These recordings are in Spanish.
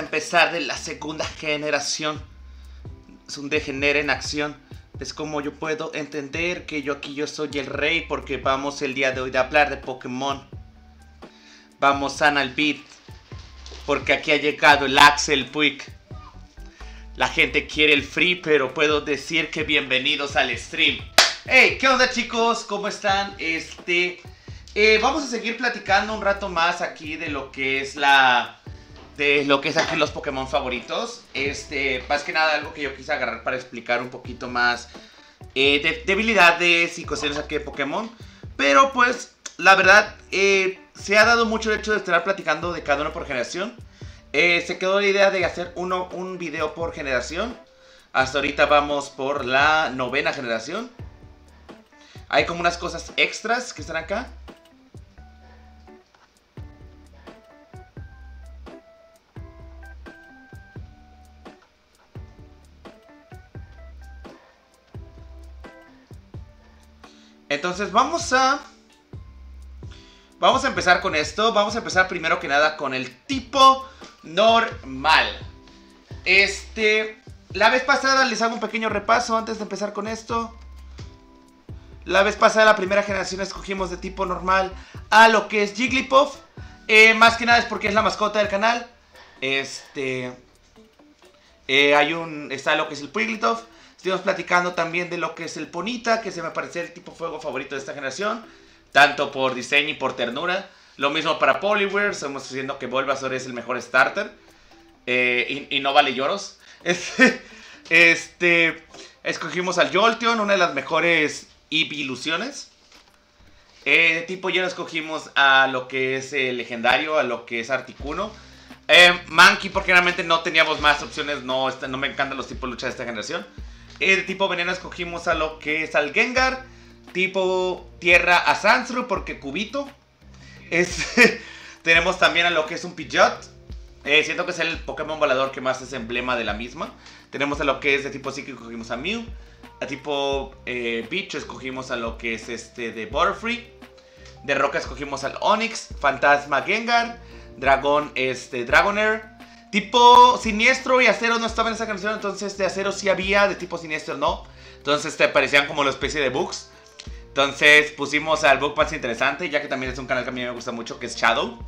empezar de la segunda generación. Es un degenere en acción. Es como yo puedo entender que yo aquí yo soy el rey porque vamos el día de hoy de hablar de Pokémon. Vamos a al beat porque aquí ha llegado el Axel Puig. La gente quiere el free, pero puedo decir que bienvenidos al stream. Hey, ¿qué onda chicos? ¿Cómo están? Este, eh, vamos a seguir platicando un rato más aquí de lo que es la de lo que es aquí los Pokémon favoritos. Este, más que nada algo que yo quise agarrar para explicar un poquito más eh, de debilidades y cuestiones aquí de Pokémon. Pero pues, la verdad, eh, se ha dado mucho el hecho de estar platicando de cada uno por generación. Eh, se quedó la idea de hacer uno, un video por generación. Hasta ahorita vamos por la novena generación. Hay como unas cosas extras que están acá. Entonces vamos a... Vamos a empezar con esto. Vamos a empezar primero que nada con el tipo normal. Este... La vez pasada les hago un pequeño repaso antes de empezar con esto. La vez pasada, la primera generación, escogimos de tipo normal a lo que es Jigglypuff. Eh, más que nada es porque es la mascota del canal. Este... Eh, hay un... Está lo que es el Wigglytuff. Estuvimos platicando también de lo que es el Ponita, que se me parece el tipo fuego favorito de esta generación, tanto por diseño y por ternura. Lo mismo para Poliware, estamos diciendo que Bulbasaur es el mejor starter eh, y, no vale lloros. Este, este, escogimos al Jolteon, una de las mejores Evoluciones. Eh, de tipo ya escogimos a lo que es el legendario, a lo que es Articuno. Eh, Monkey, porque realmente no teníamos más opciones, no, no me encantan los tipos de lucha de esta generación. Eh, tipo veneno escogimos a lo que es al Gengar. Tipo tierra a Sansru porque cubito. tenemos también a lo que es un Pidgeot. Eh, siento que es el Pokémon volador que más es emblema de la misma. Tenemos a lo que es de tipo psíquico, escogimos a Mew. A tipo eh, bicho escogimos a lo que es este de Butterfree. De roca escogimos al Onix, Fantasma Gengar, Dragón este, Dragonair, Tipo siniestro y acero no estaba en esa canción, entonces de acero sí había, de tipo siniestro no. Entonces te parecían como la especie de bugs. Entonces pusimos al bug más interesante, ya que también es un canal que a mí me gusta mucho, que es Shadow.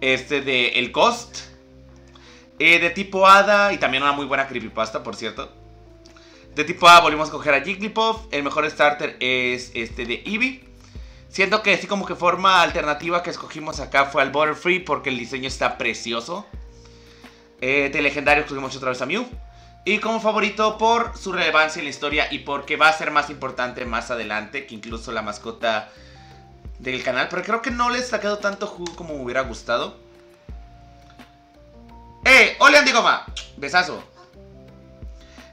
Este de El Ghost. Eh, de tipo Hada y también una muy buena creepypasta, por cierto. De tipo A volvimos a coger a Jigglypuff. El mejor starter es este de Eevee. Siento que así como que forma alternativa que escogimos acá fue al Butterfree porque el diseño está precioso. Eh, de legendario escogimos otra vez a Mew. Y como favorito por su relevancia en la historia y porque va a ser más importante más adelante que incluso la mascota del canal. Pero creo que no le ha quedado tanto jugo como me hubiera gustado. ¡Eh! ¡Hola, Andigoma! Besazo.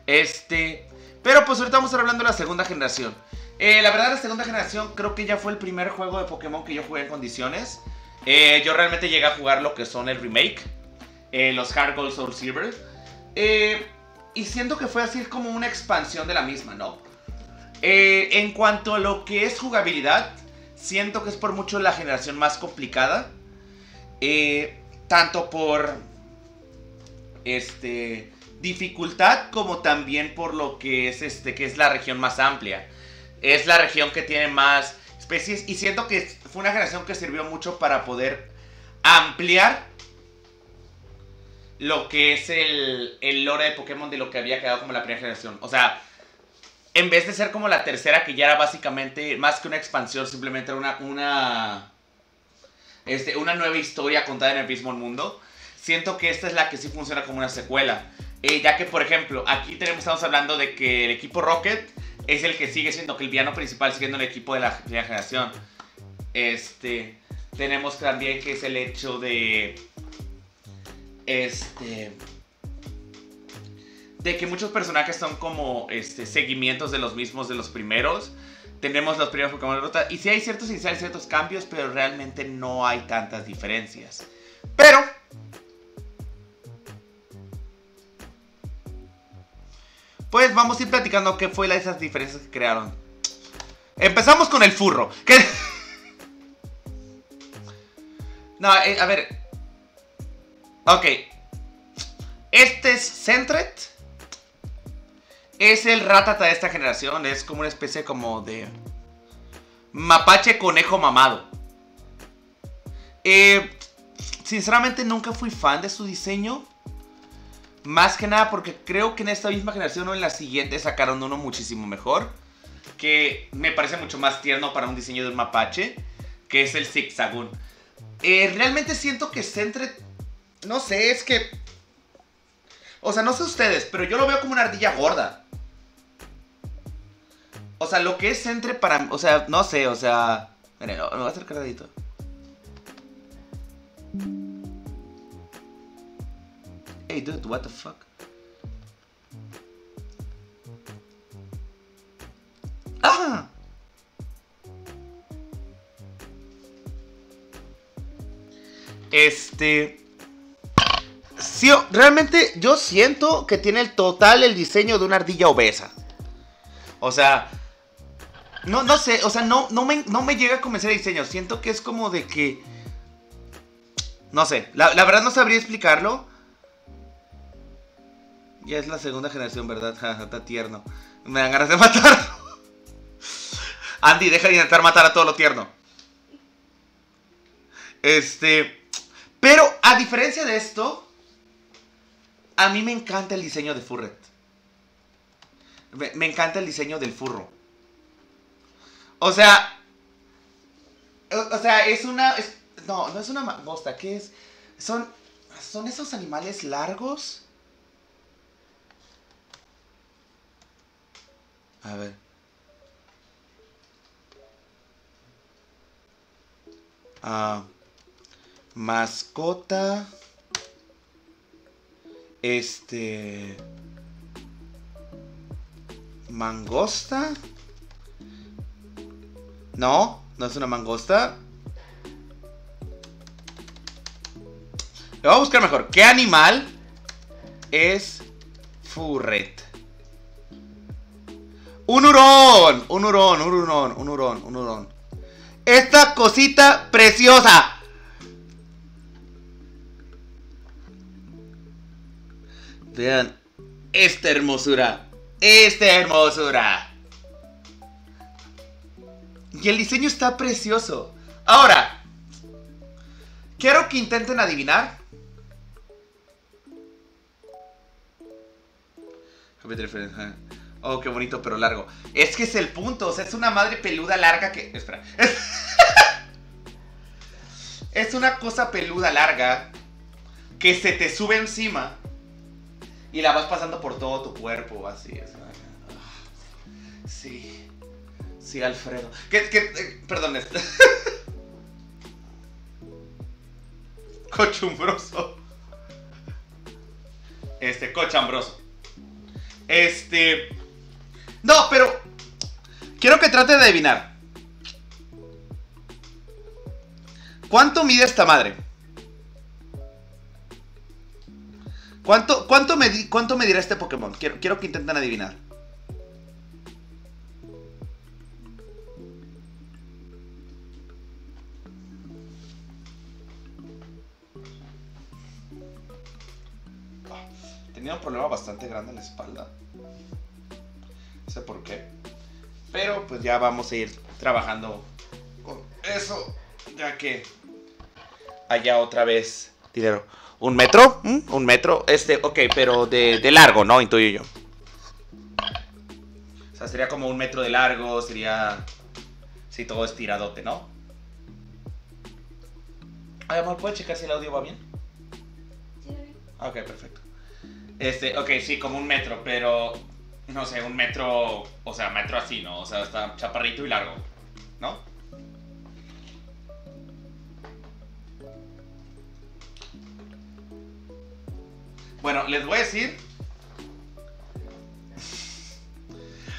Este... Pero pues ahorita vamos a estar hablando de la segunda generación. Eh, la verdad, la segunda generación creo que ya fue el primer juego de Pokémon que yo jugué en condiciones. Eh, yo realmente llegué a jugar lo que son el remake. Eh, los Hard Gold Soul Silver. Eh, y siento que fue así como una expansión de la misma, ¿no? Eh, en cuanto a lo que es jugabilidad, siento que es por mucho la generación más complicada. tanto por este dificultad como también por lo que es este que es la región más amplia. Es la región que tiene más especies y siento que fue una generación que sirvió mucho para poder ampliar lo que es el, el lore de Pokémon de lo que había quedado como la primera generación. O sea, en vez de ser como la tercera, que ya era básicamente más que una expansión, simplemente era una, una, este, una nueva historia contada en el mismo mundo, siento que esta es la que sí funciona como una secuela. Eh, ya que, por ejemplo, aquí tenemos, estamos hablando de que el equipo Rocket es el que sigue siendo, que el villano principal sigue siendo el equipo de la primera generación. Este, tenemos también que es el hecho de este de que muchos personajes son como este, seguimientos de los mismos de los primeros. Tenemos los primeros Pokémon de ruta. Y sí hay ciertos iniciales, ciertos cambios, pero realmente no hay tantas diferencias. Pero. Pues vamos a ir platicando qué fue esas diferencias que crearon. Empezamos con el furro. No, eh, a ver. Ok, Este es Centret. Es el ratata de esta generación. Es como una especie como de mapache conejo mamado. Eh, sinceramente nunca fui fan de su diseño. Más que nada porque creo que en esta misma generación o en la siguiente sacaron uno muchísimo mejor. Que me parece mucho más tierno para un diseño de un mapache. Que es el Zigzagoon. Eh, realmente siento que Centret... No sé, es que... O sea, no sé ustedes, pero yo lo veo como una ardilla gorda. O sea, lo que es Centre para... O sea, no sé, o sea... Miren, me voy a acercar dedito. Hey, dude, what the fuck? ¡Ah! Este... Sí, realmente yo siento que tiene el total el diseño de una ardilla obesa. O sea, no, no sé, o sea, no, no, me, no me llega a convencer el diseño. Siento que es como de que... No sé, la, la verdad no sabría explicarlo. Ya es la segunda generación, ¿verdad? Está tierno. Me dan ganas de matarlo. Andy, deja de intentar matar a todo lo tierno. Este... Pero, a diferencia de esto, a mí me encanta el diseño de Furret. Me, encanta el diseño del furro. O sea... O, sea, es una... no, no es una mangosta. ¿Qué es? Son... Son esos animales largos. A ver. Ah, mascota. Este. Mangosta. No, no es una mangosta. Le voy a buscar mejor. ¿Qué animal es furret? Un hurón, un hurón, un hurón, un hurón, un hurón. Esta cosita preciosa. Vean esta hermosura. Esta hermosura. Y el diseño está precioso. Ahora, quiero que intenten adivinar. Oh, qué bonito, pero largo. Es que es el punto. O sea, es una madre peluda larga que. Espera. Es una cosa peluda larga que se te sube encima y la vas pasando por todo tu cuerpo, así es. Sí. Sí, Alfredo. ¿Qué, qué, eh, perdón. Cochumbroso. Este, cochambroso. Este. No, pero. Quiero que trate de adivinar. ¿Cuánto mide esta madre? ¿Cuánto, cuánto, medi- cuánto medirá este Pokémon? Quiero, quiero que intenten adivinar. Tenía un problema bastante grande en la espalda. No sé por qué. Pero pues ya vamos a ir trabajando con eso. Ya que haya otra vez dinero. ¿Un metro? ¿Mm? ¿Un metro? Este, ok, pero de, de largo, ¿no? Intuyo yo. O sea, sería como un metro de largo, sería... Sí, todo estiradote, ¿no? Ay, amor, ¿puedes checar si el audio va bien? Ah, Ok, perfecto. Este, ok, sí, como un metro, pero... No sé, un metro... O sea, metro así, ¿no? O sea, está chaparrito y largo, ¿no? Bueno, les voy a decir.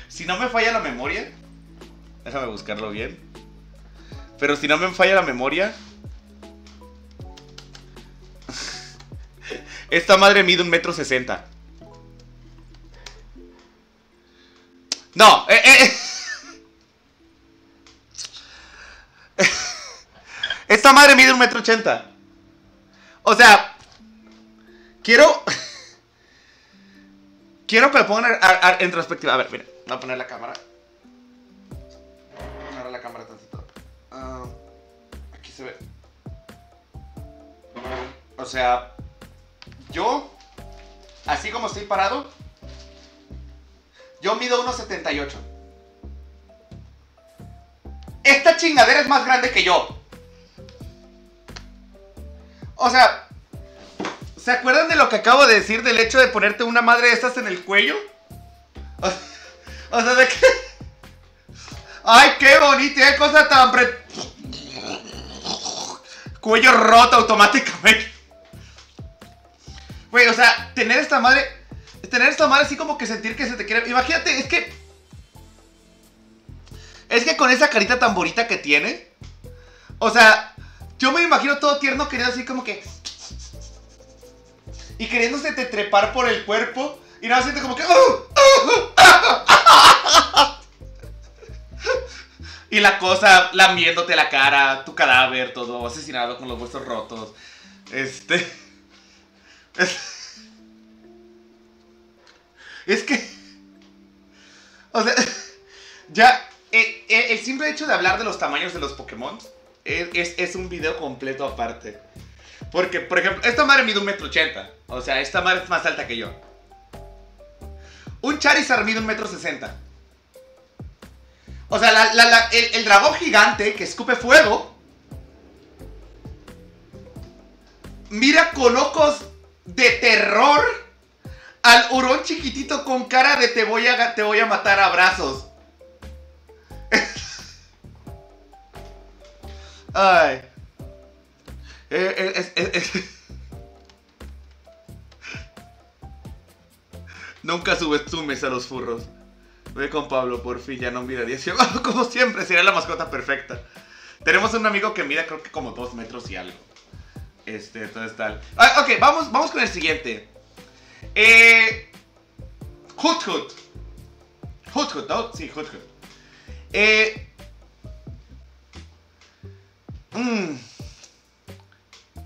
Si no me falla la memoria. Déjame buscarlo bien. Pero si no me falla la memoria. Esta madre mide un metro sesenta. No, eh, eh, eh. Esta madre mide un metro ochenta. O sea, quiero. quiero que lo pongan en retrospectiva. A ver, mira, voy a poner la cámara. A poner la cámara tantito. Ah, aquí se ve. O sea, yo, así como estoy parado, yo mido 1,78. Esta chingadera es más grande que yo. O sea, ¿se acuerdan de lo que acabo de decir del hecho de ponerte una madre de estas en el cuello? O, sea, de que... ¡Ay, qué bonita! ¡Qué cosa tan... Cuello roto automáticamente. Güey, o sea, tener esta madre... Tener esta madre así como que sentir que se te quiere... Imagínate, es que... Es que con esa carita tan bonita que tiene... O sea, yo me imagino todo tierno queriendo así como que. Y queriéndose te trepar por el cuerpo. Y nada, siente como que. ¡Oh! y la cosa lamiéndote la cara, tu cadáver, todo asesinado con los huesos rotos. Este. Es, es que. O sea, ya. Eh, eh, el simple hecho de hablar de los tamaños de los Pokémon es, un video completo aparte. Porque, por ejemplo, esta madre mide un metro ochenta. O sea, esta madre es más alta que yo. Un Charizard mide un metro sesenta. O sea, el, el dragón gigante que escupe fuego. Mira con ojos de terror al hurón chiquitito con cara de te voy a, te voy a matar a brazos. Ay. Eh, eh, eh, Nunca subestimes a los furros. Ve con Pablo, por fin, ya no miraría Como siempre, sería la mascota perfecta. Tenemos un amigo que mira creo que como dos metros y algo. Este, entonces tal. Ah, ok, vamos, vamos con el siguiente. Eh... Hoot. Hoot Hoot, ¿no? Sí, Hoot Hoot. Eh... Mm.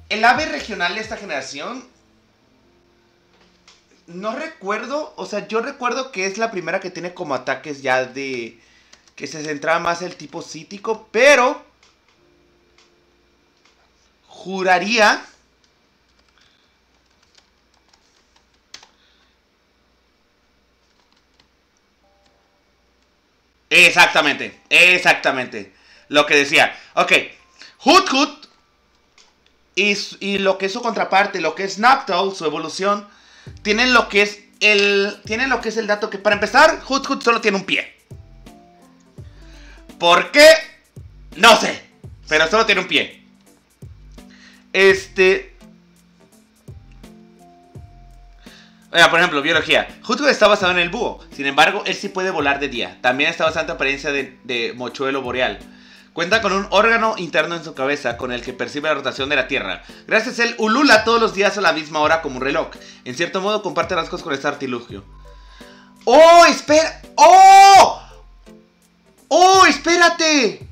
El ave regional de esta generación. No recuerdo. O sea, yo recuerdo que es la primera que tiene como ataques ya de. Que se centraba más el tipo cítico. Pero. Juraría. Exactamente, exactamente. Lo que decía. Ok, Hoot Hoot y, lo que es su contraparte, lo que es Naptow, su evolución, tienen lo que es el. Tienen lo que es el dato que, para empezar, Hoot Hoot solo tiene un pie. ¿Por qué? No sé. Pero solo tiene un pie. Este. Por ejemplo, biología. Hoot Hoot está basado en el búho. Sin embargo, él sí puede volar de día. También está la apariencia de, de mochuelo boreal. Cuenta con un órgano interno en su cabeza con el que percibe la rotación de la Tierra. Gracias a él, ulula todos los días a la misma hora como un reloj. En cierto modo, comparte rasgos con este artilugio. ¡Oh, espera! ¡Oh! ¡Oh, espérate!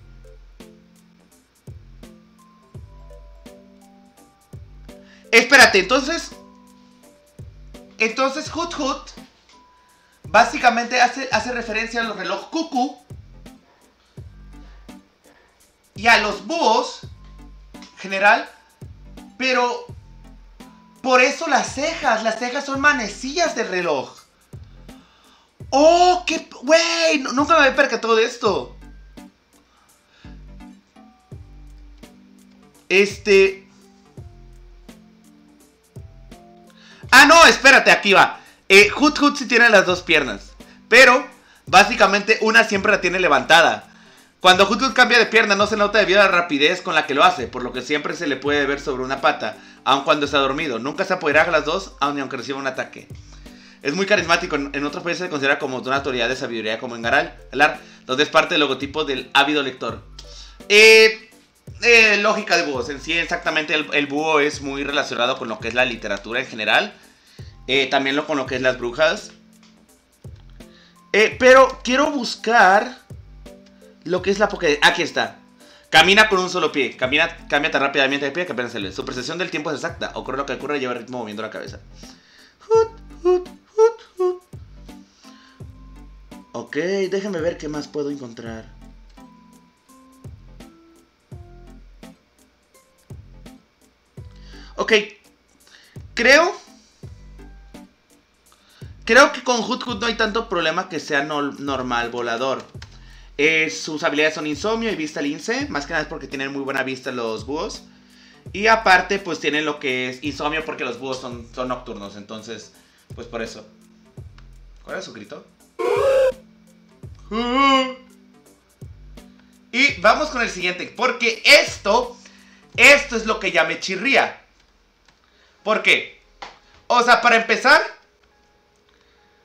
Espérate, entonces... Entonces, Hoot Hoot básicamente hace, hace referencia a los reloj cuckoo y a los búhos, general, pero por eso las cejas, las cejas son manecillas del reloj. ¡Oh, qué... ¡Wey! Nunca me había percatado de esto. Este... Ah, no, espérate, aquí va. Eh, Hoot Hoot sí tiene las dos piernas. Pero, básicamente, una siempre la tiene levantada. Cuando Hoot cambia de pierna no se nota debido a la rapidez con la que lo hace, por lo que siempre se le puede ver sobre una pata, aun cuando está dormido. Nunca se apoyará a las dos, aun aunque reciba un ataque. Es muy carismático, en otros países se considera como una autoridad de sabiduría como en Garal, donde es parte del logotipo del ávido lector. Eh, eh, lógica de búhos, en sí exactamente el, búho es muy relacionado con lo que es la literatura en general, eh, también lo, con lo que es las brujas. pero quiero buscar lo que es la Pokédex. Aquí está. Camina con un solo pie. Camina, cambia tan rápidamente de pie que apenas se le. Su percepción del tiempo es exacta. Ocurre lo que ocurre, lleva ritmo moviendo la cabeza. Ok, déjenme ver qué más puedo encontrar. Ok. Creo. Creo que con Hood no hay tanto problema que sea normal volador. Eh, sus habilidades son insomnio y vista lince. Más que nada es porque tienen muy buena vista los búhos. Y aparte, pues tienen lo que es insomnio porque los búhos son, son nocturnos. Entonces, pues por eso. ¿Cuál es su grito? Y vamos con el siguiente. Porque esto, esto es lo que ya me chirría. ¿Por qué? O sea, para empezar,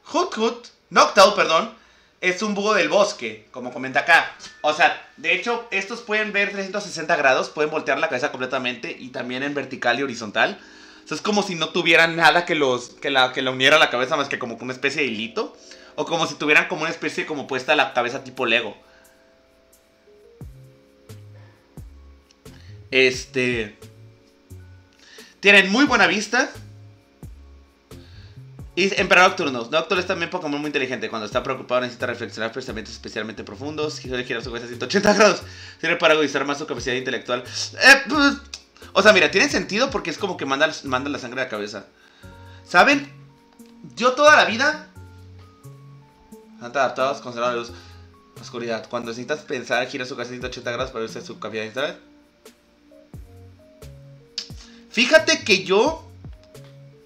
Hoot Hoot, Noctowl, perdón, es un búho del bosque, como comenta acá. O sea, de hecho, estos pueden ver 360 grados, pueden voltear la cabeza completamente y también en vertical y horizontal. O sea, es como si no tuvieran nada que, los, que, la, que la uniera a la cabeza más que como una especie de hilito. O como si tuvieran como una especie como puesta la cabeza tipo Lego. Este... Tienen muy buena vista. Y Emperador Nocturno. Nocturno es también Pokémon muy inteligente. Cuando está preocupado necesita reflexionar pensamientos especialmente profundos. Gira, gira su cabeza a 180 grados. Tiene para agudizar más su capacidad intelectual. Eh, pues, o sea, mira, tiene sentido porque es como que manda, manda la sangre a la cabeza. ¿Saben? Yo toda la vida... Adaptados, conservar la luz. Oscuridad. Cuando necesitas pensar, gira su cabeza a 180 grados para verse su capacidad intelectual. Fíjate que yo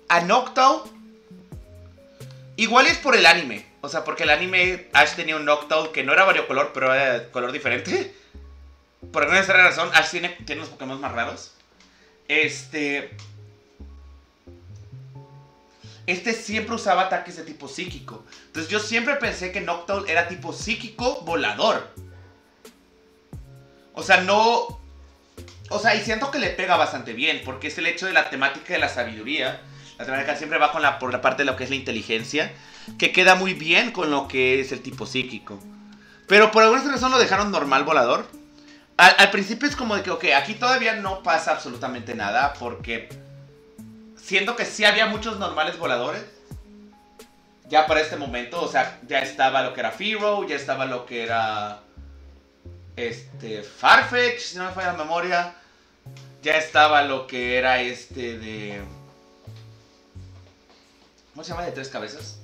a Noctowl igual es por el anime. O sea, porque el anime Ash tenía un Noctowl que no era variocolor, pero era color diferente. Por alguna razón, Ash tiene, tiene los Pokémon más raros. Este. Este siempre usaba ataques de tipo psíquico. Entonces yo siempre pensé que Noctowl era tipo psíquico volador. O sea, no. O sea, y siento que le pega bastante bien, porque es el hecho de la temática de la sabiduría. La temática siempre va con la, por la parte de lo que es la inteligencia, que queda muy bien con lo que es el tipo psíquico. Pero por alguna razón lo dejaron normal volador. Al, principio es como de que, ok, aquí todavía no pasa absolutamente nada, porque siento que sí había muchos normales voladores. Ya para este momento, o sea, ya estaba lo que era Firo, ya estaba lo que era este, Farfetch, si no me falla la memoria. Ya estaba lo que era este de... ¿Cómo se llama de tres cabezas?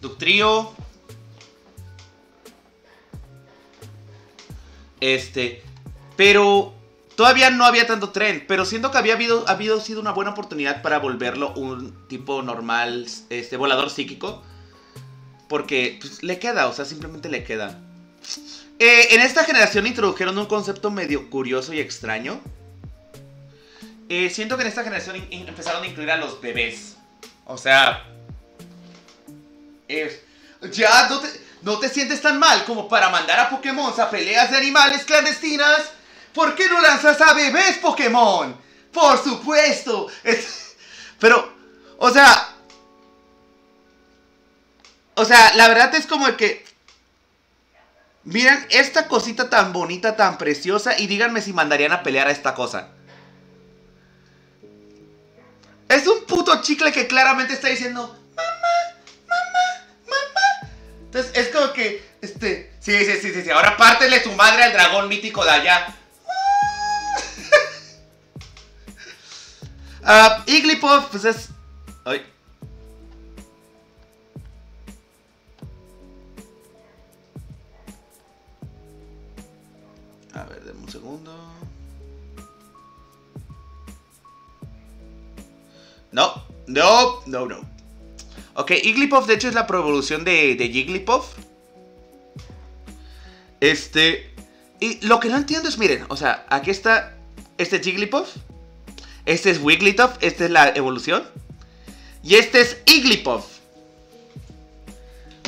Ductrio. Este. Pero todavía no había tanto tren. Pero siento que había habido, habido sido una buena oportunidad para volverlo un tipo normal, este, volador psíquico. Porque pues, le queda, o sea, simplemente le queda. Eh, en esta generación introdujeron un concepto medio curioso y extraño. Eh, siento que en esta generación empezaron a incluir a los bebés. O sea... ya no te, no te sientes tan mal como para mandar a Pokémon a peleas de animales clandestinas. ¿Por qué no lanzas a bebés Pokémon? Por supuesto. pero, o sea... O sea, la verdad es como que Miren esta cosita tan bonita, tan preciosa y díganme si mandarían a pelear a esta cosa. Es un puto chicle que claramente está diciendo, mamá, mamá, mamá. Entonces es como que, este, sí, sí, sí, sí, sí. ahora pártele su madre al dragón mítico de allá. uh, pues es... Ay, No, no, no, no. Ok, Igglypuff de hecho es la provolución de, de Jigglypuff. Este... Y lo que no entiendo es, miren, o sea, aquí está este Jigglypuff. Este es Wigglytuff, esta es la evolución. Y este es Igglypuff.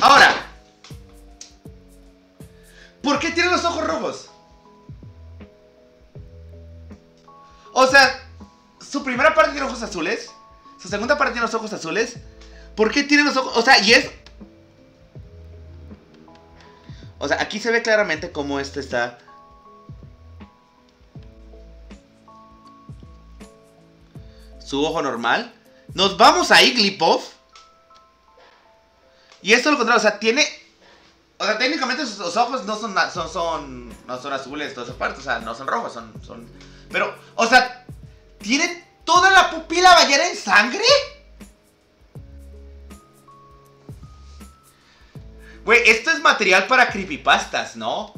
Ahora, ¿por qué tiene los ojos rojos? O sea, su primera parte tiene ojos azules. Su segunda parte tiene los ojos azules. ¿Por qué tiene los ojos? O sea, y es. O sea, aquí se ve claramente cómo este está. Su ojo normal. Nos vamos a Igglypuff. Y esto lo contrario, o sea, tiene O sea, técnicamente sus, ojos no son, son, son, no son azules, todas esas partes, o sea, no son rojos, son, son... Pero, o sea, ¿tiene toda la pupila ballera en sangre? Güey, esto es material para creepypastas, ¿no?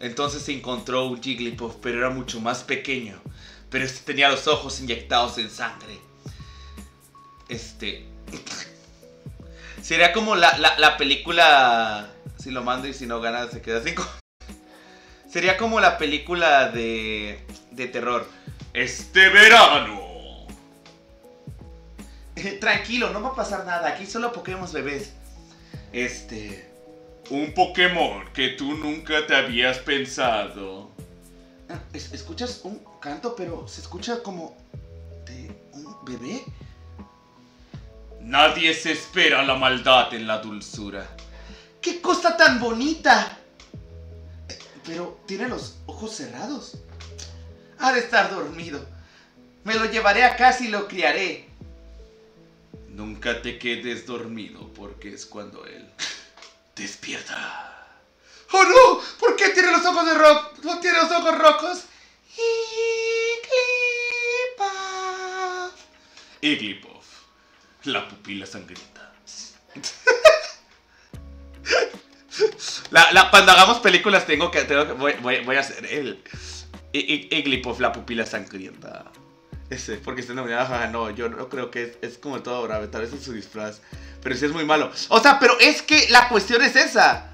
Entonces se encontró un Jigglypuff, pero era mucho más pequeño. Pero este tenía los ojos inyectados en sangre. Este... Sería como la, película. Si lo mando y si no gana, se queda cinco. Sería como la película de. de terror. Este verano. Tranquilo, no va a pasar nada. Aquí solo Pokémon bebés. Este. Un Pokémon que tú nunca te habías pensado. Ah, escuchas un canto, pero se escucha como. de un bebé. Nadie se espera la maldad en la dulzura. ¡Qué cosa tan bonita! Pero tiene los ojos cerrados. Ha de estar dormido. Me lo llevaré a casa y lo criaré. Nunca te quedes dormido porque es cuando él despierta. ¡Oh no! ¿Por qué tiene los ojos de rojo? ¿No tiene los ojos rojos? Iglipuff la pupila sangrienta. La, cuando hagamos películas tengo que, voy, a hacer el Iglipuff, la pupila sangrienta. Ese, porque está no, no, yo no creo que es, como el todo grave, tal vez es su disfraz. Pero sí es muy malo. O sea, pero es que la cuestión es esa.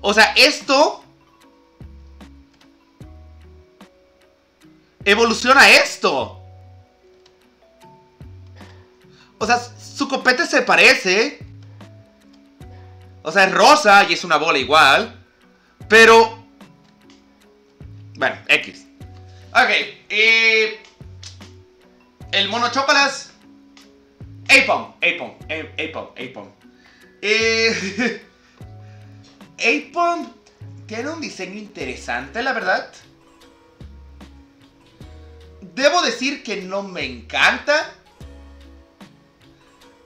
O sea, esto evoluciona esto. O sea, su copete se parece. O sea, es rosa y es una bola igual. Pero... Bueno, X. Ok. Eh, el mono chocolas. Apom, Apom, Apom, Apom. Eh, tiene un diseño interesante, la verdad. Debo decir que no me encanta.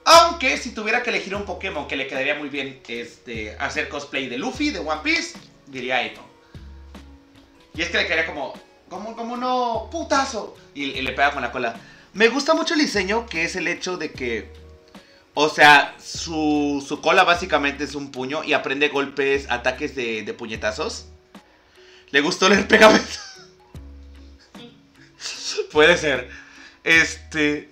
Aunque si tuviera que elegir un Pokémon que le quedaría muy bien este, hacer cosplay de Luffy, de One Piece, diría Aton. Y es que le quedaría como, como, como no, putazo. Y, le pega con la cola. Me gusta mucho el diseño, que es el hecho de que, o sea, su, su cola básicamente es un puño y aprende golpes, ataques de, de puñetazos. ¿Le gustó leer pegamento? Puede ser. Este.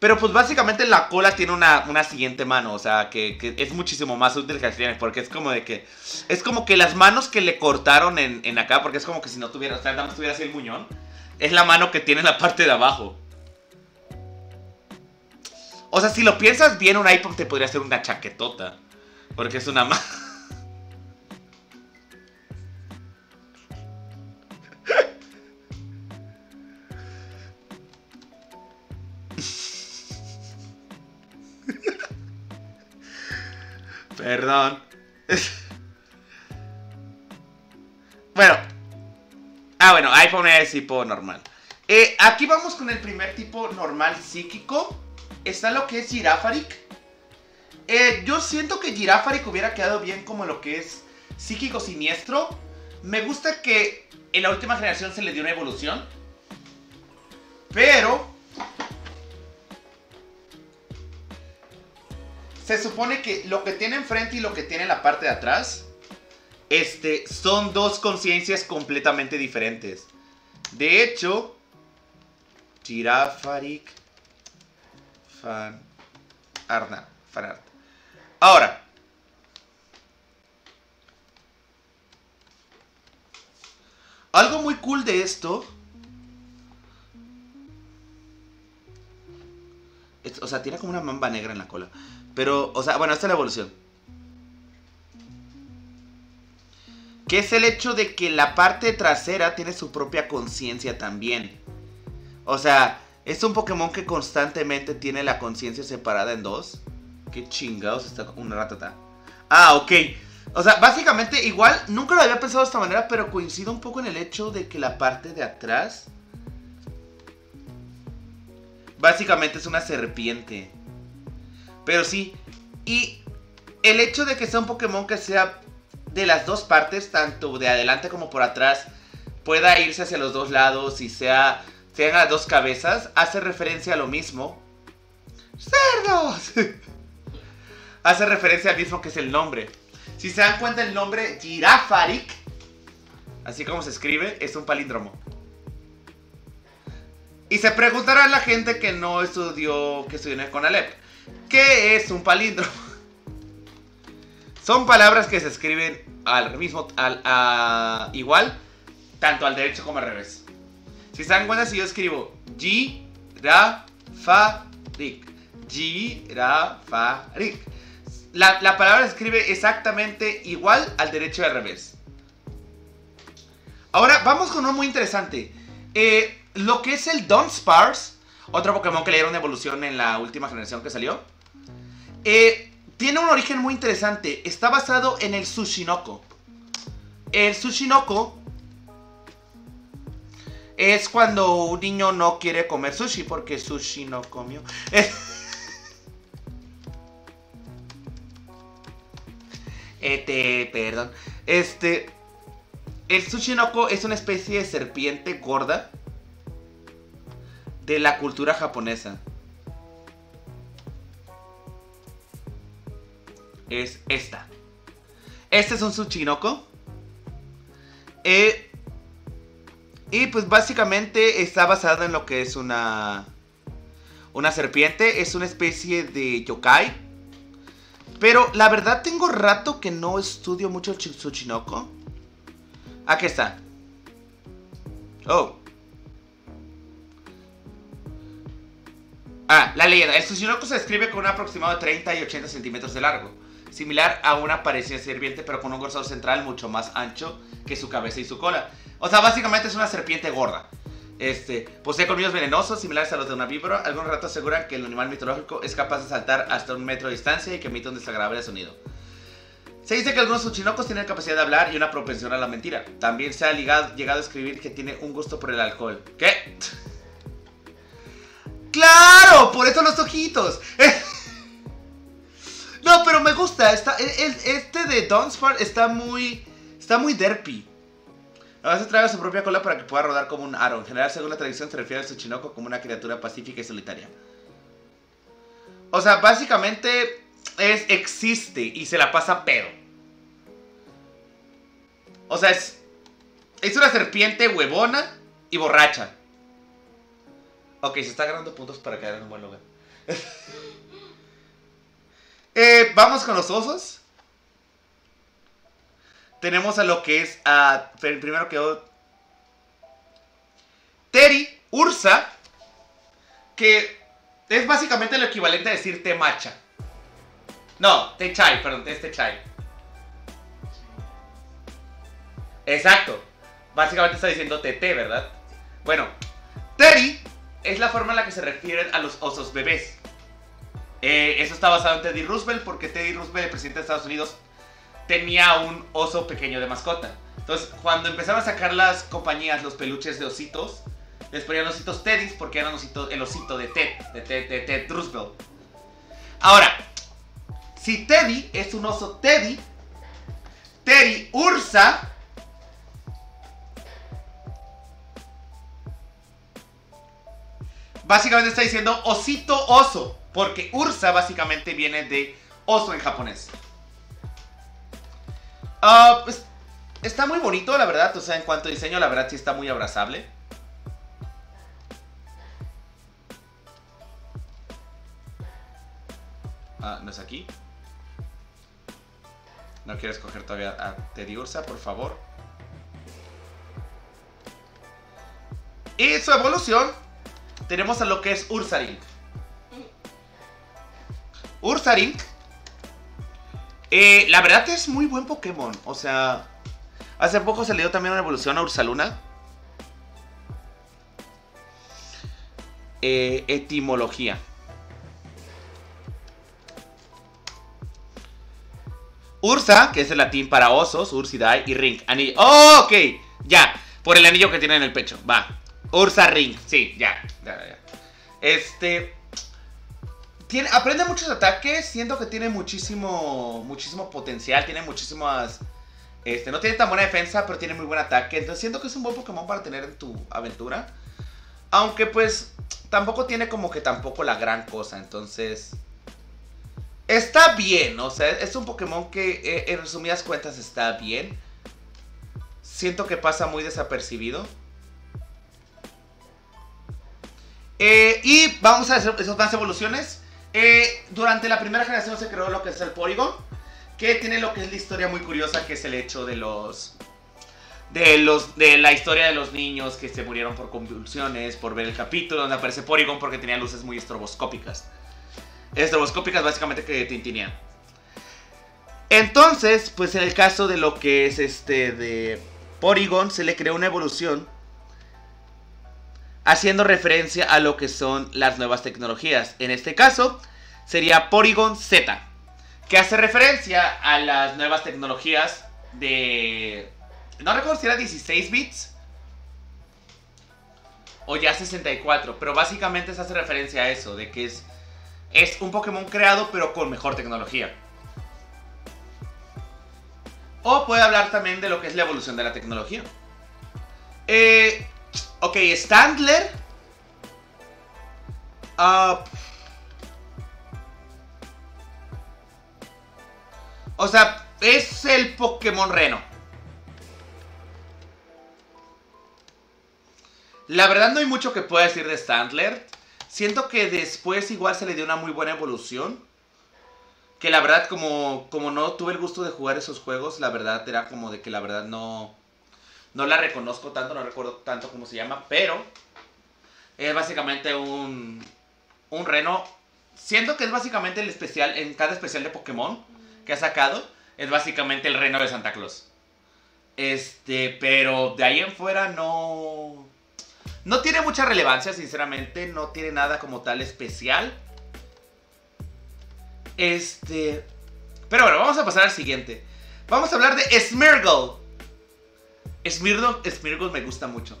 Pero pues básicamente la cola tiene una, siguiente mano, o sea, que, es muchísimo más útil que las tienes, porque es como de que... Es como que las manos que le cortaron en, acá, porque es como que si no tuviera, o sea, nada más tuviera así el muñón, es la mano que tiene en la parte de abajo. O sea, si lo piensas bien, un iPhone te podría hacer una chaquetota, porque es una mano... Perdón. bueno. Ah, bueno, iPhone es tipo normal. Eh, aquí vamos con el primer tipo normal psíquico. Está lo que es Girafaric. Eh, yo siento que Girafaric hubiera quedado bien como lo que es psíquico siniestro. Me gusta que en la última generación se le dio una evolución. Pero se supone que lo que tiene enfrente y lo que tiene en la parte de atrás este, son dos conciencias completamente diferentes. De hecho, Girafarik Fan Arna, Fanart. Ahora, algo muy cool de esto. o sea, tiene como una mamba negra en la cola. Pero, o sea, bueno, esta es la evolución. Que es el hecho de que la parte trasera tiene su propia conciencia también. O sea, es un Pokémon que constantemente tiene la conciencia separada en dos. Qué chingados está una ratata. Ah, ok. O sea, básicamente igual, nunca lo había pensado de esta manera, pero coincido un poco en el hecho de que la parte de atrás... Básicamente es una serpiente. Pero sí. Y el hecho de que sea un Pokémon que sea de las dos partes, tanto de adelante como por atrás, pueda irse hacia los dos lados y sea sean las dos cabezas, hace referencia a lo mismo. ¡Cerdos! hace referencia al mismo que es el nombre. Si se dan cuenta, el nombre Girafarik, así como se escribe, es un palíndromo. Y se preguntará a la gente que no estudió, que estudió en Conalep, ¿qué es un palíndromo? Son palabras que se escriben al mismo, al, igual, tanto al derecho como al revés. Si se dan cuenta, si yo escribo G, Ra, Fa, Rik. G, Ra, Fa, Rik. La, la, palabra se escribe exactamente igual al derecho y al revés. Ahora vamos con uno muy interesante. Eh, lo que es el Dunsparce, otro Pokémon que le dieron evolución en la última generación que salió, eh, tiene un origen muy interesante. Está basado en el Sushinoko. El Sushinoko es cuando un niño no quiere comer sushi porque sushi no comió. este, perdón. Este, el Sushinoko es una especie de serpiente gorda de la cultura japonesa. Es esta. Este es un Tsuchinoko. Eh, y pues básicamente está basado en lo que es una... Una serpiente. Es una especie de yokai. Pero la verdad tengo rato que no estudio mucho el Tsuchinoko. Aquí está. Oh. Ah, la leyenda. El Tsuchinoko se describe con un aproximado de 30 y 80 centímetros de largo. Similar a una parecida serpiente, pero con un grosor central mucho más ancho que su cabeza y su cola. O sea, básicamente es una serpiente gorda. Este, posee colmillos venenosos similares a los de una víbora. Algunos ratos aseguran que el animal mitológico es capaz de saltar hasta un metro de distancia y que emite un desagradable sonido. Se dice que algunos Tsuchinokos tienen capacidad de hablar y una propensión a la mentira. También se ha llegado a escribir que tiene un gusto por el alcohol. ¿Qué? ¡Claro! Por eso los ojitos. no, pero me gusta. Está, este de Dunsparce está muy. Está muy derpy. A veces trae su propia cola para que pueda rodar como un aro. En general, según la tradición, se refiere al Tsuchinoko como una criatura pacífica y solitaria. O sea, básicamente es, existe y se la pasa pedo. O sea, es, es una serpiente huevona y borracha. Ok, se está ganando puntos para quedar en un buen lugar. Eh, vamos con los osos. Tenemos a lo que es a. Primero quedó. Teri Ursa. Que es básicamente lo equivalente a decir Temacha. No, Techai, perdón, es Techai. Exacto. Básicamente está diciendo TT, ¿verdad? Bueno, Teri es la forma en la que se refieren a los osos bebés. Eh, eso está basado en Teddy Roosevelt porque Teddy Roosevelt, el presidente de Estados Unidos, tenía un oso pequeño de mascota. Entonces, cuando empezaron a sacar las compañías los peluches de ositos, les ponían ositos Teddy porque eran el osito de Ted, de Ted, de Ted Roosevelt. Ahora, si Teddy es un oso Teddy, Teddy Ursa básicamente está diciendo osito oso, porque Ursa básicamente viene de oso en japonés. Ah, pues, está muy bonito, la verdad. O sea, en cuanto a diseño, la verdad sí está muy abrazable. Ah, ¿no es aquí? No quiero escoger todavía a Teddy Ursa, por favor. Y su evolución tenemos a lo que es Ursaring. Ursaring. Eh, la verdad es muy buen Pokémon. O sea, hace poco se le dio también una evolución a Ursaluna. Eh, etimología. Ursa, que es el latín para osos, Ursidae, y Ring, anillo. ¡Oh, ok! Ya, por el anillo que tiene en el pecho. Va. Ursa Ring, sí, ya, ya, ya. Este. tiene, aprende muchos ataques, siento que tiene muchísimo, muchísimo potencial, tiene muchísimas... Este, no tiene tan buena defensa, pero tiene muy buen ataque. Entonces siento que es un buen Pokémon para tener en tu aventura. Aunque pues tampoco tiene como que tampoco la gran cosa. Entonces... Está bien, o sea, es un Pokémon que eh, en resumidas cuentas está bien. Siento que pasa muy desapercibido. Eh, y vamos a hacer esas más evoluciones. Eh, durante la primera generación se creó lo que es el Porygon, que tiene lo que es la historia muy curiosa, que es el hecho de los... De, los, de la historia de los niños que se murieron por convulsiones, por ver el capítulo donde aparece Porygon porque tenía luces muy estroboscópicas. Estroboscópicas básicamente que tintinean. Entonces, pues en el caso de lo que es este de Porygon, se le creó una evolución haciendo referencia a lo que son las nuevas tecnologías. En este caso, sería Porygon Z, que hace referencia a las nuevas tecnologías de... No recuerdo si era 16 bits o ya 64, pero básicamente se hace referencia a eso, de que es, es un Pokémon creado pero con mejor tecnología. O puede hablar también de lo que es la evolución de la tecnología. Eh, Ok, Standler. Ah, o sea, es el Pokémon Reno. La verdad no hay mucho que pueda decir de Standler. Siento que después igual se le dio una muy buena evolución. Que la verdad como, como no tuve el gusto de jugar esos juegos, la verdad era como de que la verdad no... No la reconozco tanto, no recuerdo tanto cómo se llama, pero es básicamente un, un reno. Siento que es básicamente el especial, en cada especial de Pokémon que ha sacado, es básicamente el reno de Santa Claus. Este, pero de ahí en fuera no... No tiene mucha relevancia, sinceramente, no tiene nada como tal especial. Este... Pero bueno, vamos a pasar al siguiente. Vamos a hablar de Smirgle. Smirgle, me gusta mucho.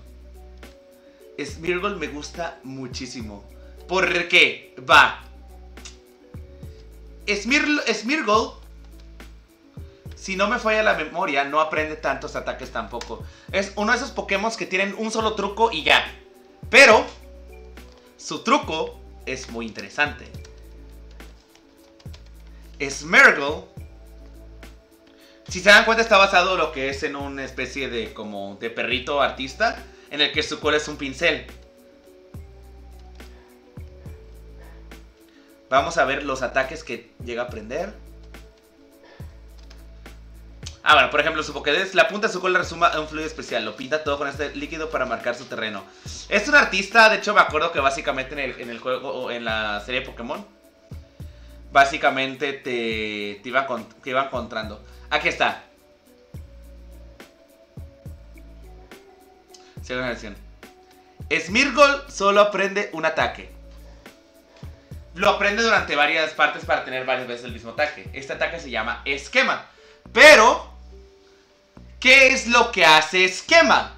Smirgle me gusta muchísimo. ¿Por qué? Va. Smirgle, Smirgle, si no me falla la memoria, no aprende tantos ataques tampoco. Es uno de esos Pokémon que tienen un solo truco y ya. Pero, su truco es muy interesante. Smirgle si se dan cuenta, está basado lo que es en una especie de como de perrito artista, en el que su cola es un pincel. Vamos a ver los ataques que llega a aprender. Ah, bueno, por ejemplo, su Pokédex, la punta de su cola resuma un fluido especial. Lo pinta todo con este líquido para marcar su terreno. Es un artista, de hecho me acuerdo que básicamente en el, juego, en la serie de Pokémon, básicamente te, te, te encontrando. Aquí está. Segunda. Smirgol solo aprende un ataque. Lo aprende durante varias partes para tener varias veces el mismo ataque. Este ataque se llama esquema. Pero, ¿qué es lo que hace esquema?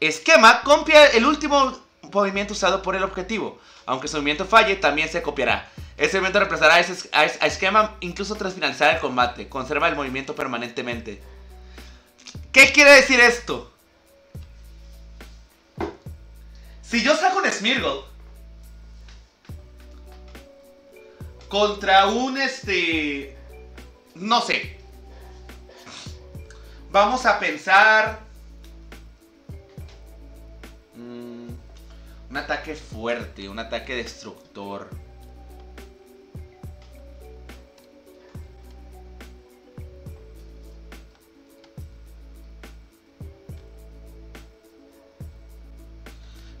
Esquema copia el último movimiento usado por el objetivo. Aunque su movimiento falle, también se copiará. Ese movimiento reemplazará a, ese, esquema incluso tras finalizar el combate. Conserva el movimiento permanentemente. ¿Qué quiere decir esto? Si yo saco un Smirgle contra un este no sé. Vamos a pensar mm, un ataque fuerte, un ataque destructor.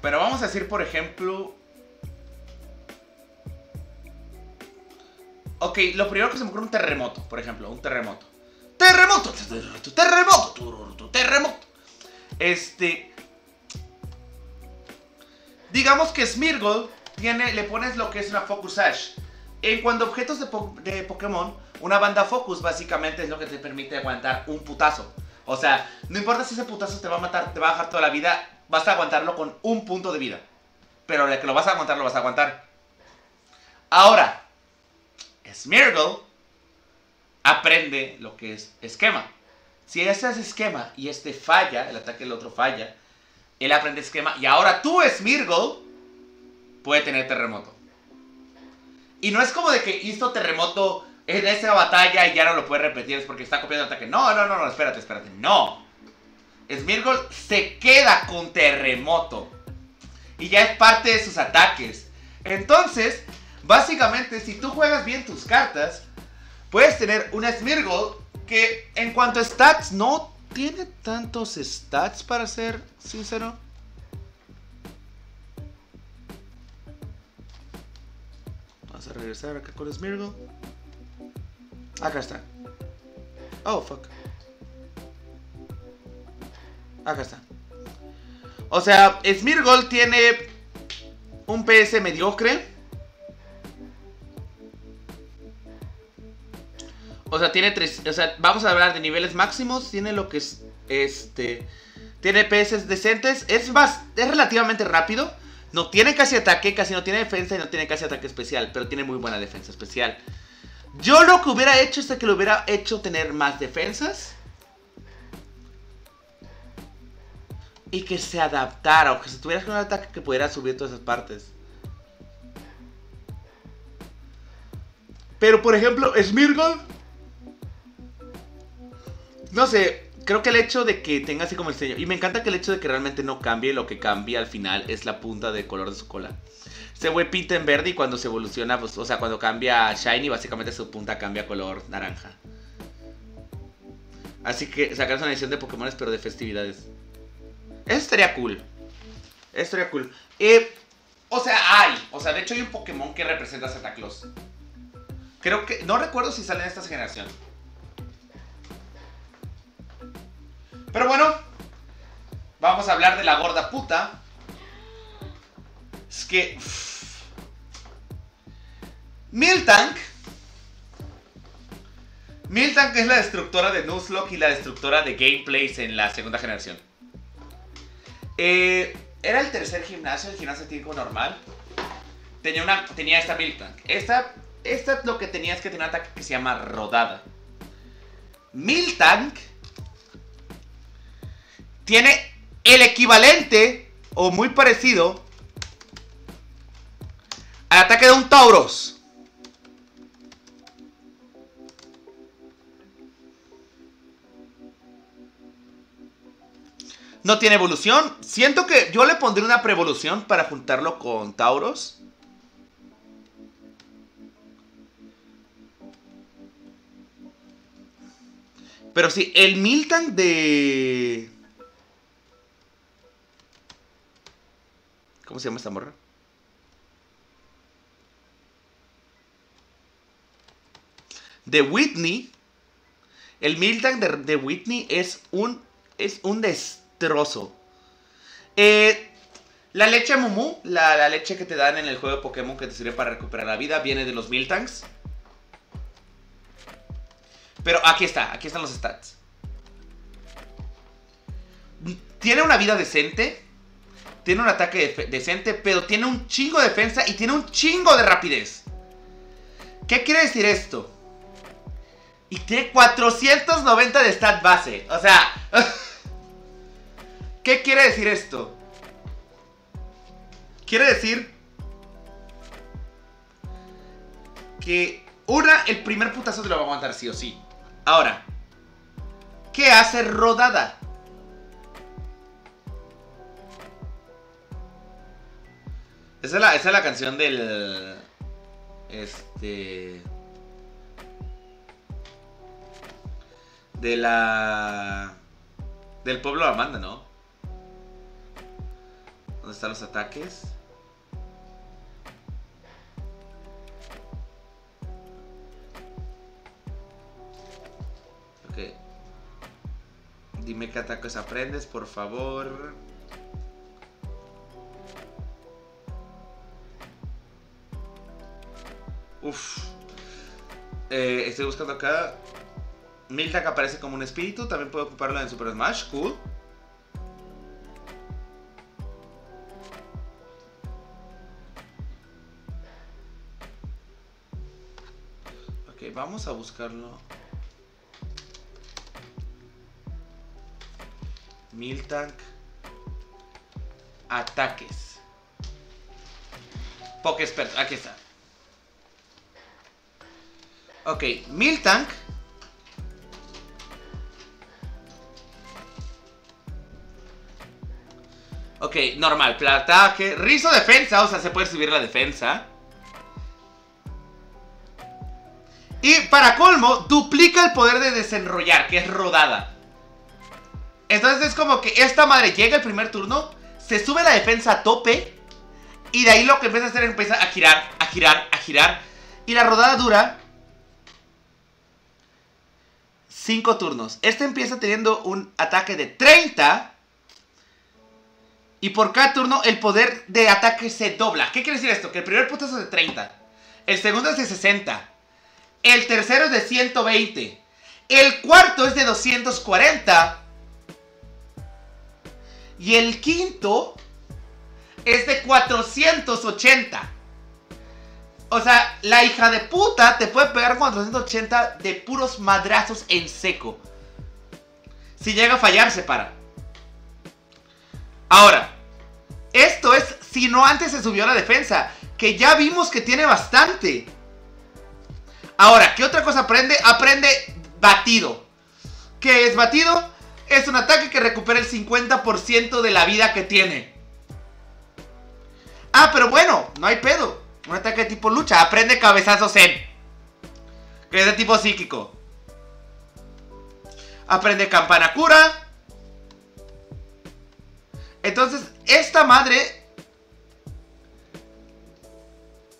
Pero vamos a decir, por ejemplo... Ok, lo primero que se me ocurre un terremoto, por ejemplo, un terremoto. ¡Terremoto! ¡Terremoto! ¡Terremoto! Este... Digamos que Smirgle tiene, le pones lo que es una Focus Ash. En cuanto a objetos de, de Pokémon, una banda Focus básicamente es lo que te permite aguantar un putazo. O sea, no importa si ese putazo te va a matar, te va a dejar toda la vida, vas a aguantarlo con un punto de vida. Pero de que lo vas a aguantar, lo vas a aguantar. Ahora, Smeargle aprende lo que es esquema. Si ese es esquema y este falla, el ataque del otro falla, él aprende esquema y ahora tú, Smeargle, puede tener terremoto. Y no es como de que hizo terremoto en esa batalla y ya no lo puede repetir, es porque está copiando el ataque. No, no, no, no, espérate, espérate. No. Smeargle se queda con terremoto. Y ya es parte de sus ataques. Entonces, básicamente, si tú juegas bien tus cartas, puedes tener una Smeargle que en cuanto a stats no tiene tantos stats para ser sincero. Vamos a regresar acá con Smeargle. Acá está. Oh, fuck. Acá está. O sea, Smeargle tiene un PS mediocre. O sea, tiene tres. O sea, vamos a hablar de niveles máximos. Tiene lo que es. Este. Tiene PS decentes. Es más. Es relativamente rápido. No tiene casi ataque, casi no tiene defensa y no tiene casi ataque especial. Pero tiene muy buena defensa especial. Yo lo que hubiera hecho es que lo hubiera hecho tener más defensas. Y que se adaptara. O que si tuvieras un ataque que pudiera subir todas esas partes. Pero por ejemplo, Smirgol. No sé, creo que el hecho de que tenga así como el diseño. Y me encanta que el hecho de que realmente no cambie. Lo que cambia al final es la punta de color de su cola. Este güey pinta en verde y cuando se evoluciona, pues, o sea, cuando cambia a Shiny, básicamente su punta cambia a color naranja. Así que sacar una edición de Pokémon, pero de festividades. Eso estaría cool. Eso estaría cool. Eh, o sea, hay. O sea, de hecho hay un Pokémon que representa a Santa Claus. Creo que... No recuerdo si sale en esta generación. Pero bueno. Vamos a hablar de la gorda puta. Es que... Miltank. Miltank es la destructora de Nuzlocke y la destructora de gameplays en la segunda generación. Eh, era el tercer gimnasio, el gimnasio típico normal. Tenía, una, tenía esta Miltank. Esta, esta lo que tenía es que tenía un ataque que se llama rodada. Miltank tiene el equivalente o muy parecido al ataque de un Tauros. No tiene evolución. Siento que yo le pondré una preevolución para juntarlo con Tauros. Pero sí, el Miltank de... ¿Cómo se llama esta morra? De Whitney. El Miltank de, de Whitney es un... Es un destrozo. Eh, la leche Mumu, la, la, leche que te dan en el juego de Pokémon que te sirve para recuperar la vida, viene de los Miltanks. Pero aquí está, aquí están los stats. Tiene una vida decente. Tiene un ataque decente, pero tiene un chingo de defensa y tiene un chingo de rapidez. ¿Qué quiere decir esto? Y tiene 490 de stat base. O sea... ¿Qué quiere decir esto? Quiere decir que una, el primer putazo te lo va a aguantar sí o sí. Ahora, ¿qué hace rodada? Esa es la, esa es la canción del... Este... De la... Del pueblo Amanda, ¿no? ¿Dónde están los ataques? Ok. Dime qué ataques aprendes, por favor. Uf. Eh, estoy buscando acá. Miltank aparece como un espíritu. También puedo ocuparlo en Super Smash. Cool. Vamos a buscarlo. Miltank. Ataques. Pokespert, aquí está. Ok, Miltank. Ok, normal, ataque. Rizo defensa, o sea, se puede subir la defensa. Y para colmo, duplica el poder de desenrollar, que es rodada. Entonces es como que esta madre llega el primer turno, se sube la defensa a tope, y de ahí lo que empieza a hacer es empieza a girar, a girar, a girar. Y la rodada dura 5 turnos. Este empieza teniendo un ataque de 30. Y por cada turno el poder de ataque se dobla. ¿Qué quiere decir esto? Que el primer putazo es de 30. El segundo es de 60. El tercero es de 120. El cuarto es de 240. Y el quinto es de 480. O sea, la hija de puta te puede pegar 480 de puros madrazos en seco. Si llega a fallar, se para. Ahora, esto es si no antes se subió la defensa, que ya vimos que tiene bastante. Ahora, ¿qué otra cosa aprende? Aprende batido. ¿Qué es batido? Es un ataque que recupera el 50% de la vida que tiene. Ah, pero bueno, no hay pedo. Un ataque de tipo lucha. Aprende cabezazos en. Que es de tipo psíquico. Aprende campana cura. Entonces, esta madre...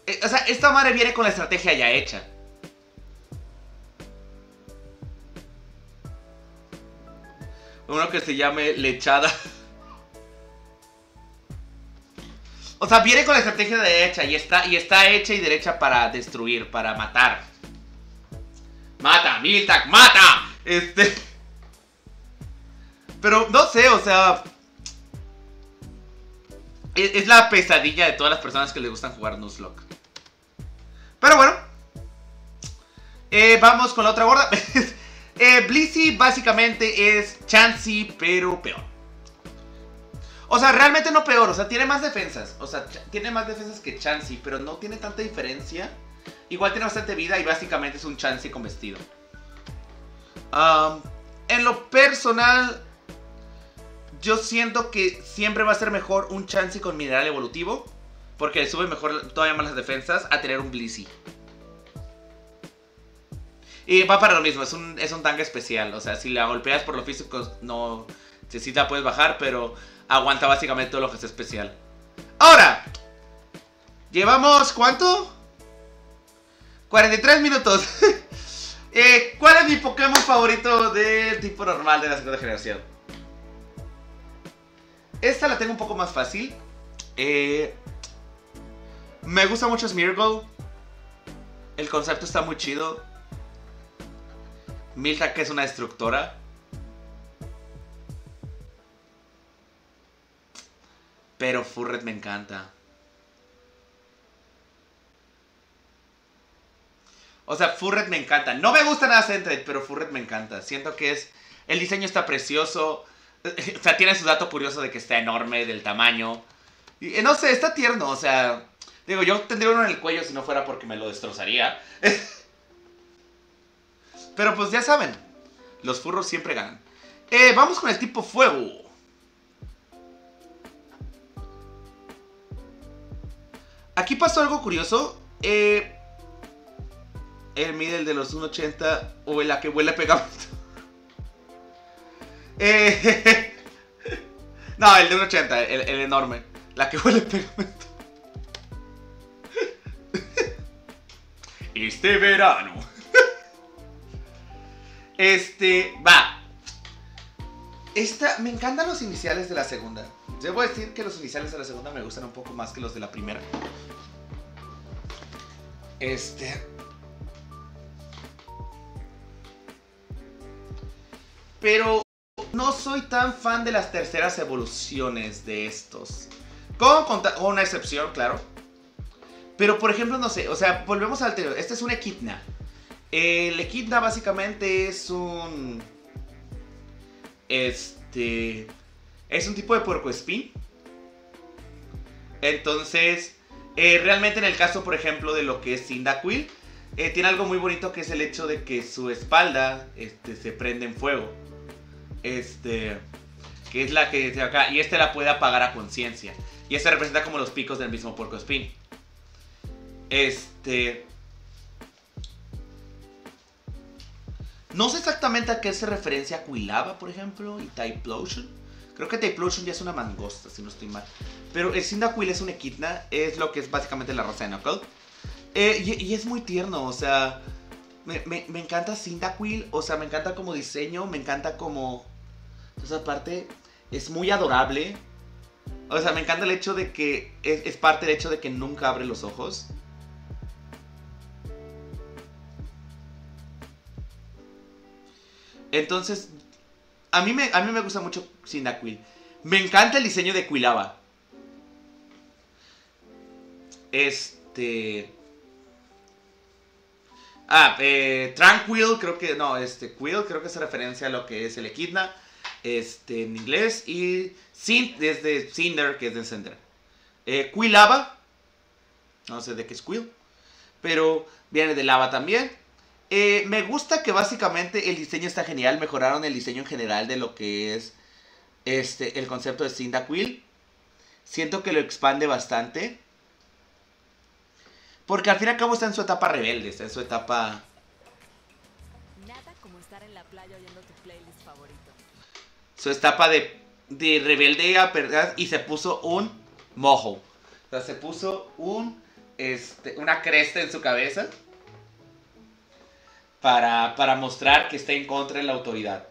Eh, o sea, esta madre viene con la estrategia ya hecha. Uno que se llame lechada. O sea, viene con la estrategia de derecha y está, y está hecha y derecha para destruir, para matar. Mata, Miltak, mata. Este. Pero no sé, o sea. Es, la pesadilla de todas las personas que les gustan jugar Nuzlocke. Pero bueno. Eh, vamos con la otra gorda. eh, básicamente es Chansey, pero peor. O sea, realmente no peor, o sea, tiene más defensas. O sea, tiene más defensas que Chansey, pero no tiene tanta diferencia. Igual tiene bastante vida y básicamente es un Chansey con vestido. en lo personal, yo siento que siempre va a ser mejor un Chansey con mineral evolutivo. Porque sube mejor todavía más las defensas a tener un Blissey. Y va para lo mismo, es un, es un tanque especial. O sea, si la golpeas por lo físico, no. Si puedes bajar, pero aguanta básicamente todo lo que es especial. Ahora, llevamos ¿cuánto? 43 minutos. Eh, ¿Cuál es mi Pokémon favorito del tipo normal de la segunda generación? Esta la tengo un poco más fácil. Eh, me gusta mucho Smeargle. El concepto está muy chido. Milka que es una destructora. Pero Furret me encanta. O sea, Furret me encanta. No me gusta nada Sentret, pero Furret me encanta. Siento que es... El diseño está precioso. O sea, tiene su dato curioso de que está enorme, del tamaño. Y, eh, no sé, está tierno. O sea, digo, yo tendría uno en el cuello si no fuera porque me lo destrozaría. pero pues ya saben, los furros siempre ganan. Eh, vamos con el tipo fuego. Aquí pasó algo curioso. Eh, el de los 1.80 o la que huele pegamento. Eh, no, el de 1.80, el, el, enorme. La que huele pegamento. Este verano. Este, va. Esta, me encantan los iniciales de la segunda. Debo decir que los iniciales de la segunda me gustan un poco más que los de la primera. Este. Pero no soy tan fan de las terceras evoluciones de estos. Con, una excepción, claro. Pero por ejemplo, no sé, o sea, volvemos al anterior. Este es un Equidna. El Equidna básicamente es un. Este. Es un tipo de puercoespín. Entonces, eh, realmente en el caso, por ejemplo, de lo que es Cyndaquil, eh, tiene algo muy bonito que es el hecho de que su espalda este, se prende en fuego. Este. Que es la que se acá. Y este la puede apagar a conciencia. Y este representa como los picos del mismo puercoespín. Este. No sé exactamente a qué se referencia a Quilava, por ejemplo, y Typlosion. Creo que Typlosion ya es una mangosta, si no estoy mal. Pero el Cyndaquil es un Equidna, es lo que es básicamente la raza de. Eh, y, es muy tierno, o sea, me, me, encanta Cyndaquil, o sea, me encanta como diseño, me encanta como... Entonces aparte, es muy adorable. O sea, me encanta el hecho de que es parte del hecho de que nunca abre los ojos. Entonces, a mí me, a mí me gusta mucho Cyndaquil. Me encanta el diseño de Quilava. Este. Ah, eh, Tranquil, creo que. No, este. Quill, creo que es referencia a lo que es el Equidna. Este, en inglés. Y. Sin, desde Cinder, que es de Cinder. Eh, Quilava. No sé de qué es Quill. Pero viene de lava también. Eh, me gusta que básicamente el diseño está genial. Mejoraron el diseño en general de lo que es este, el concepto de Cyndaquil. Siento que lo expande bastante. Porque al fin y al cabo está en su etapa rebelde, está en su etapa... Nada como estar en la playa oyendo tu playlist favorito. Su etapa de, de rebeldía, ¿verdad? Y se puso un mojo. O sea, se puso un, este, una cresta en su cabeza para, mostrar que está en contra de la autoridad.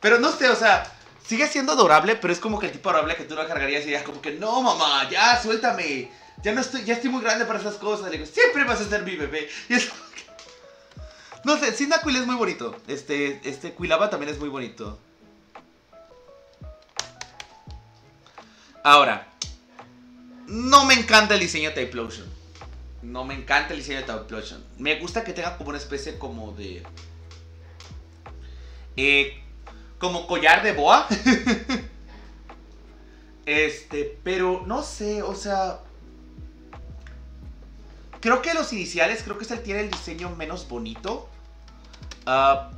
Pero no sé, o sea, sigue siendo adorable, pero es como que el tipo adorable que tú lo cargarías y dirías como que no, mamá, ya, suéltame. Ya no estoy, ya estoy muy grande para esas cosas. Le digo, siempre vas a ser mi bebé. Y es No sé, Cyndaquil es muy bonito. Este, este Quilava también es muy bonito. Ahora, no me encanta el diseño Typlosion no me encanta el diseño de Typlosion. Me gusta que tenga como una especie como de... Eh, como collar de boa. este, pero no sé, o sea... Creo que los iniciales, creo que este tiene el diseño menos bonito. Ah,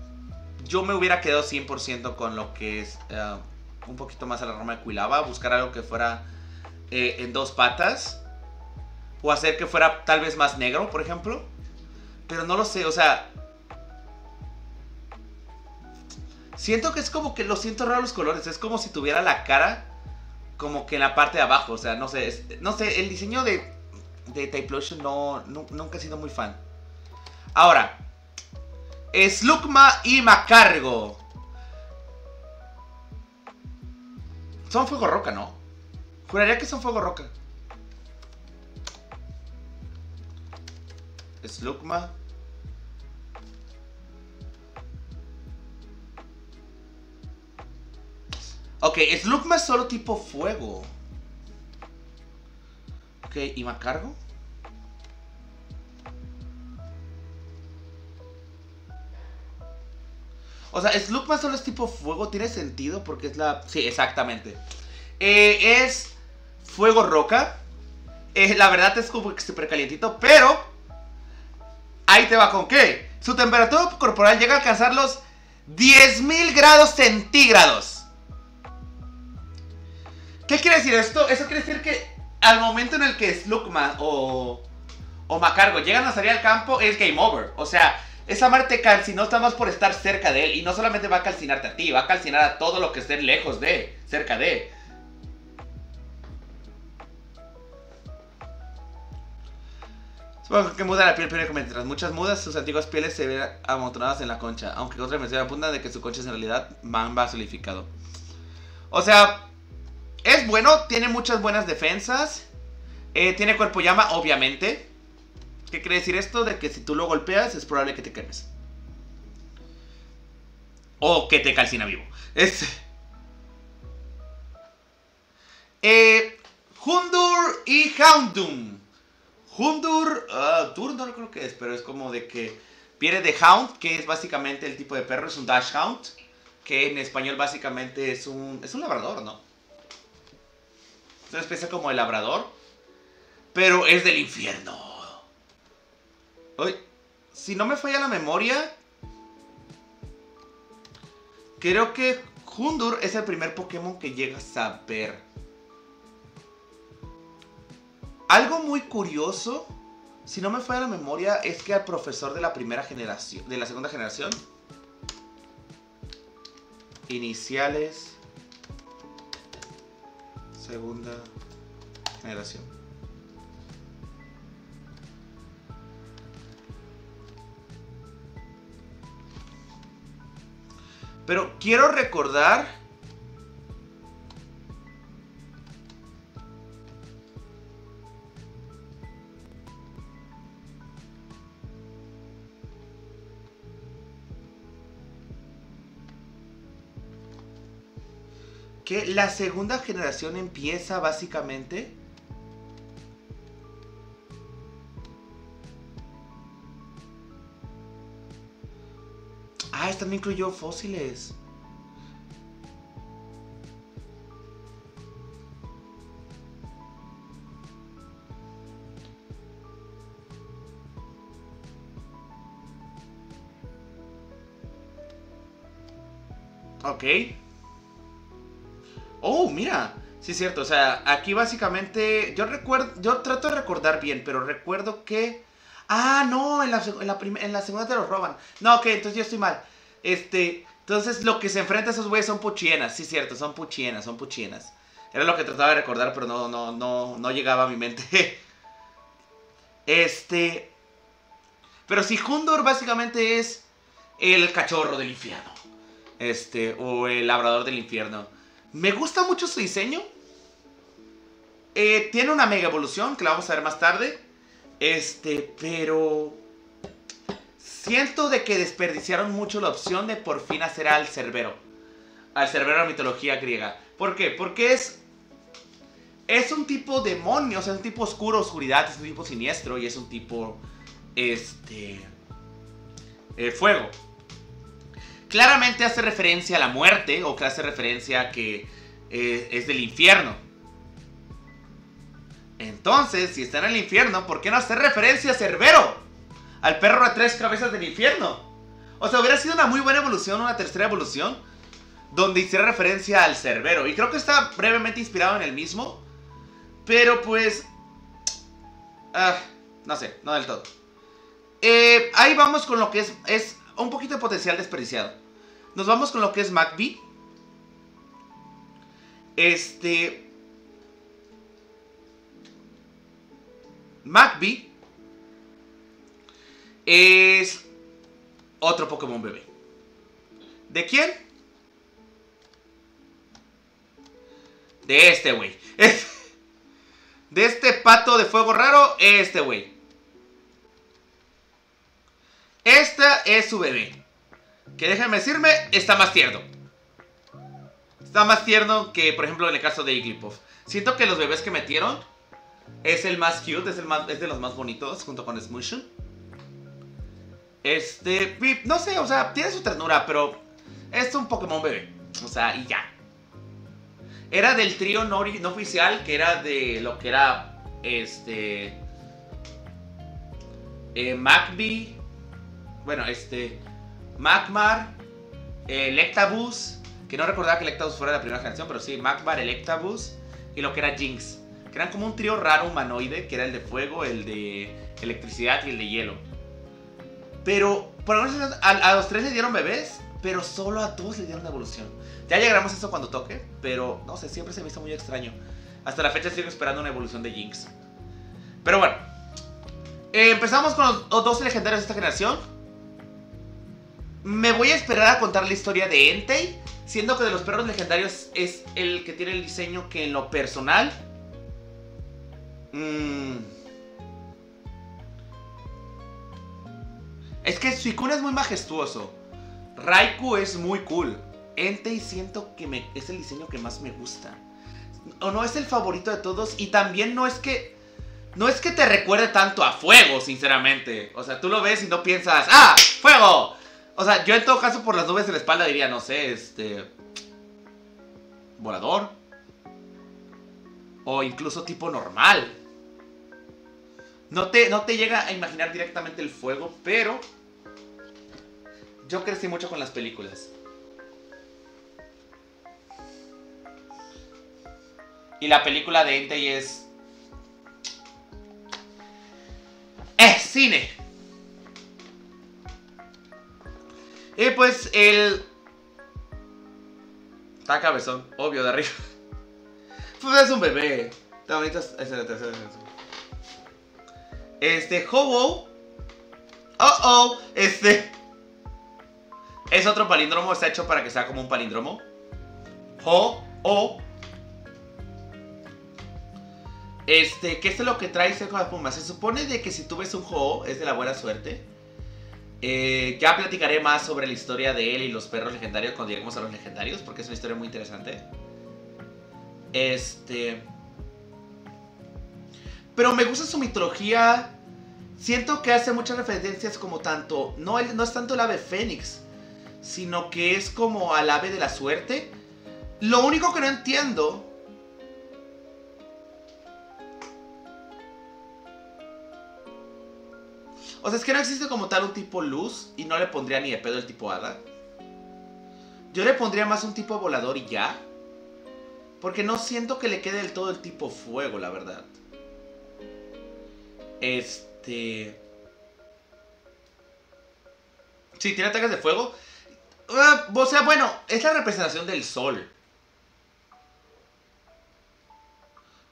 yo me hubiera quedado 100% con lo que es ah, un poquito más a la rama de Quilava. Buscar algo que fuera eh, en dos patas. O hacer que fuera tal vez más negro, por ejemplo. Pero no lo sé, o sea... Siento que es como que lo siento raro los colores. Es como si tuviera la cara como que en la parte de abajo. O sea, no sé. no sé, el diseño de, de Typlosion no, nunca he sido muy fan. Ahora, Slugma y Macargo. Son fuego roca, ¿no? Juraría que son fuego roca. Slugma. Ok, Slugma es solo tipo fuego. Ok, ¿y Macargo? O sea, Slugma solo es tipo fuego, tiene sentido porque es la... Sí, exactamente. Eh, es fuego roca. Eh, la verdad es como que súper calientito, pero Ahí te va con qué. Su temperatura corporal llega a alcanzar los 10.000 grados centígrados. ¿Qué quiere decir esto? Eso quiere decir que al momento en el que Slugma o, o Macargo llegan a salir al campo es game over. O sea, esa Marte te calcinó está más por estar cerca de él. Y no solamente va a calcinarte a ti, va a calcinar a todo lo que esté lejos de, cerca de. Supongo que muda la piel periódicamente. Tras muchas mudas, sus antiguas pieles se ven amontonadas en la concha. Aunque otra mención apunta de que su concha es en realidad mamba solidificado. O sea, es bueno, tiene muchas buenas defensas. Eh, tiene cuerpo llama, obviamente. ¿Qué quiere decir esto? De que si tú lo golpeas es probable que te quemes. O que te calcina vivo. Es... Eh, Hundur y Houndoom. Hundur, uh, no creo que es, pero es como de que Viene de Hound, que es básicamente el tipo de perro, es un Dash Hound, que en español básicamente es un, es un labrador, ¿no? Es una especie como de labrador, pero es del infierno. Uy, si no me falla la memoria, creo que Hundur es el primer Pokémon que llegas a ver. Algo muy curioso, si no me falla la memoria, es que al profesor de la primera generación, de la segunda generación, iniciales, segunda generación. Pero quiero recordar que la segunda generación empieza básicamente Ah, esta no incluyó fósiles. Ok. Oh, mira. Sí, es cierto. O sea, aquí básicamente. Yo recuerdo. Yo trato de recordar bien, pero recuerdo que. Ah, no, en la, en la, segunda te los roban. No, ok, entonces yo estoy mal. Este. Entonces lo que se enfrenta a esos güeyes son puchienas. Sí, es cierto, son puchienas, son puchienas. Era lo que trataba de recordar, pero no, no, no, no llegaba a mi mente. Este. Pero si Hundor básicamente es el cachorro del infierno. Este, o el labrador del infierno. Me gusta mucho su diseño. Eh, tiene una mega evolución que la vamos a ver más tarde. Este, pero. Siento de que desperdiciaron mucho la opción de por fin hacer al Cerbero. Al Cerbero de la mitología griega. ¿Por qué? Porque es. Es un tipo demonio, o sea, es un tipo oscuro, oscuridad, es un tipo siniestro y es un tipo. Este. eh, fuego. Claramente hace referencia a la muerte o que hace referencia a que eh, es del infierno. Entonces, si está en el infierno, ¿por qué no hacer referencia a Cerbero? Al perro de tres cabezas del infierno. O sea, hubiera sido una muy buena evolución, una tercera evolución, donde hiciera referencia al Cerbero. Y creo que está brevemente inspirado en el mismo. Pero pues... ah, no sé, no del todo. Eh, ahí vamos con lo que es, es un poquito de potencial desperdiciado. Nos vamos con lo que es MacBee. Este... MacBee es otro Pokémon bebé. ¿De quién? De este güey. De este pato de fuego raro, este güey. Esta es su bebé. Que déjenme decirme, está más tierno. Está más tierno que, por ejemplo, en el caso de Igglybuff. Siento que los bebés que metieron es el más cute, es, el más, es de los más bonitos, junto con Smushun. Este, no sé, o sea, tiene su ternura, pero es un Pokémon bebé. O sea, y ya. Era del trío no, oficial, que era de lo que era, este... Eh, Magby, bueno, este... Magmar, Electabuzz, que no recordaba que Electabuzz fuera la primera generación, pero sí, Magmar, Electabuzz, y lo que era Jinx. Que eran como un trío raro humanoide, que era el de fuego, el de electricidad y el de hielo. Pero, por lo menos a, los tres le dieron bebés, pero solo a dos le dieron evolución. Ya llegaremos a eso cuando toque, pero no sé, siempre se me hizo muy extraño. Hasta la fecha sigo esperando una evolución de Jinx. Pero bueno, eh, empezamos con los dos legendarios de esta generación. Me voy a esperar a contar la historia de Entei, siendo que de los perros legendarios es el que tiene el diseño que en lo personal... mm, es que Suicune es muy majestuoso. Raikou es muy cool. Entei siento que es el diseño que más me gusta. O no es el favorito de todos. Y también no es que. no es que te recuerde tanto a fuego, sinceramente. O sea, tú lo ves y no piensas, ¡ah! ¡Fuego! O sea, yo en todo caso por las nubes de la espalda diría, no sé, este. Volador. O incluso tipo normal. No te, no te llega a imaginar directamente el fuego, pero. Yo crecí mucho con las películas. Y la película de Entei es. ¡Es cine! Y pues el. Está cabezón, obvio, de arriba. Pues es un bebé. Está bonito. Es la tercera. Este, Hobo. Oh oh. Este. Es otro palíndromo. Está hecho para que sea como un palíndromo. Ho. O. Este, ¿qué es lo que trae Seco de Puma? Se supone de que si tú ves un Ho, es de la buena suerte. Eh, ya platicaré más sobre la historia de él y los perros legendarios cuando lleguemos a los legendarios, porque es una historia muy interesante. Este. Pero me gusta su mitología. Siento que hace muchas referencias como tanto. No, no es tanto el ave fénix, sino que es como al ave de la suerte. Lo único que no entiendo O sea, es que no existe como tal un tipo luz y no le pondría ni de pedo el tipo hada. Yo le pondría más un tipo volador y ya. Porque no siento que le quede del todo el tipo fuego, la verdad. Este... Sí, tiene ataques de fuego. Ah, o sea, bueno, es la representación del sol.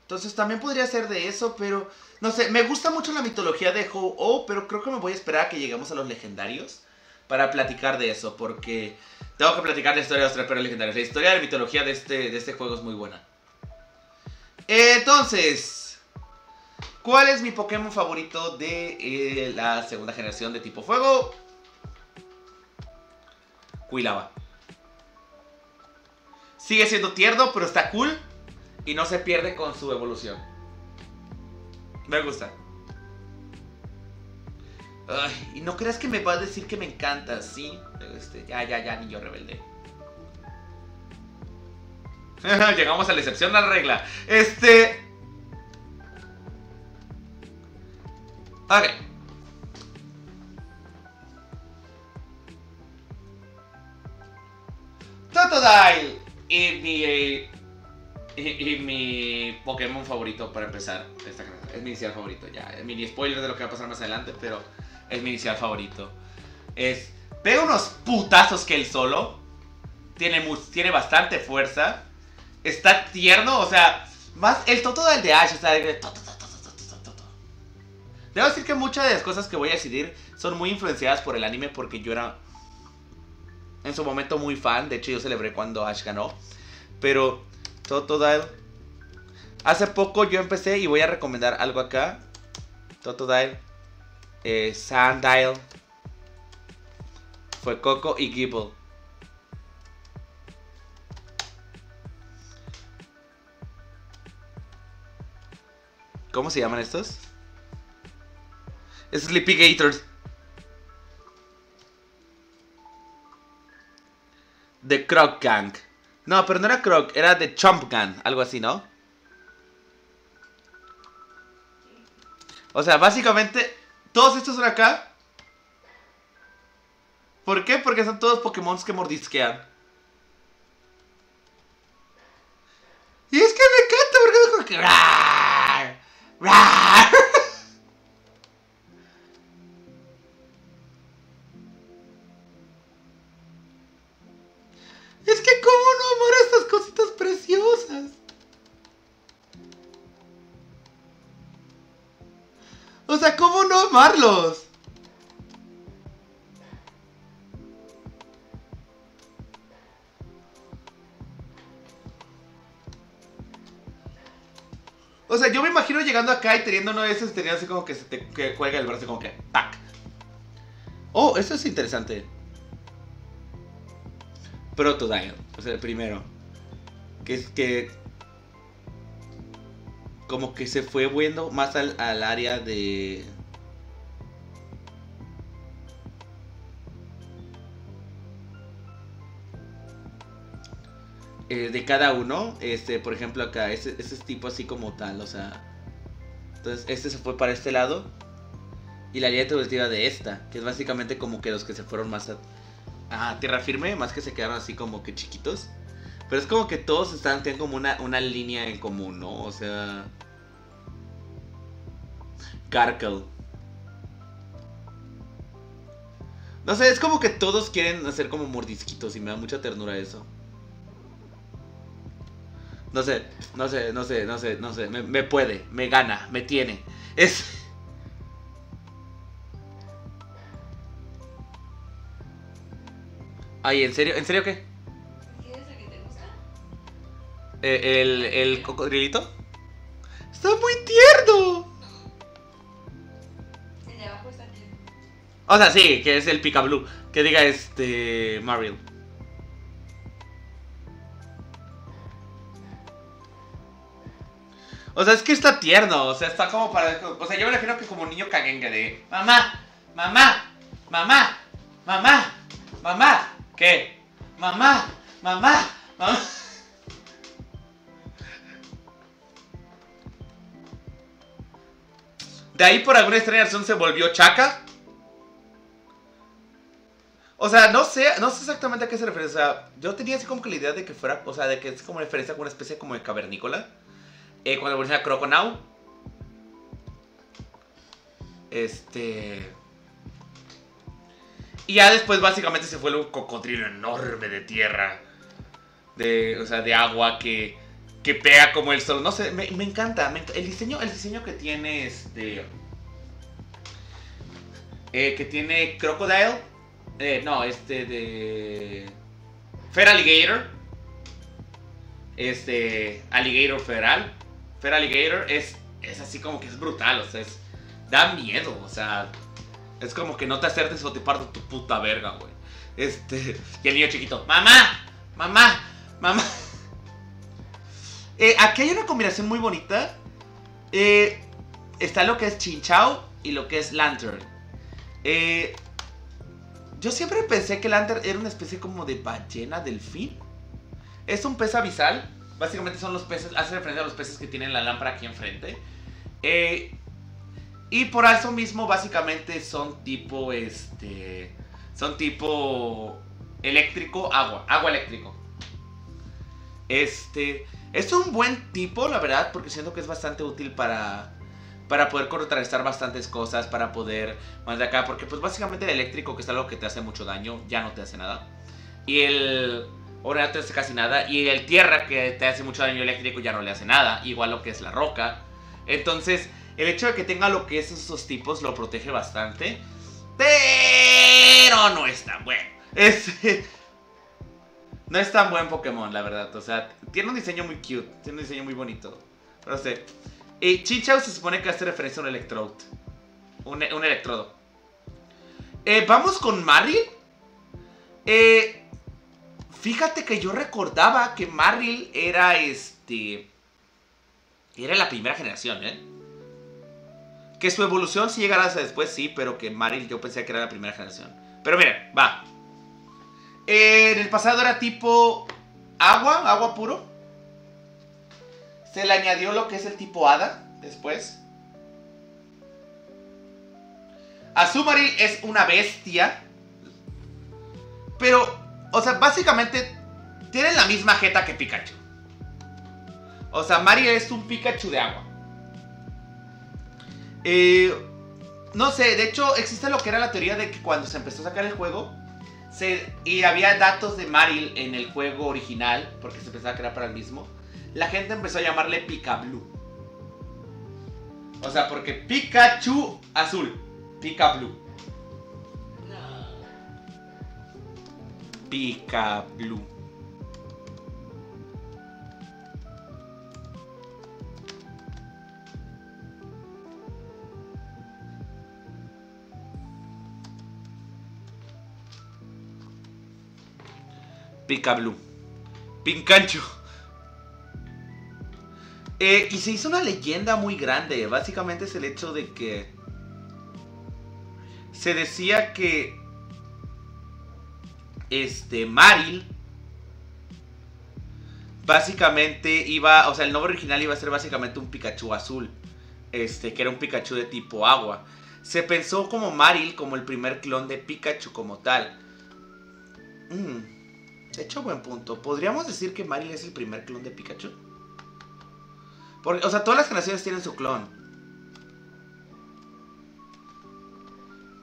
Entonces también podría ser de eso, pero no sé, me gusta mucho la mitología de Ho-Oh, pero creo que me voy a esperar a que lleguemos a los legendarios para platicar de eso, porque tengo que platicar la historia de los tres perros legendarios. La historia de la mitología de este, de este juego es muy buena. Entonces, ¿cuál es mi Pokémon favorito de eh, la segunda generación de tipo fuego? Quilava. Sigue siendo tierno, pero está cool y no se pierde con su evolución. Me gusta. Ay, y no creas que me va a decir que me encanta, ¿sí? Este, ya, ya, ya, niño rebelde. Llegamos a la excepción a la regla. Este. Ok. Totodile y mi y, mi Pokémon favorito para empezar esta Es mi inicial favorito, ya. Mini spoiler de lo que va a pasar más adelante, pero es mi inicial favorito. Es. Pega unos putazos que él solo. Tiene, tiene bastante fuerza. Está tierno, o sea. Más el Toto del de Ash, o sea, Debo decir que muchas de las cosas que voy a decidir son muy influenciadas por el anime porque yo era en su momento muy fan. De hecho, yo celebré cuando Ash ganó. Pero Totodile. Hace poco yo empecé y voy a recomendar algo acá. Totodile. Eh, Sandile. Fue Coco y Gibble. ¿Cómo se llaman estos? Sleepy Gators. The Croc Gang. No, pero no era Croc, era de Chomp Gun, algo así, ¿no? O sea, básicamente, todos estos son acá. ¿Por qué? Porque son todos Pokémon que mordisquean. Y es que me encanta porque. ¡Rar! ¡Rar! Acá y teniendo uno de esos, teniendo así como que se te que cuelga el brazo como que ¡tac! Oh, eso es interesante. Protodile, o sea, el primero. Que es que. como que se fue viendo más al, al área de... eh, de cada uno, este, por ejemplo acá, ese, ese es tipo así como tal, o sea, entonces este se fue para este lado y la línea evolutiva de esta, que es básicamente como que los que se fueron más a, tierra firme, más que se quedaron así como que chiquitos, pero es como que todos están, tienen como una, una línea en común, ¿no? O sea... Garkle. No sé, es como que todos quieren hacer como mordisquitos y me da mucha ternura eso. No sé, no sé, no sé, no sé, no sé. Me, me puede, me gana, me tiene. Es... Ay, ¿en serio? ¿En serio qué? ¿Quién es el que te gusta? Eh, ¿El, el cocodrilito? Está muy tierno. El de abajo está bien. O sea, sí, que es el Picablu. Que diga este. Mariel. O sea, es que está tierno. O sea, está como para. O sea, yo me imagino que como un niño caguengue de. Mamá, mamá, mamá, mamá, mamá. ¿Qué? Mamá, mamá, mamá. De ahí por alguna extraña razón se volvió chaca. O sea, no sé, no sé exactamente a qué se refiere. O sea, yo tenía así como que la idea de que fuera, o sea, de que es como referencia a una especie como de cavernícola. Eh, cuando a Croconaw. Este. Y ya después básicamente se fue un cocodrilo enorme de tierra. De, o sea, de agua que, que pega como el sol. No sé, me, encanta. el, diseño, el diseño que tiene este. eh, que tiene Crocodile. Eh, no, este de. Fair Alligator. Este. Alligator Feral. Fair Alligator es, es así como que es brutal. O sea, es. Da miedo. O sea. Es como que no te acertes o te parto tu puta verga, güey. Este. Y el niño chiquito. ¡Mamá! ¡Mamá! ¡Mamá! Eh, aquí hay una combinación muy bonita. Eh, está lo que es Chinchao y lo que es Lantern. Eh, yo siempre pensé que Lantern era una especie como de ballena delfín. Es un pez abisal. Básicamente son los peces, hace referencia a los peces que tienen la lámpara aquí enfrente. Eh, y por eso mismo, básicamente son tipo, este, son tipo eléctrico, agua, agua eléctrico. Este, es un buen tipo, la verdad, porque siento que es bastante útil para, para poder contrarrestar bastantes cosas, para poder más de acá, porque pues básicamente el eléctrico, que es algo que te hace mucho daño, ya no te hace nada. Y el, ahora no te hace casi nada. Y el tierra, que te hace mucho daño eléctrico, ya no le hace nada, igual lo que es la roca. Entonces, el hecho de que tenga lo que es esos tipos lo protege bastante. Pero no es tan bueno. Es, no es tan buen Pokémon, la verdad. O sea, tiene un diseño muy cute. Tiene un diseño muy bonito. No sé. Y se supone que hace referencia a un Electrode. Un, un electrodo. Eh, Vamos con Maril. Eh, fíjate que yo recordaba que Maril era este. Era la primera generación, ¿eh? Que su evolución sí llegará hasta después, sí, pero que Maril yo pensé que era la primera generación. Pero miren, va. En el pasado era tipo agua, agua puro. Se le añadió lo que es el tipo hada después. Azumarill es una bestia. Pero, o sea, básicamente tiene la misma jeta que Pikachu. O sea, Mario es un Pikachu de agua. Eh, no sé, de hecho existe lo que era la teoría de que cuando se empezó a sacar el juego y había datos de Maril en el juego original, porque se pensaba que era para el mismo, la gente empezó a llamarle Pikablue. O sea, porque Pikachu azul, Pikablue. No. Pikablue. Pikablue. Pincancho. Eh, y se hizo una leyenda muy grande. Básicamente es el hecho de que se decía que este Maril básicamente iba, o sea, el nombre original iba a ser básicamente un Pikachu azul, este, que era un Pikachu de tipo agua. Se pensó como Maril como el primer clon de Pikachu como tal. Mm, de hecho, buen punto. ¿Podríamos decir que Maril es el primer clon de Pikachu? O sea, todas las generaciones tienen su clon.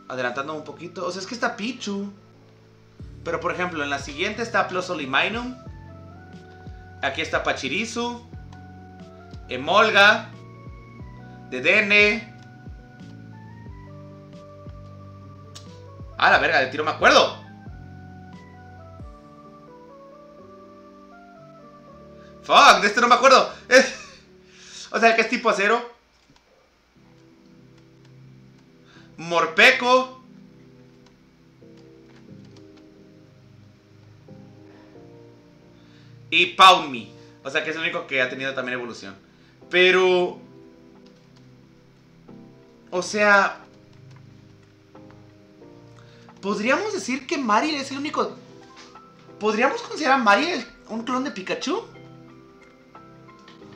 Adelantando un poquito. O sea, es que está Pichu. Pero, por ejemplo, en la siguiente está Plosoliminum. Aquí está Pachirisu. Emolga. Dedenne. Ah, la verga, de tiro me acuerdo. Fuck, de este no me acuerdo. O sea, que es tipo acero. Morpeco. Y Pound. O sea, que es el único que ha tenido también evolución. Pero... O sea... ¿Podríamos decir que Mariel es el único... ¿Podríamos considerar a Mariel un clon de Pikachu?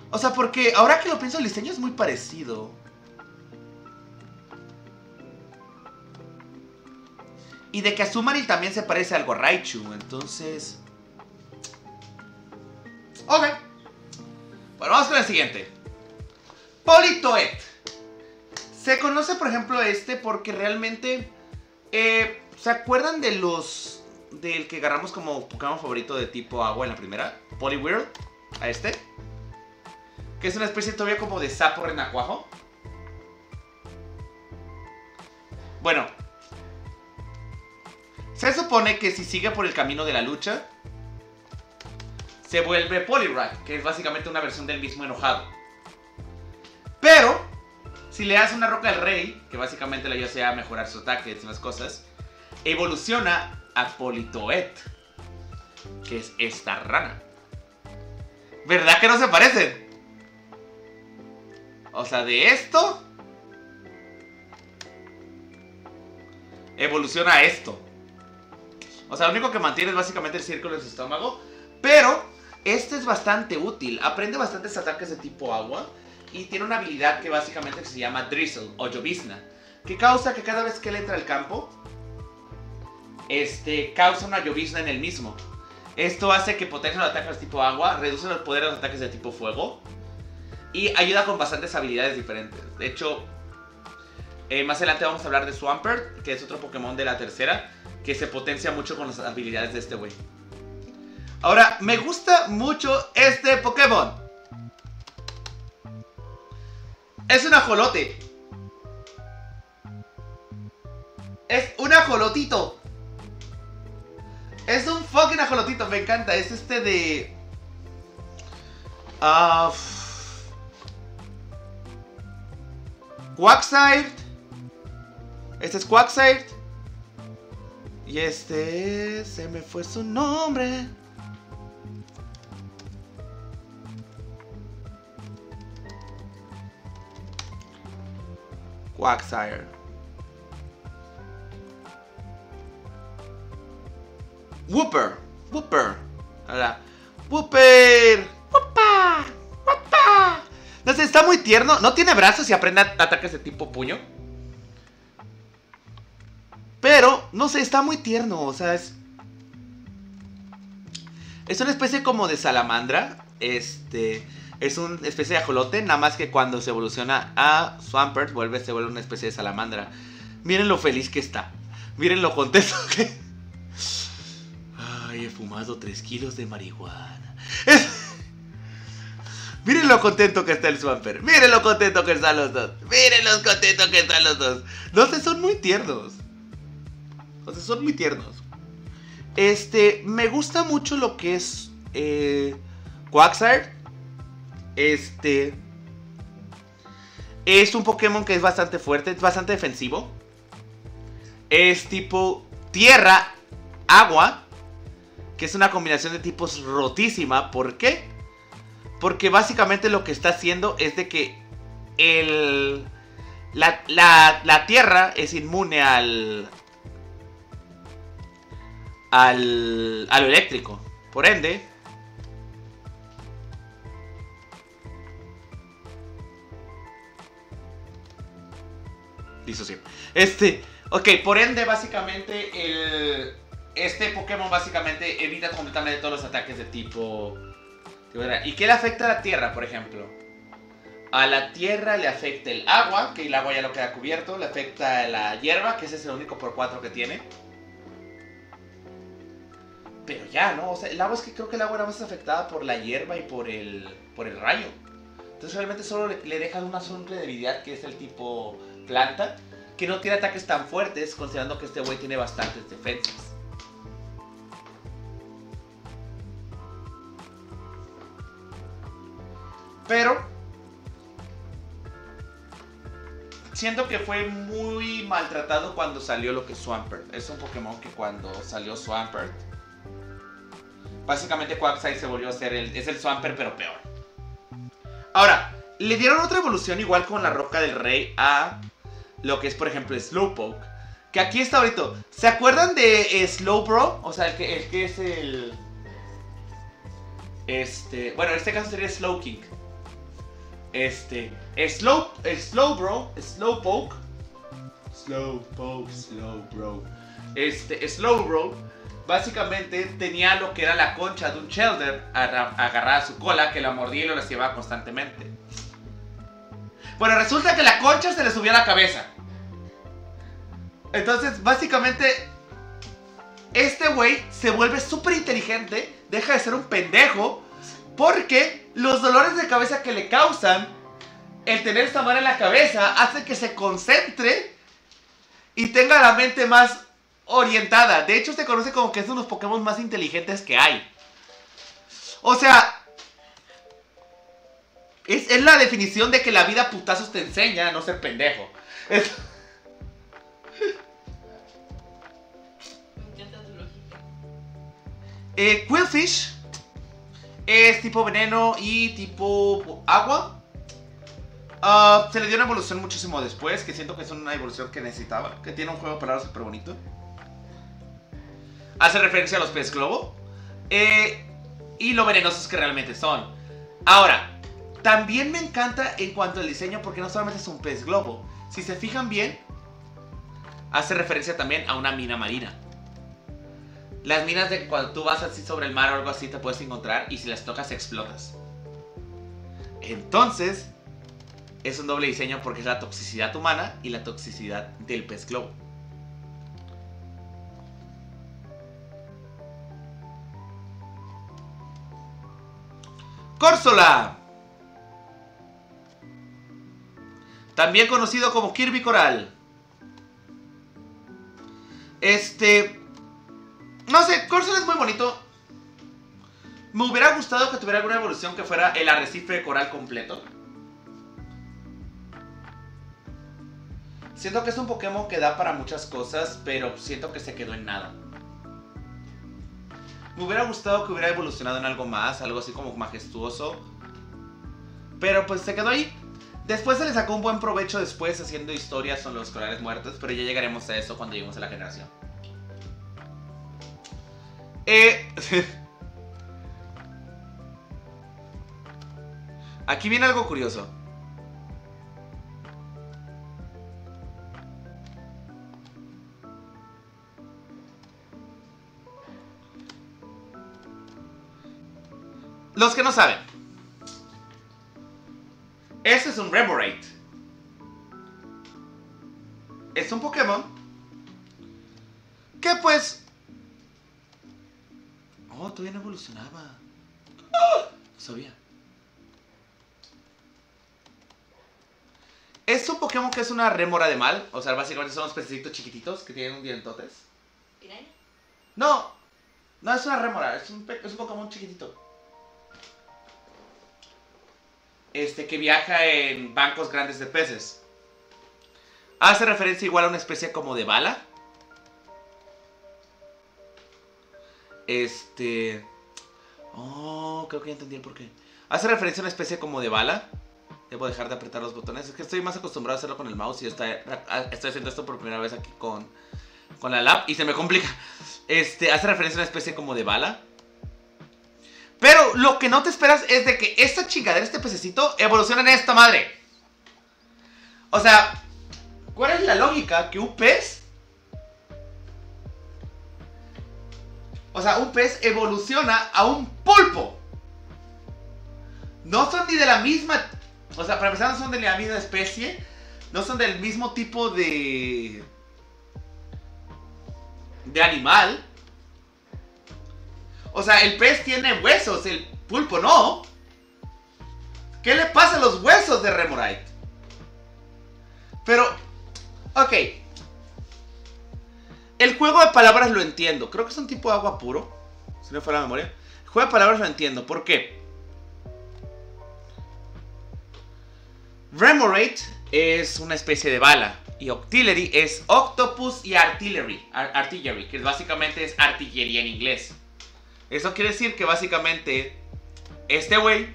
O sea, porque ahora que lo pienso, el diseño es muy parecido. Y de que Azumarill también se parece algo a Raichu, entonces... Ok. Bueno, vamos con el siguiente. Politoed. Se conoce, por ejemplo, este porque realmente... eh, ¿Se acuerdan de los... Del que agarramos como Pokémon favorito de tipo agua en la primera? Poliwhirl. A este. Que es una especie todavía como de sapo renacuajo. Bueno. Se supone que si sigue por el camino de la lucha, se vuelve Poliwrath, que es básicamente una versión del mismo enojado. Pero, si le hace una roca al rey, que básicamente le ayuda a mejorar su ataque y las cosas, evoluciona a Politoed, que es esta rana. ¿Verdad que no se parecen? O sea, de esto evoluciona esto. O sea, lo único que mantiene es básicamente el círculo en su estómago. Pero este es bastante útil. Aprende bastantes ataques de tipo agua. Y tiene una habilidad que básicamente se llama Drizzle o llovizna. Que causa que cada vez que él entra al campo, este, causa una llovizna en el mismo. Esto hace que potencie los ataques de tipo agua, reduce el poder de los ataques de tipo fuego. Y ayuda con bastantes habilidades diferentes. De hecho, eh, más adelante vamos a hablar de Swampert, que es otro Pokémon de la tercera, que se potencia mucho con las habilidades de este güey. Ahora, me gusta mucho este Pokémon. Es un ajolote. Es un ajolotito. Es un fucking ajolotito, me encanta. Es este de... Ah... Quagsire. Este es Quagsire. Y este... Se me fue su nombre. Quagsire. Whooper. Whooper. Ahora. Whooper. Whoopa. Whoopa. No sé, está muy tierno. No tiene brazos y aprende ataques de tipo puño. Pero, no sé, está muy tierno. O sea, es. Es una especie como de salamandra. Este. Es una especie de ajolote. Nada más que cuando se evoluciona a Swampert, vuelve, se vuelve una especie de salamandra. Miren lo feliz que está. Miren lo contento que. Ay, he fumado 3 kilos de marihuana. Miren lo contento que está el Swampert. Miren lo contento que están los dos. Miren lo contento que están los dos. No sé, son muy tiernos. O sea, son muy tiernos. Este, me gusta mucho lo que es eh. Este, es un Pokémon que es bastante fuerte, es bastante defensivo. Es tipo tierra, agua, que es una combinación de tipos rotísima. ¿Por qué? Porque básicamente lo que está haciendo es de que el, la, la- Tierra es inmune al, al, a lo eléctrico. Por ende, disocio. Este, ok, por ende, básicamente, el, este Pokémon básicamente evita completamente todos los ataques de tipo... ¿Y qué le afecta a la Tierra, por ejemplo? A la Tierra le afecta el agua, que el agua ya lo queda cubierto. Le afecta la hierba, que ese es el único por cuatro que tiene. Pero ya, ¿no? O sea, el agua es que creo que el agua nada más afectada por la hierba y por el, por el rayo. Entonces realmente solo le, le dejan una simple debilidad que es el tipo planta, que no tiene ataques tan fuertes, considerando que este güey tiene bastantes defensas. Pero siento que fue muy maltratado cuando salió lo que es Swampert. Es un Pokémon que cuando salió Swampert, básicamente Quagsire se volvió a ser el, es el Swampert pero peor. Ahora, le dieron otra evolución igual con la Roca del Rey a lo que es por ejemplo Slowpoke. Que aquí está ahorita. ¿Se acuerdan de eh, Slowbro? O sea, el que, el que es el... Este... Bueno, en este caso sería Slowking. Este... Slow... Slowbro... Slowpoke... Slowpoke... Slowbro... Este... Slowbro... Básicamente tenía lo que era la concha de un Shelder arra- agarrada a su cola que la mordía y lo lastimaba constantemente. Bueno, resulta que la concha se le subió a la cabeza. Entonces, básicamente, este güey se vuelve súper inteligente, deja de ser un pendejo, porque los dolores de cabeza que le causan el tener esta mano en la cabeza hace que se concentre y tenga la mente más orientada. De hecho, se conoce como que es uno de los Pokémon más inteligentes que hay. O sea, es, es la definición de que la vida putazos te enseña a no ser pendejo. Es- Me encanta tu lógica. Eh, Quillfish es tipo veneno y tipo agua. Ah, se le dio una evolución muchísimo después, que siento que es una evolución que necesitaba, que tiene un juego de palabras súper bonito. Hace referencia a los pez globo. eh, y lo venenosos que realmente son. Ahora, también me encanta en cuanto al diseño porque no solamente es un pez globo. Si se fijan bien, hace referencia también a una mina marina. Las minas de cuando tú vas así sobre el mar o algo así te puedes encontrar y si las tocas explotas. Entonces, es un doble diseño porque es la toxicidad humana y la toxicidad del pez globo. Córsola. También conocido como Kirby Coral. Este, no sé, Corsola es muy bonito. Me hubiera gustado que tuviera alguna evolución que fuera el arrecife de coral completo. Siento que es un Pokémon que da para muchas cosas, pero siento que se quedó en nada. Me hubiera gustado que hubiera evolucionado en algo más, algo así como majestuoso. Pero pues se quedó ahí. Después se le sacó un buen provecho después haciendo historias con los corales muertos, pero ya llegaremos a eso cuando lleguemos a la generación. Eh, Aquí viene algo curioso. Los que no saben. Este es un Remoraid. Es un Pokémon que pues... Oh, todavía no evolucionaba. No sabía. Es un Pokémon que es una rémora de mal. O sea, básicamente son unos pececitos chiquititos que tienen un dientotes. ¿Piraña? No, no es una rémora, es un, es un Pokémon chiquitito. Este que viaja en bancos grandes de peces. Hace referencia igual a una especie como de bala. Este. Oh, creo que ya entendí el porqué. Hace referencia a una especie como de bala. Debo dejar de apretar los botones. Es que estoy más acostumbrado a hacerlo con el mouse y estoy, estoy haciendo esto por primera vez aquí con, con la lap y se me complica. Este, hace referencia a una especie como de bala. Pero lo que no te esperas es de que esta chingadera, este pececito, evoluciona en esta madre. O sea, ¿cuál es la lógica que un pez... O sea, un pez evoluciona a un pulpo. No son ni de la misma... O sea, para empezar no son de la misma especie. No son del mismo tipo de... De animal. O sea, el pez tiene huesos, el pulpo no. ¿Qué le pasa a los huesos de Remorite? Pero, ok. El juego de palabras lo entiendo. Creo que es un tipo de agua puro. Si no fuera la memoria. El juego de palabras lo entiendo. ¿Por qué? Remorate es una especie de bala. Y Octillery es Octopus y Artillery. artillery, que básicamente es artillería en inglés. Eso quiere decir que básicamente este güey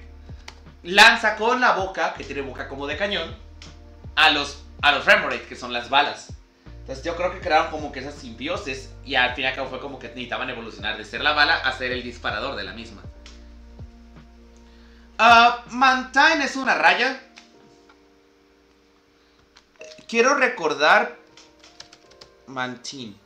lanza con la boca, que tiene boca como de cañón, a los, a los Remorate, que son las balas. Entonces yo creo que crearon como que esas simbioses y al fin y al cabo fue como que necesitaban evolucionar de ser la bala a ser el disparador de la misma. Uh, Mantine es una raya. Quiero recordar Mantine.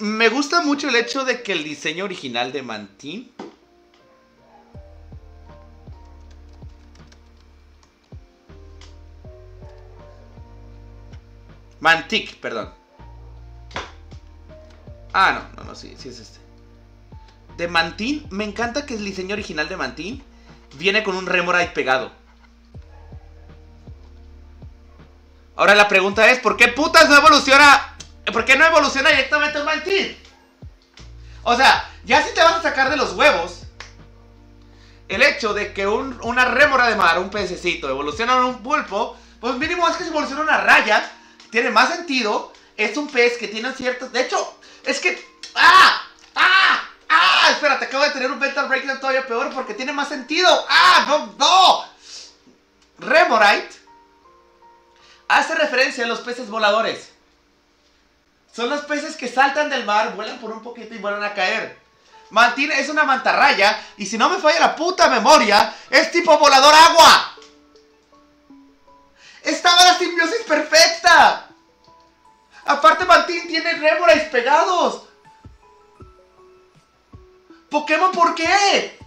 Me gusta mucho el hecho de que el diseño original de Mantin Mantic, perdón. Ah, no, no, no, sí, sí es este. De Mantin, me encanta que el diseño original de Mantin viene con un Remorite pegado. Ahora la pregunta es, ¿por qué putas no evoluciona ¿Por qué no evoluciona directamente un Mantin? O sea, ya si te vas a sacar de los huevos el hecho de que una rémora de mar, un pececito, evoluciona en un pulpo, pues mínimo es que se evoluciona una raya, tiene más sentido, es un pez que tiene ciertos... De hecho, es que... ¡Ah! ¡Ah! ¡Ah! Espera, te acabo de tener un mental breakdown todavía peor porque tiene más sentido. ¡Ah! ¡No! ¡No! Remorite hace referencia a los peces voladores. Son los peces que saltan del mar, vuelan por un poquito y vuelven a caer. Mantiene, es una mantarraya y si no me falla la puta memoria, es tipo volador agua. Estaba la simbiosis perfecta. Aparte Mantín tiene rémoras pegados. Pokémon, ¿por qué?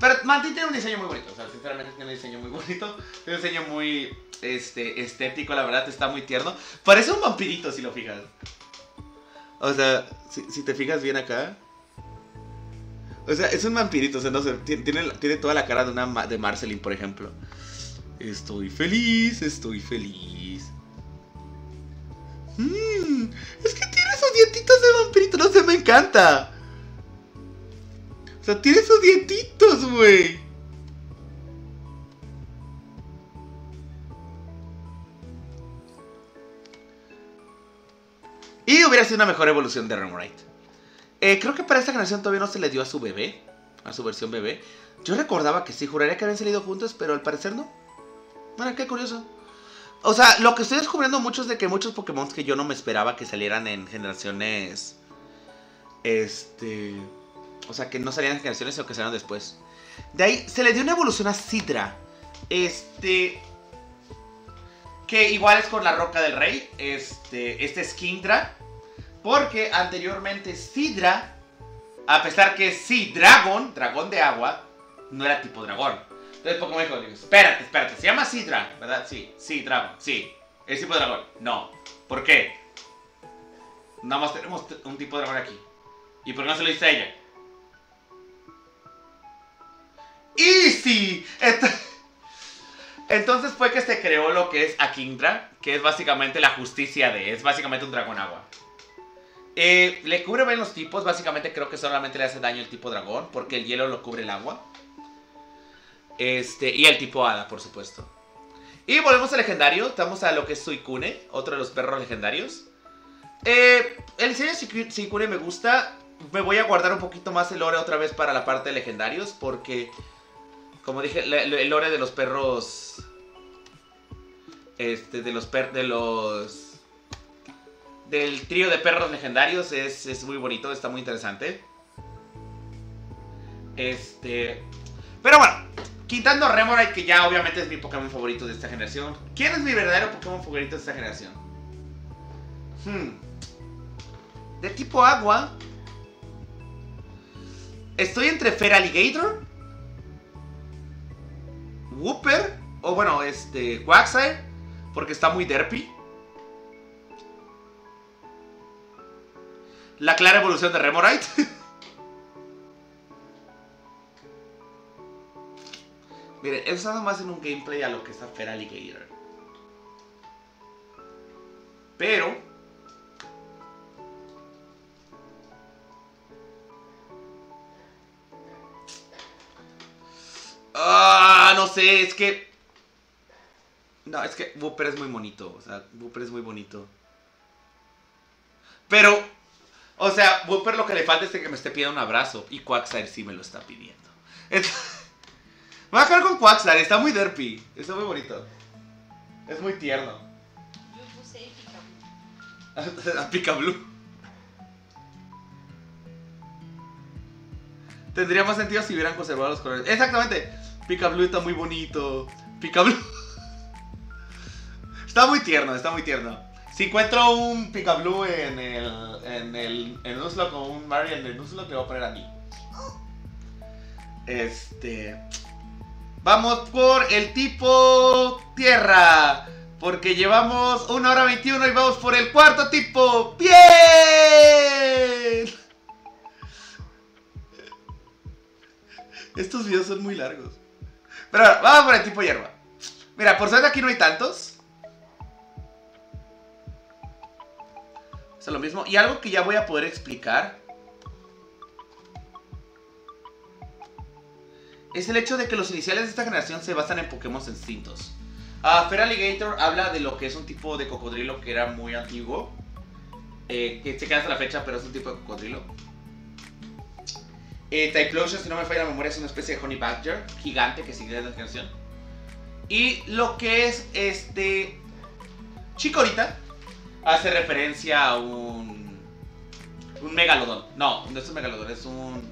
Pero Mantis tiene un diseño muy bonito, o sea, sinceramente tiene un diseño muy bonito, tiene un diseño muy este, estético, la verdad, está muy tierno. Parece un vampirito si lo fijas. O sea, si, te fijas bien acá. O sea, es un vampirito, o sea, no sé, tiene, tiene toda la cara de una de Marceline, por ejemplo. Estoy feliz, estoy feliz. Mmm, es que tiene esos dientitos de vampirito, no sé, me encanta. O sea, tiene sus dientitos, güey. Y hubiera sido una mejor evolución de Remorite. Eh, creo que para esta generación todavía no se le dio a su bebé. A su versión bebé. Yo recordaba que sí, juraría que habían salido juntos, pero al parecer no. Mira, qué curioso. O sea, lo que estoy descubriendo mucho es de que muchos Pokémon que yo no me esperaba que salieran en generaciones. Este. O sea, que no salían en generaciones, sino que salieron después. De ahí se le dio una evolución a Sidra. Este. Que igual es con la roca del rey. Este. Este es Kindra. Porque anteriormente Sidra. A pesar que sí, Dragon, dragón de agua, no era tipo dragón. Entonces Pokémon dijo, espérate, espérate, se llama Sidra, ¿verdad? Sí, sí, dragón, sí. ¿Es tipo dragón? No. ¿Por qué? Nada más tenemos un tipo dragón aquí. ¿Y por qué no se lo dice a ella? Easy. Entonces fue que se creó lo que es Akindra, que es básicamente la justicia de, es básicamente un dragón agua. Eh, le cubre bien los tipos, básicamente creo que solamente le hace daño el tipo dragón, porque el hielo lo cubre el agua. Este, y el tipo hada, por supuesto. Y volvemos al legendario. Estamos a lo que es Suicune, otro de los perros legendarios. Eh, el diseño de Suicu- Suicune me gusta. Me voy a guardar un poquito más el lore otra vez para la parte de legendarios. Porque, como dije, el lore de los perros. Este, de los per, de los. Del trío de perros legendarios es, es muy bonito, está muy interesante. Este. Pero bueno, quitando Remoraid, que ya obviamente es mi Pokémon favorito de esta generación. ¿Quién es mi verdadero Pokémon favorito de esta generación? Hmm. De tipo agua. Estoy entre Feraligatr. Wooper. O bueno, este. Quagsire. Porque está muy derpy. La clara evolución de Remoraid. Miren, he usado más en un gameplay a lo que está Feraligatr. Pero. Ah, no sé, es que. No, es que Wooper es muy bonito. O sea, Wooper es muy bonito. Pero, o sea, Wooper lo que le falta es que me esté pidiendo un abrazo. Y Quagsire sí me lo está pidiendo. Entonces, Voy a jugar con Quagsire, está muy derpy. Está muy bonito. Es muy tierno. Yo puse épica. A Pica Blue. Tendría más sentido si hubieran conservado los colores. Exactamente. Pica Blue está muy bonito. Pica Blue. Está muy tierno, está muy tierno. Si encuentro un Pica Blue en el. en el. en Nuzlocke o un Mario en el Nuzlocke, le voy a poner a mí. Este. Vamos por el tipo tierra. Porque llevamos una hora 21 y vamos por el cuarto tipo. ¡Bien! Estos videos son muy largos. Pero vamos por el tipo hierba. Mira, por suerte aquí no hay tantos. Es lo mismo. Y algo que ya voy a poder explicar. Es el hecho de que los iniciales de esta generación se basan en Pokémon distintos. Ah, Feraligatr habla de lo que es un tipo de cocodrilo que era muy antiguo. eh, que se queda hasta la fecha, pero es un tipo de cocodrilo. Eh, Typhlosion, si no me falla la memoria, es una especie de Honey Badger gigante que sigue en la generación. Y lo que es este. Chikorita hace referencia a un. Un megalodón. No, no es un megalodón, es un.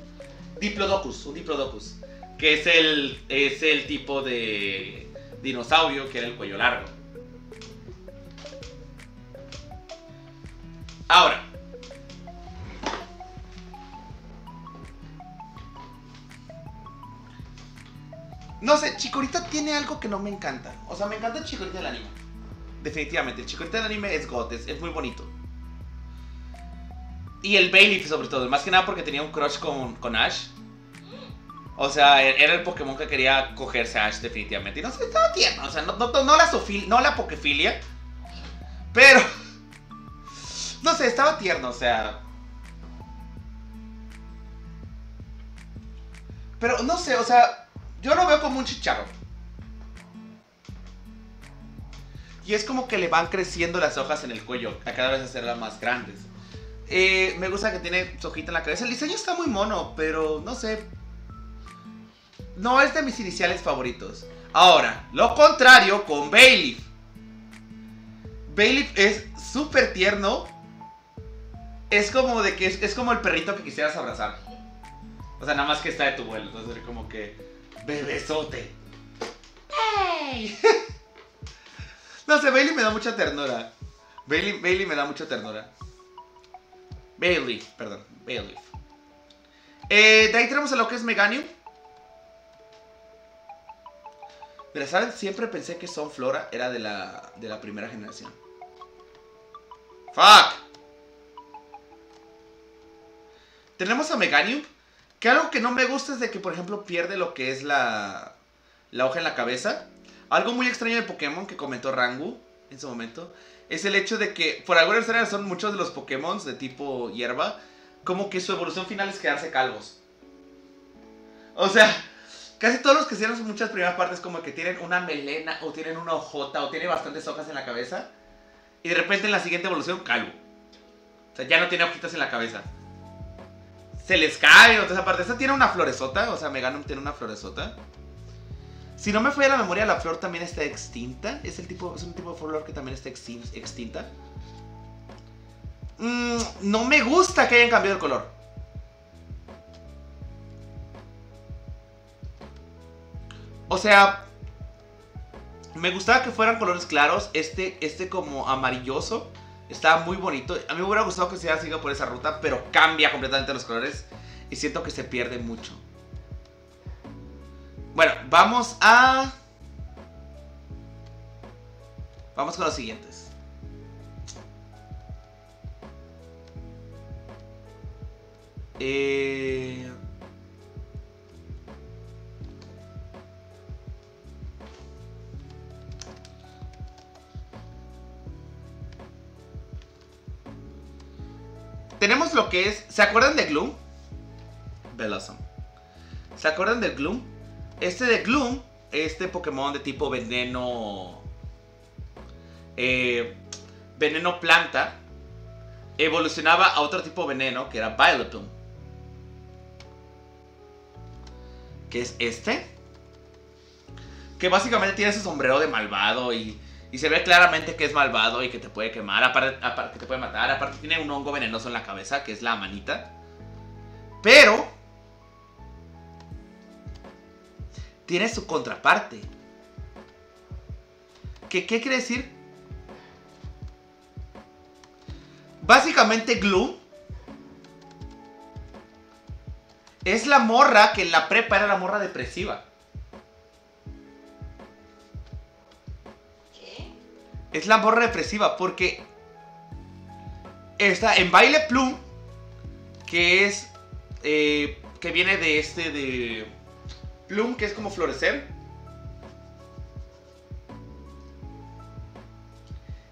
Diplodocus, un Diplodocus. Que es el, es el tipo de dinosaurio que era el cuello largo. Ahora. No sé, Chikorita tiene algo que no me encanta. O sea, me encanta el Chikorita del anime. Definitivamente, el Chikorita del anime es God, es, muy bonito. Y el Bailey sobre todo, más que nada porque tenía un crush con, con Ash. O sea, e- era el Pokémon que quería cogerse a Ash definitivamente. Y no sé, estaba tierno. O sea, no, no, no la, sofil, no la pokefilia. Pero... No sé, estaba tierno, o sea... Pero no sé, o sea, yo lo veo como un chicharro. Y es como que le van creciendo las hojas en el cuello, a cada vez hacerlas más grandes. Eh, me gusta que tiene hojita en la cabeza. El diseño está muy mono, pero no sé. No es de mis iniciales favoritos. Ahora, lo contrario con Bailey. Bailey es súper tierno. Es como de que es, como el perrito que quisieras abrazar. O sea, nada más que está de tu vuelo. Entonces es como que. Bebesote. ¡Ey! no sé, Bailey me da mucha ternura. Bailey, Bailey me da mucha ternura. Bailey, perdón, Bailey. Eh, de ahí tenemos a lo que es Meganium. Mira, ¿saben? Siempre pensé que Sunflora era de la, de la primera generación. ¡Fuck! Tenemos a Meganium. Que algo que no me gusta es de que, por ejemplo, pierde lo que es la, la hoja en la cabeza. Algo muy extraño de Pokémon que comentó Rangu en su momento. Es el hecho de que, por alguna extraña razón, muchos de los Pokémon de tipo hierba, como que su evolución final es quedarse calvos. O sea, Casi todos los que hicieron muchas primeras partes como que tienen una melena o tienen una hojota o tienen bastantes hojas en la cabeza. Y de repente en la siguiente evolución, calvo. O sea, ya no tiene hojitas en la cabeza. Se les cae o toda esa parte. Esta tiene una floresota, o sea, Meganum tiene una floresota. Si no me fue a la memoria, la flor también está extinta. Es, el tipo, es un tipo de flor que también está extin- extinta. Mm, no me gusta que hayan cambiado el color. O sea, me gustaba que fueran colores claros. Este, este como amarilloso. Estaba muy bonito. A mí me hubiera gustado que se hubiera seguido por esa ruta, pero cambia completamente los colores. Y siento que se pierde mucho. Bueno, vamos a... Vamos con los siguientes. Eh... Tenemos lo que es... ¿Se acuerdan de Gloom? Bellossom. ¿Se acuerdan de Gloom? Este de Gloom, este Pokémon de tipo veneno... eh, veneno planta, evolucionaba a otro tipo de veneno que era Violetum. Que es este. Que básicamente tiene su sombrero de malvado y, y se ve claramente que es malvado y que te puede quemar, aparte, que te puede matar. Aparte tiene un hongo venenoso en la cabeza, que es la manita. Pero tiene su contraparte. ¿Qué, qué quiere decir? Básicamente Gloom es la morra que en la prepa era la morra depresiva. Es la morra depresiva porque está en Baile Plum, que es eh, que viene de este de Plum, que es como florecer.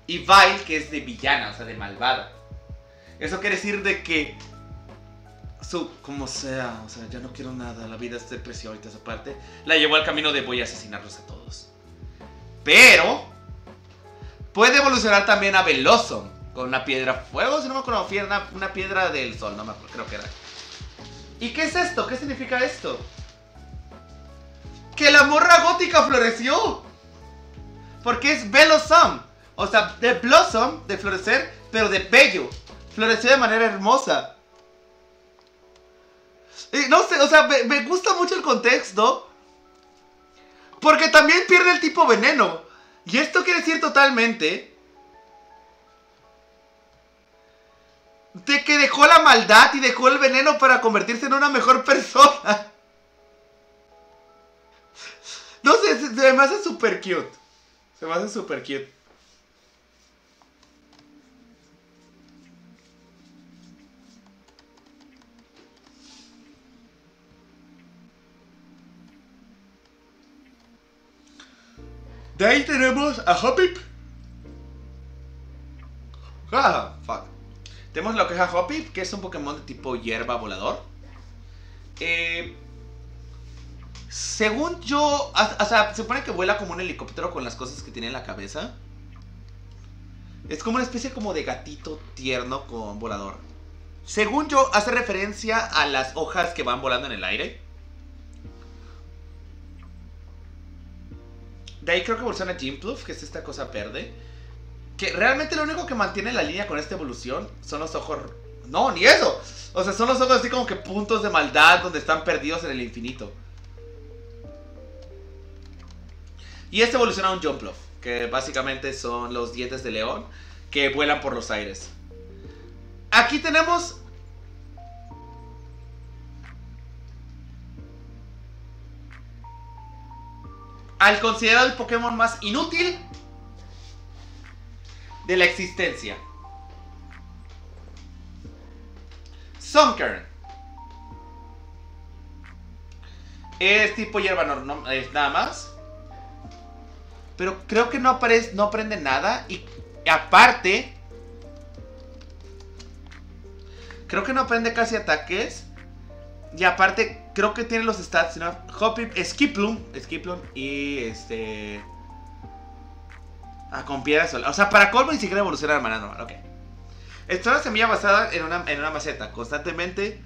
Y Vile, que es de villana, o sea, de malvada. Eso quiere decir de que su, como sea, o sea, ya no quiero nada, la vida es depresión y toda esa parte, la llevó al camino de voy a asesinarlos a todos. Pero puede evolucionar también a Veloso con una piedra fuego, si no me acuerdo, una, piedra del sol, no me acuerdo, creo que era. ¿Y qué es esto? ¿Qué significa esto? Que la morra gótica floreció. Porque es Blossom. O sea, de blossom, de florecer, pero de bello. Floreció de manera hermosa. No sé, o sea, me gusta mucho el contexto. Porque también pierde el tipo veneno. Y esto quiere decir totalmente de que dejó la maldad y dejó el veneno para convertirse en una mejor persona. No sé, se, me hace super cute. Se me hace super cute. De ahí tenemos a Hoppip. Ah, fuck. Tenemos lo que es a Hoppip, que es un Pokémon de tipo hierba volador. Eh, según yo, o sea, se supone que vuela como un helicóptero con las cosas que tiene en la cabeza. Es como una especie como de gatito tierno con volador. Según yo, hace referencia a las hojas que van volando en el aire. De ahí creo que evoluciona Jimpluff, que es esta cosa verde. Que realmente lo único que mantiene la línea con esta evolución son los ojos. No, ni eso. O sea, son los ojos así como que puntos de maldad donde están perdidos en el infinito. Y este evoluciona a un Jumpluff, que básicamente son los dientes de león que vuelan por los aires. Aquí tenemos al considerado el Pokémon más inútil de la existencia. Sunkern. Es tipo hierba es nada más. Pero creo que no aprende nada. Y aparte, creo que no aprende casi ataques. Y aparte, creo que tiene los stats, ¿no? Hoppip, Skiplum, Skiplum y este... Ah, con piedra solar. O sea, para colmo ni siquiera evoluciona de manera normal. Ok. Es una semilla basada en una, en una maceta. Constantemente,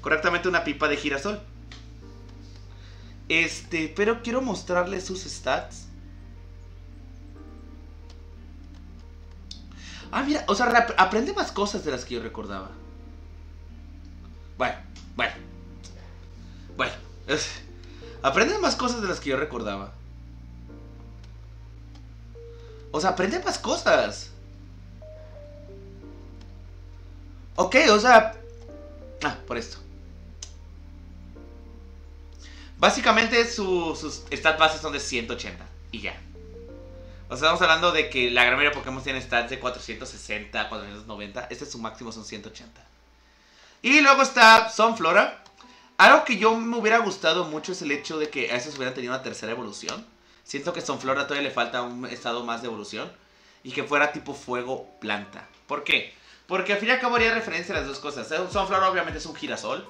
correctamente una pipa de girasol. Este, pero quiero mostrarles sus stats. Ah, mira, o sea, aprende más cosas de las que yo recordaba. Bueno, bueno. Aprende más cosas de las que yo recordaba. O sea, aprende más cosas. Ok, o sea... Ah, por esto. Básicamente su- sus stats bases son de 180 y ya. O sea, estamos hablando de que la gran mayoría de Pokémon tiene stats de 460, 490. Este es su máximo, son 180. Y luego está Sunflora. Algo que yo me hubiera gustado mucho es el hecho de que a esos hubieran tenido una tercera evolución. Siento que Sunflora todavía le falta un estado más de evolución. Y que fuera tipo fuego planta. ¿Por qué? Porque al fin y al cabo haría referencia a las dos cosas. Eh, Sunflora obviamente es un girasol.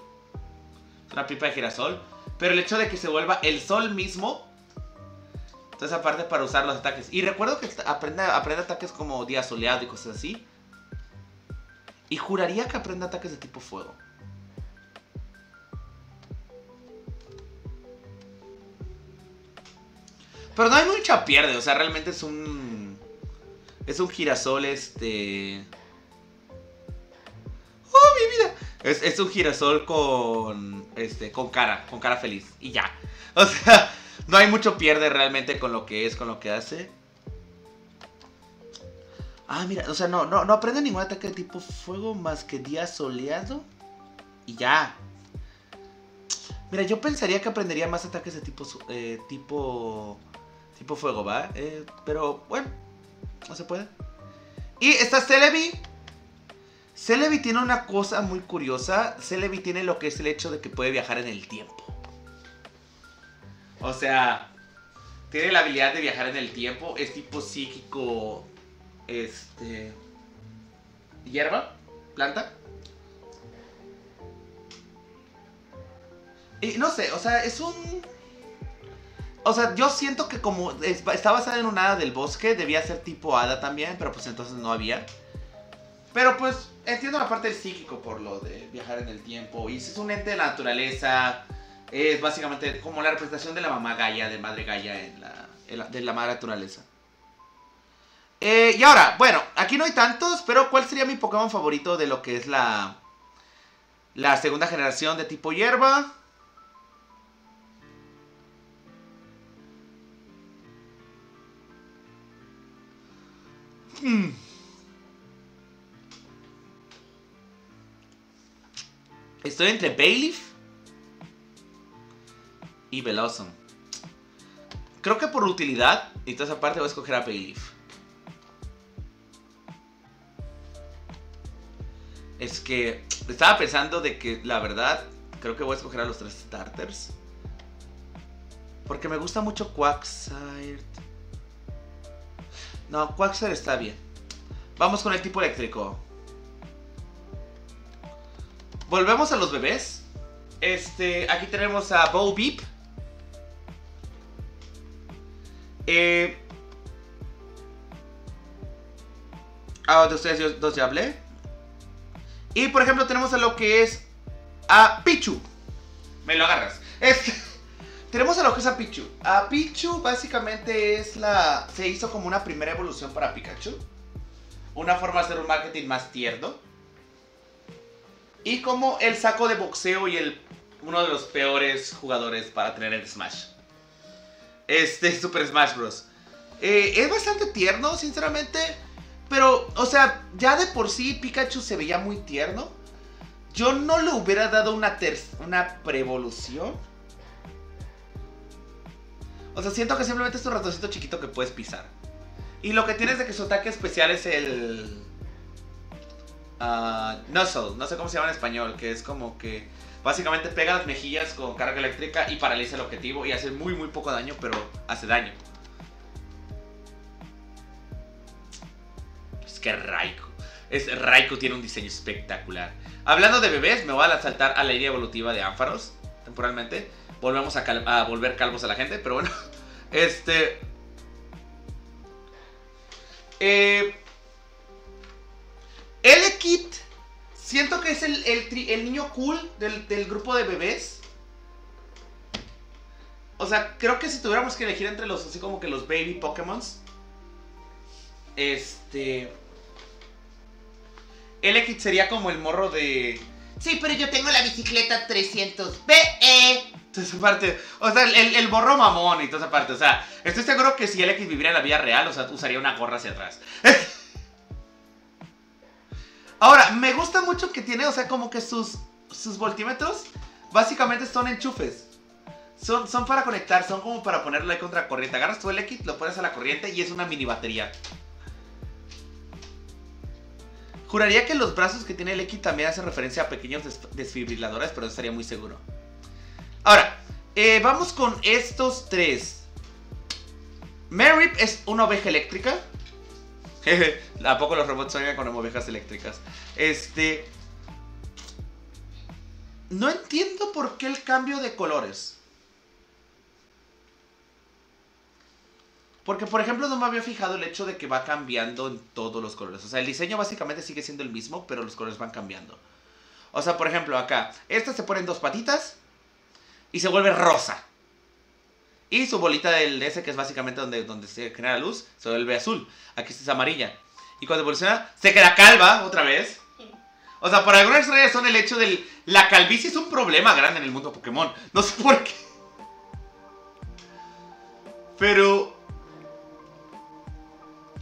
Una pipa de girasol. Pero el hecho de que se vuelva el sol mismo. Entonces aparte para usar los ataques. Y recuerdo que aprende, aprende ataques como día soleado y cosas así. Y juraría que aprende ataques de tipo fuego. Pero no hay mucha pierde, o sea, realmente es un. Es un girasol, este. ¡Oh, mi vida! Es, es un girasol con. Este, con cara, con cara feliz. Y ya. O sea, no hay mucho pierde realmente con lo que es, con lo que hace. Ah, mira, o sea, no, no, no aprende ningún ataque de tipo fuego más que día soleado. Y ya. Mira, yo pensaría que aprendería más ataques de tipo eh, tipo tipo fuego, ¿va? Eh, pero bueno, no se puede. Y está Celebi. Celebi tiene una cosa muy curiosa. Celebi tiene lo que es el hecho de que puede viajar en el tiempo. O sea, tiene la habilidad de viajar en el tiempo. Es tipo psíquico. Este. Hierba, planta. Y no sé, o sea, es un. O sea, yo siento que como es- está basada en un hada del bosque, debía ser tipo hada también, pero pues entonces no había. Pero pues entiendo la parte del psíquico por lo de viajar en el tiempo. Y si es un ente de la naturaleza, es básicamente como la representación de la mamá Gaia, de madre Gaia en la- de la madre naturaleza. Eh, y ahora, bueno, aquí no hay tantos, pero ¿cuál sería mi Pokémon favorito de lo que es la, la segunda generación de tipo hierba? Hmm. Estoy entre Bailiff y Velozum. Creo que por utilidad, y toda esa parte voy a escoger a Bailiff. Es que estaba pensando de que la verdad, creo que voy a escoger a los tres starters. Porque me gusta mucho Quagsire. No, Quagsire está bien. Vamos con el tipo eléctrico. Volvemos a los bebés. Este, aquí tenemos a Bo Beep. Eh, ah, de ustedes dos ya hablé. Y por ejemplo tenemos a lo que es a Pichu. Me lo agarras. Este, tenemos a lo que es a Pichu. A Pichu básicamente es la... Se hizo como una primera evolución para Pikachu. Una forma de hacer un marketing más tierno. Y como el saco de boxeo y el uno de los peores jugadores para tener en Smash. Este Super Smash Bros. Eh, es bastante tierno, sinceramente. Pero, o sea, ya de por sí Pikachu se veía muy tierno. Yo no le hubiera dado una, ter- una preevolución. O sea, siento que simplemente es un ratoncito chiquito que puedes pisar. Y lo que tiene es de que su ataque especial es el... ah, Nuzzle, no sé cómo se llama en español, que es como que básicamente pega las mejillas con carga eléctrica y paraliza el objetivo y hace muy muy poco daño, pero hace daño. Es que Raikou. Es, Raikou tiene un diseño espectacular. Hablando de bebés, me voy a saltar a la línea evolutiva de Ampharos. temporalmente. Volvemos a, cal- a volver calvos a la gente, pero bueno. Este. Eh, Elekit. Siento que es el, el, el niño cool del, grupo de bebés. O sea, creo que si tuviéramos que elegir entre los así como que los baby Pokémon. Este. Elekit sería como el morro de. Sí, pero yo tengo la bicicleta 300 BE. Entonces, aparte, o sea, el, el borro mamón y toda esa parte. O sea, estoy seguro que si Elekit viviera en la vida real, o sea, usaría una gorra hacia atrás. Ahora, me gusta mucho que tiene, o sea, como que sus, sus voltímetros básicamente son enchufes. Son, son para conectar, son como para ponerlo ahí contra corriente. Agarras tu Elekit, lo pones a la corriente y es una mini batería. Juraría que los brazos que tiene el X también hacen referencia a pequeños des- desfibriladores, pero no estaría muy seguro. Ahora, eh, vamos con estos tres. Merrip es una oveja eléctrica. ¿A poco los robots sueñan con ovejas eléctricas? Este. No entiendo por qué el cambio de colores. Porque, por ejemplo, no me había fijado el hecho de que va cambiando en todos los colores. O sea, el diseño básicamente sigue siendo el mismo, pero los colores van cambiando. O sea, por ejemplo, acá, esta se pone en dos patitas y se vuelve rosa. Y su bolita del ese, que es básicamente donde, donde se genera luz, se vuelve azul. Aquí es amarilla. Y cuando evoluciona, se queda calva otra vez. O sea, por alguna extraña razón, el hecho de la calvicie es un problema grande en el mundo Pokémon. No sé por qué. Pero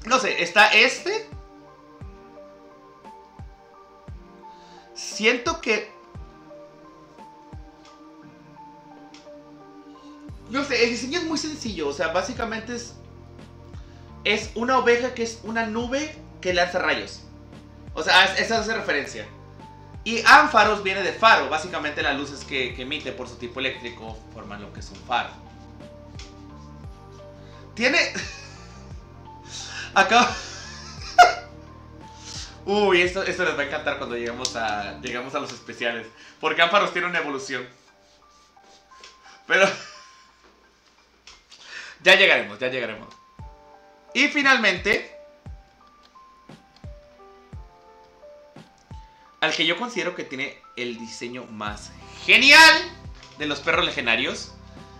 no sé, está este. Siento que. No sé, el diseño es muy sencillo. O sea, básicamente es. Es una oveja que es una nube que lanza rayos. O sea, es- esa hace referencia. Y ánfaros viene de faro. Básicamente las luces que, que emite por su tipo eléctrico forman lo que es un faro. Tiene. Acá. Uy, esto, esto les va a encantar cuando lleguemos a, llegamos a los especiales. Porque Amparos tiene una evolución. Pero. Ya llegaremos, ya llegaremos. Y finalmente. Al que yo considero que tiene el diseño más genial de los perros legendarios.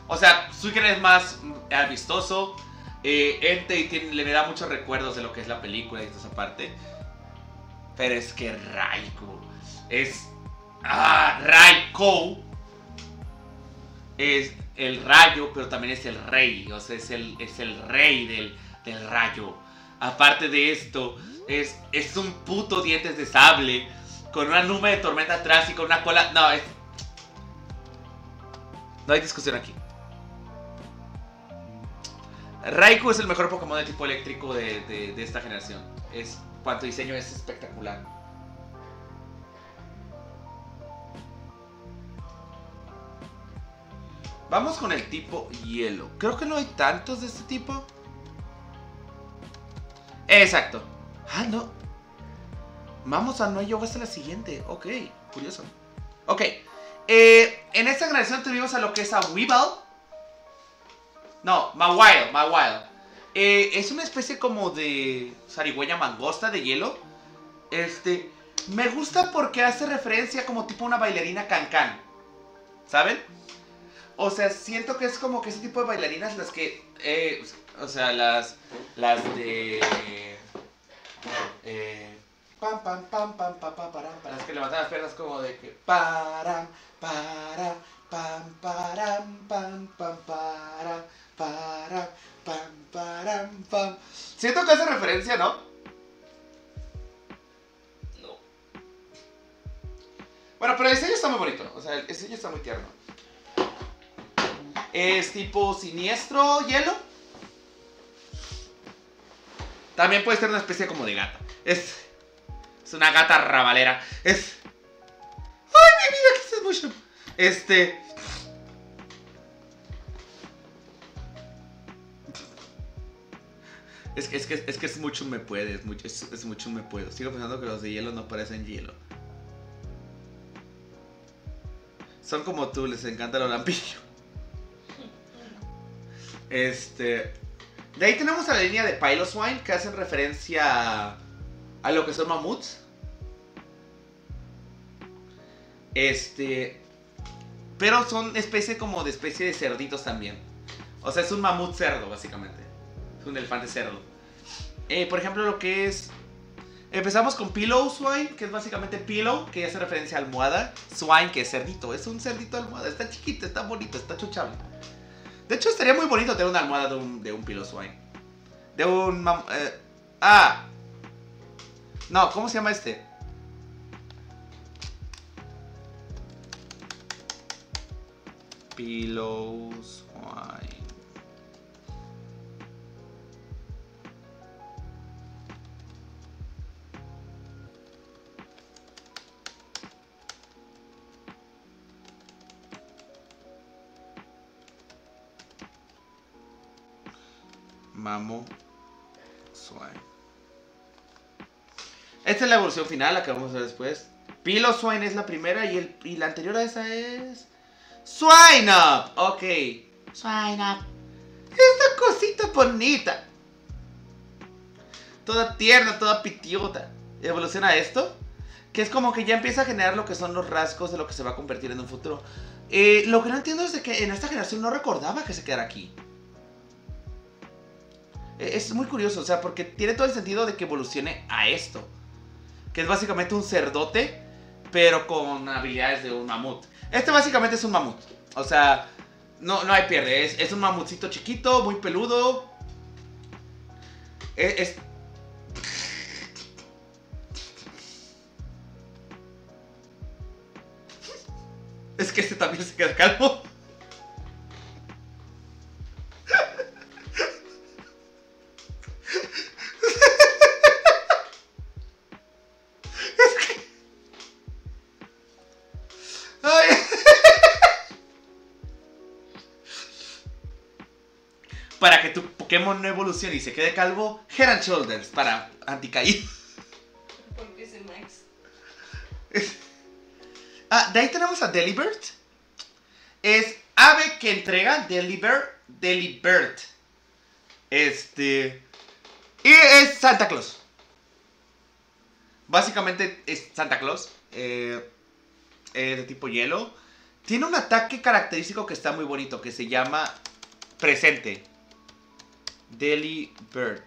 O sea, Suiker es más vistoso. Eh, Entei tiene- le da muchos recuerdos de lo que es la película y toda esa parte. Pero es que Raikou es. Ah, Raikou es el rayo, pero también es el rey. O sea, es el, es el rey del, del rayo. Aparte de esto, es, es un puto dientes de sable. Con una nube de tormenta atrás y con una cola. No, es. No hay discusión aquí. Raikou es el mejor Pokémon de tipo eléctrico de, de- de esta generación. Es, cuanto diseño es espectacular. Vamos con el tipo hielo. Creo que no hay tantos de este tipo. Exacto. Ah, no. Vamos a no yoga hasta la siguiente. Ok, curioso. Ok. eh, en esta generación tuvimos a lo que es a Weevil. No, Mawile, Mawile. Eh, es una especie como de zarigüeya mangosta de hielo. Este, me gusta porque hace referencia como tipo una bailarina cancán. ¿Saben? O sea, siento que es como que ese tipo de bailarinas las que, eh, o sea, las, las de, eh, pam, pam, pam, pam, pam, pam, las que levantan las piernas como de que, param, para, pam, param, pam, pam, para, para, pam, param, pam. Siento que hace referencia, ¿no? No. Bueno, pero el diseño está muy bonito. O sea, el diseño está muy tierno. Es tipo siniestro hielo. También puede ser una especie como de gata. Es. Es una gata rabalera. Es. ¡Ay, mi vida! ¿Qué es mucho? Este. Es que, es que, es que es mucho me puede, es mucho, es, es mucho me puedo. Sigo pensando que los de hielo no parecen hielo. Son como tú, les encanta el lampillo. Este. De ahí tenemos a la línea de Piloswine que hacen referencia a, lo que son mamuts. Este. Pero son especie como de especie de cerditos también. O sea, es un mamut cerdo, básicamente. Es un elefante cerdo. Eh, por ejemplo, lo que es. Empezamos con Pillow Swine, que es básicamente pillow, que hace referencia a almohada. Swine, que es cerdito. Es un cerdito almohada. Está chiquito, está bonito, está chuchable. De hecho, estaría muy bonito tener una almohada de un, de un Pillow Swine. De un. eh, ah. No, ¿cómo se llama este? Pillow Swine. Mamo Swine. Esta es la evolución final, la que vamos a ver después. Pilo Swine es la primera y, el, y la anterior a esa es. Swine Up. Ok. Swine Up. Esta cosita bonita. Toda tierna, toda pitiota. Evoluciona esto. Que es como que ya empieza a generar lo que son los rasgos de lo que se va a convertir en un futuro. Eh, lo que no entiendo es de que en esta generación no recordaba que se quedara aquí. Es muy curioso, o sea, porque tiene todo el sentido de que evolucione a esto. Que es básicamente un cerdote, pero con habilidades de un mamut. Este básicamente es un mamut. O sea, no, no hay pierde. Es, es un mamutcito chiquito, muy peludo. Es, es- Es que este también se queda calvo. Pokémon no evolucione y se quede calvo, Head and Shoulders para anticaída. Porque ese Max. Ah, de ahí tenemos a Delibird. Es ave que entrega Delibird. Delibird. Este. Y es Santa Claus. Básicamente es Santa Claus. eh, eh, de tipo hielo. Tiene un ataque característico que está muy bonito. Que se llama Presente. Delibird.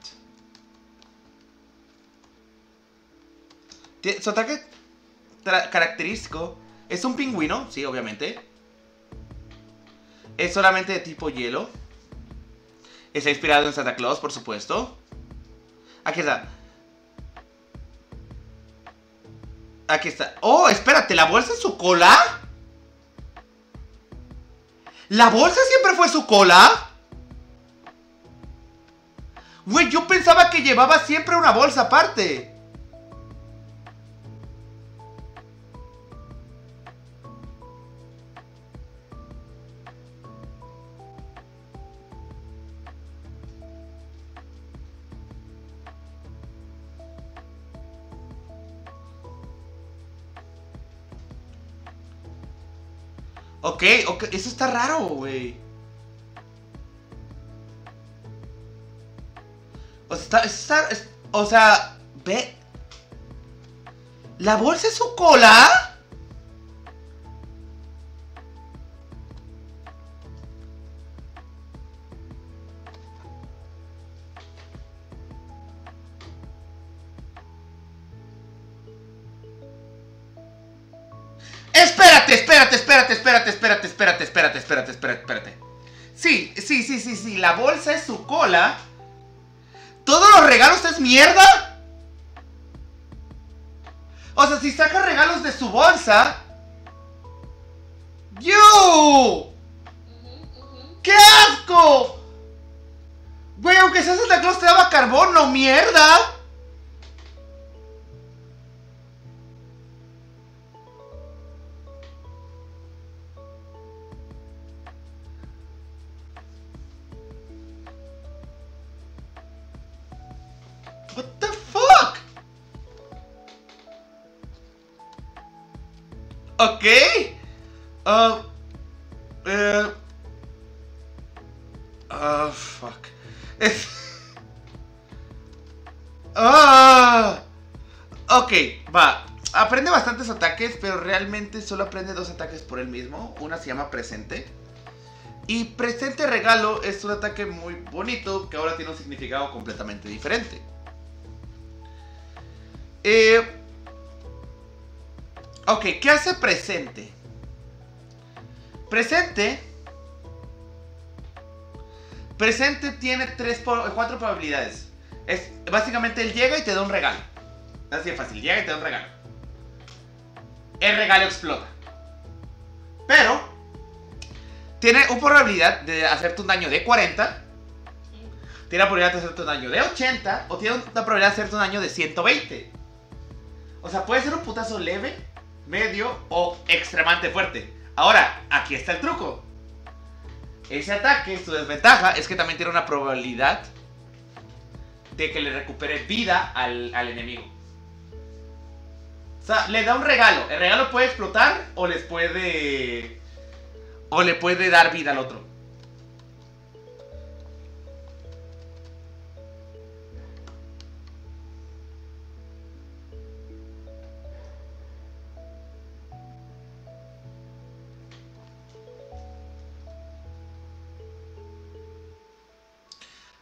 Tie- Su ataque característico es un pingüino, sí, obviamente. Es solamente de tipo hielo. Está inspirado en Santa Claus, por supuesto. Aquí está. Aquí está. Oh, espérate, ¿la bolsa es su cola? ¿La bolsa siempre fue su cola? Güey, yo pensaba que llevaba siempre una bolsa aparte. Ok, ok, eso está raro, güey. O sea, ve. ¿La bolsa es su cola? Espérate, espérate, espérate, espérate, espérate, espérate, espérate, espérate, espérate, espérate. Sí, sí, sí, sí, sí, la bolsa es su cola. ¿Todos los regalos es mierda? O sea, si saca regalos de su bolsa. ¡Yo! Ujú, ujú. ¡Qué asco! Güey, aunque sea Santa Claus te daba carbón, no mierda. Aprende bastantes ataques, pero realmente solo aprende dos ataques por él mismo. Una se llama presente. Y presente regalo es un ataque muy bonito que ahora tiene un significado completamente diferente. Eh, ok, ¿qué hace presente? Presente. Presente tiene tres, cuatro probabilidades. Es, básicamente él llega y te da un regalo. Así de fácil, llega y te da un regalo. El regalo explota. Pero tiene una probabilidad de hacerte un daño de 40. Tiene la probabilidad de hacerte un daño de 80. O tiene una probabilidad de hacerte un daño de 120. O sea, puede ser un putazo leve, medio o extremadamente fuerte. Ahora, aquí está el truco. Ese ataque, su desventaja es que también tiene una probabilidad de que le recupere vida al, al enemigo. O sea, le da un regalo. El regalo puede explotar o les puede. O le puede dar vida al otro.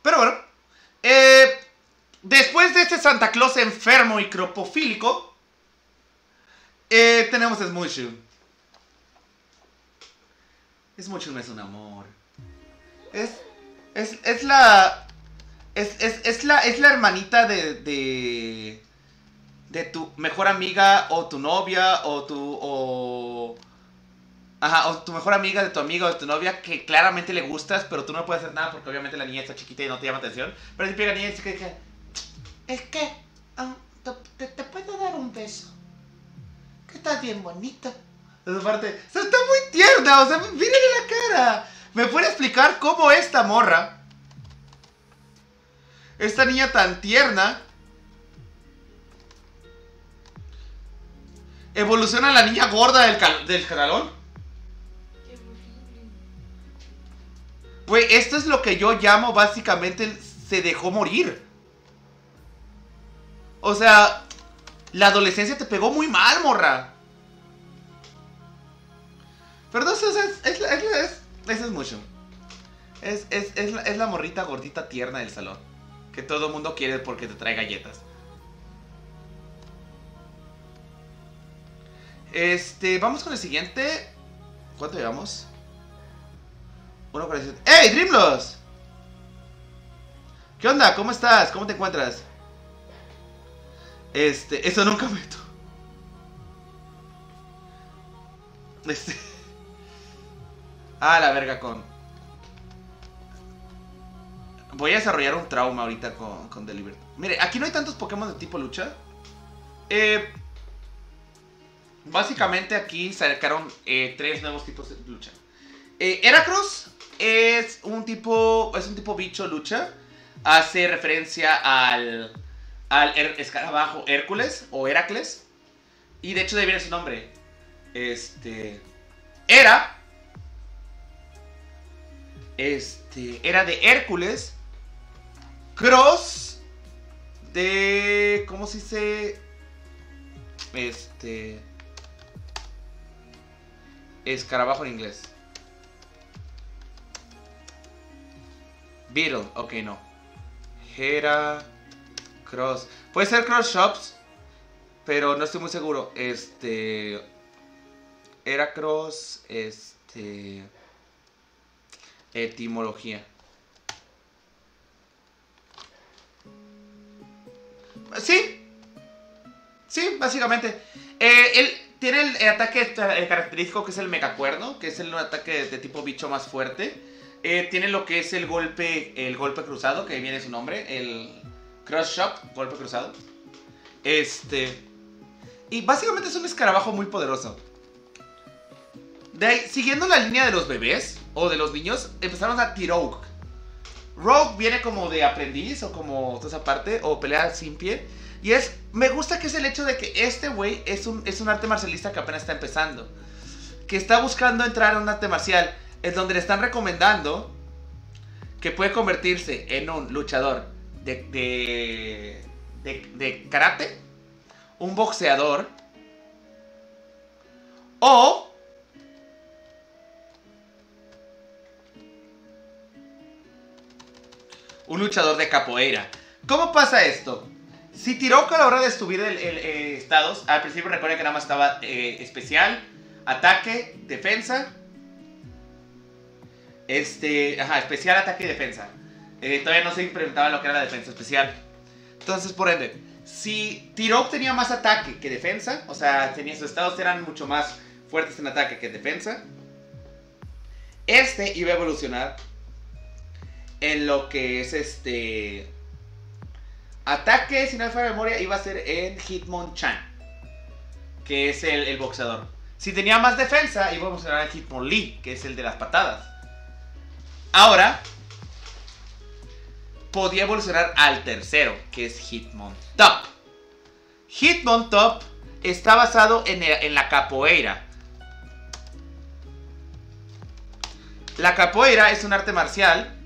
Pero bueno. eh, después de este Santa Claus enfermo y cropofílico. Eh, tenemos Smushu. Smushu no es un amor. Es. Es, es la. Es, es, es la. Es la hermanita de. de. de tu mejor amiga. O tu novia. O tu. o. Ajá, o tu mejor amiga, de tu amiga o de tu novia que claramente le gustas, pero tú no puedes hacer nada porque obviamente la niña está chiquita y no te llama atención. Pero si pega niña y dice que, es que ah, te puedo dar un beso. Que estás bien bonita. Esa parte, o sea, está muy tierna, o sea, mírale la cara. ¿Me puede explicar cómo esta morra, esta niña tan tierna, evoluciona a la niña gorda del, cal- del canalón? Pues esto es lo que yo llamo básicamente se dejó morir. O sea, la adolescencia te pegó muy mal, morra. Pero no sé, es, es, es, es mucho. Es, es, es, la, es la morrita gordita tierna del salón. Que todo el mundo quiere porque te trae galletas. Este, vamos con el siguiente. ¿Cuánto llevamos? 1.47. ¡Hey, Dreamlos! ¿Qué onda? ¿Cómo estás? ¿Cómo te encuentras? Este, eso nunca meto. Este. Ah, la verga con. Voy a desarrollar un trauma ahorita con, con Deliver. Mire, aquí no hay tantos Pokémon de tipo lucha. Eh, básicamente aquí sacaron eh, tres nuevos tipos de lucha. Eh, Heracross es un tipo. Es un tipo bicho lucha. Hace referencia al. Al escarabajo Hércules o Heracles. Y de hecho de viene su nombre. Este. Era. Este. Era de Hércules. Cross. De. ¿Cómo se dice? Este. Escarabajo en inglés. Beetle, ok, no. Hera. Cross. Puede ser Cross Shops. Pero no estoy muy seguro. Este. Era Cross. Este. Etimología. Sí. Sí, básicamente. Eh, él tiene el, ataque eh, característico que es el megacuerno, que es el ataque de, de tipo bicho más fuerte. Eh, tiene lo que es el golpe, el golpe cruzado, que viene su nombre, el cross shot, golpe cruzado. Este. Y básicamente es un escarabajo muy poderoso. De ahí, siguiendo la línea de los bebés o de los niños, empezaron a T-Rogue. Rogue viene como de aprendiz o como toda esa parte, o pelea sin pie. Y es, me gusta que es el hecho de que este güey es un, es un arte marcialista que apenas está empezando. que está buscando entrar a un arte marcial, es donde le están recomendando que puede convertirse en un luchador de, de, de, karate, un boxeador, o un luchador de capoeira. ¿Cómo pasa esto? Si Tiroco a la hora de subir el, estados, al principio recuerden que nada más estaba eh, especial, ataque, defensa. Este, ajá, especial, ataque y defensa. Eh, todavía no se implementaba lo que era la defensa especial. Entonces, por ende, si Tirok tenía más ataque que defensa, o sea, tenía sus estados eran mucho más fuertes en ataque que en defensa, este iba a evolucionar en lo que es este ataque, si no me falla la memoria, iba a ser en Hitmonchan, que es el, el boxeador. Si tenía más defensa, iba a evolucionar en Hitmonlee, que es el de las patadas. Ahora, podía evolucionar al tercero, que es Hitmontop. Hitmontop está basado en, en la capoeira. La capoeira es un arte marcial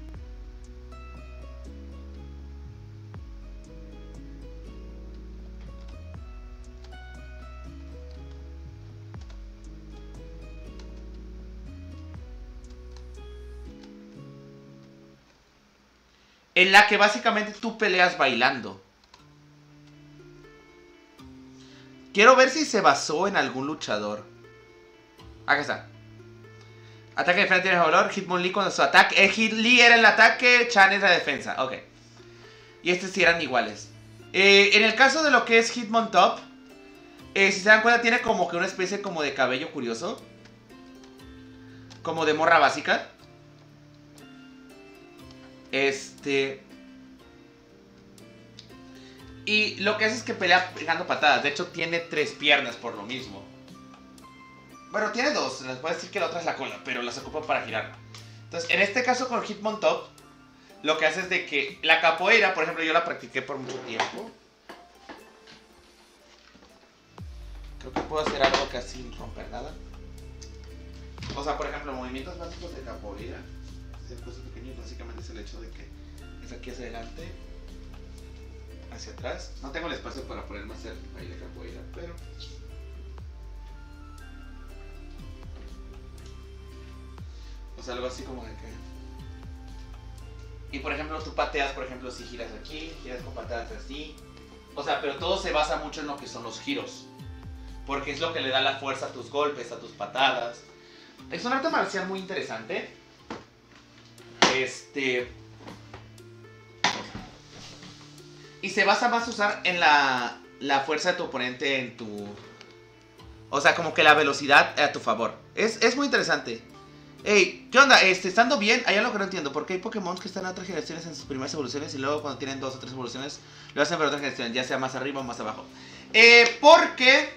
en la que básicamente tú peleas bailando. Quiero ver si se basó en algún luchador. Acá está. Ataque de frente de valor, Hitmonlee con su ataque. Eh, Hitlee era el ataque, Chan es la defensa. Ok. Y estos sí eran iguales. Eh, en el caso de lo que es Hitmontop, eh, si se dan cuenta, tiene como que una especie como de cabello curioso. Como de morra básica. Este. Y lo que hace es que pelea pegando patadas. De hecho, tiene tres piernas por lo mismo. Bueno, tiene dos. Les puedo decir que la otra es la cola, pero las ocupa para girar. Entonces, en este caso con Hitmontop, lo que hace es de que la capoeira, por ejemplo, yo la practiqué por mucho tiempo. Creo que puedo hacer algo casi sin romper nada. O sea, por ejemplo, movimientos básicos de capoeira. Hacer cosas pequeñas, básicamente es el hecho de que es aquí hacia adelante, hacia atrás. No tengo el espacio para ponerme a hacer baile capoeira, pero. O sea, algo así como de que. Y por ejemplo, tú pateas, por ejemplo, si giras aquí, giras con patadas así. O sea, pero todo se basa mucho en lo que son los giros. Porque es lo que le da la fuerza a tus golpes, a tus patadas. Es un arte marcial muy interesante. Este. Y se basa más usar en la, la fuerza de tu oponente en tu. O sea, como que la velocidad a tu favor. Es, es muy interesante. Ey, ¿qué onda? Este, estando bien, hay algo que no entiendo. ¿Por qué hay Pokémon que están en otras generaciones en sus primeras evoluciones y luego cuando tienen dos o tres evoluciones lo hacen para otras generaciones, ya sea más arriba o más abajo? Eh, porque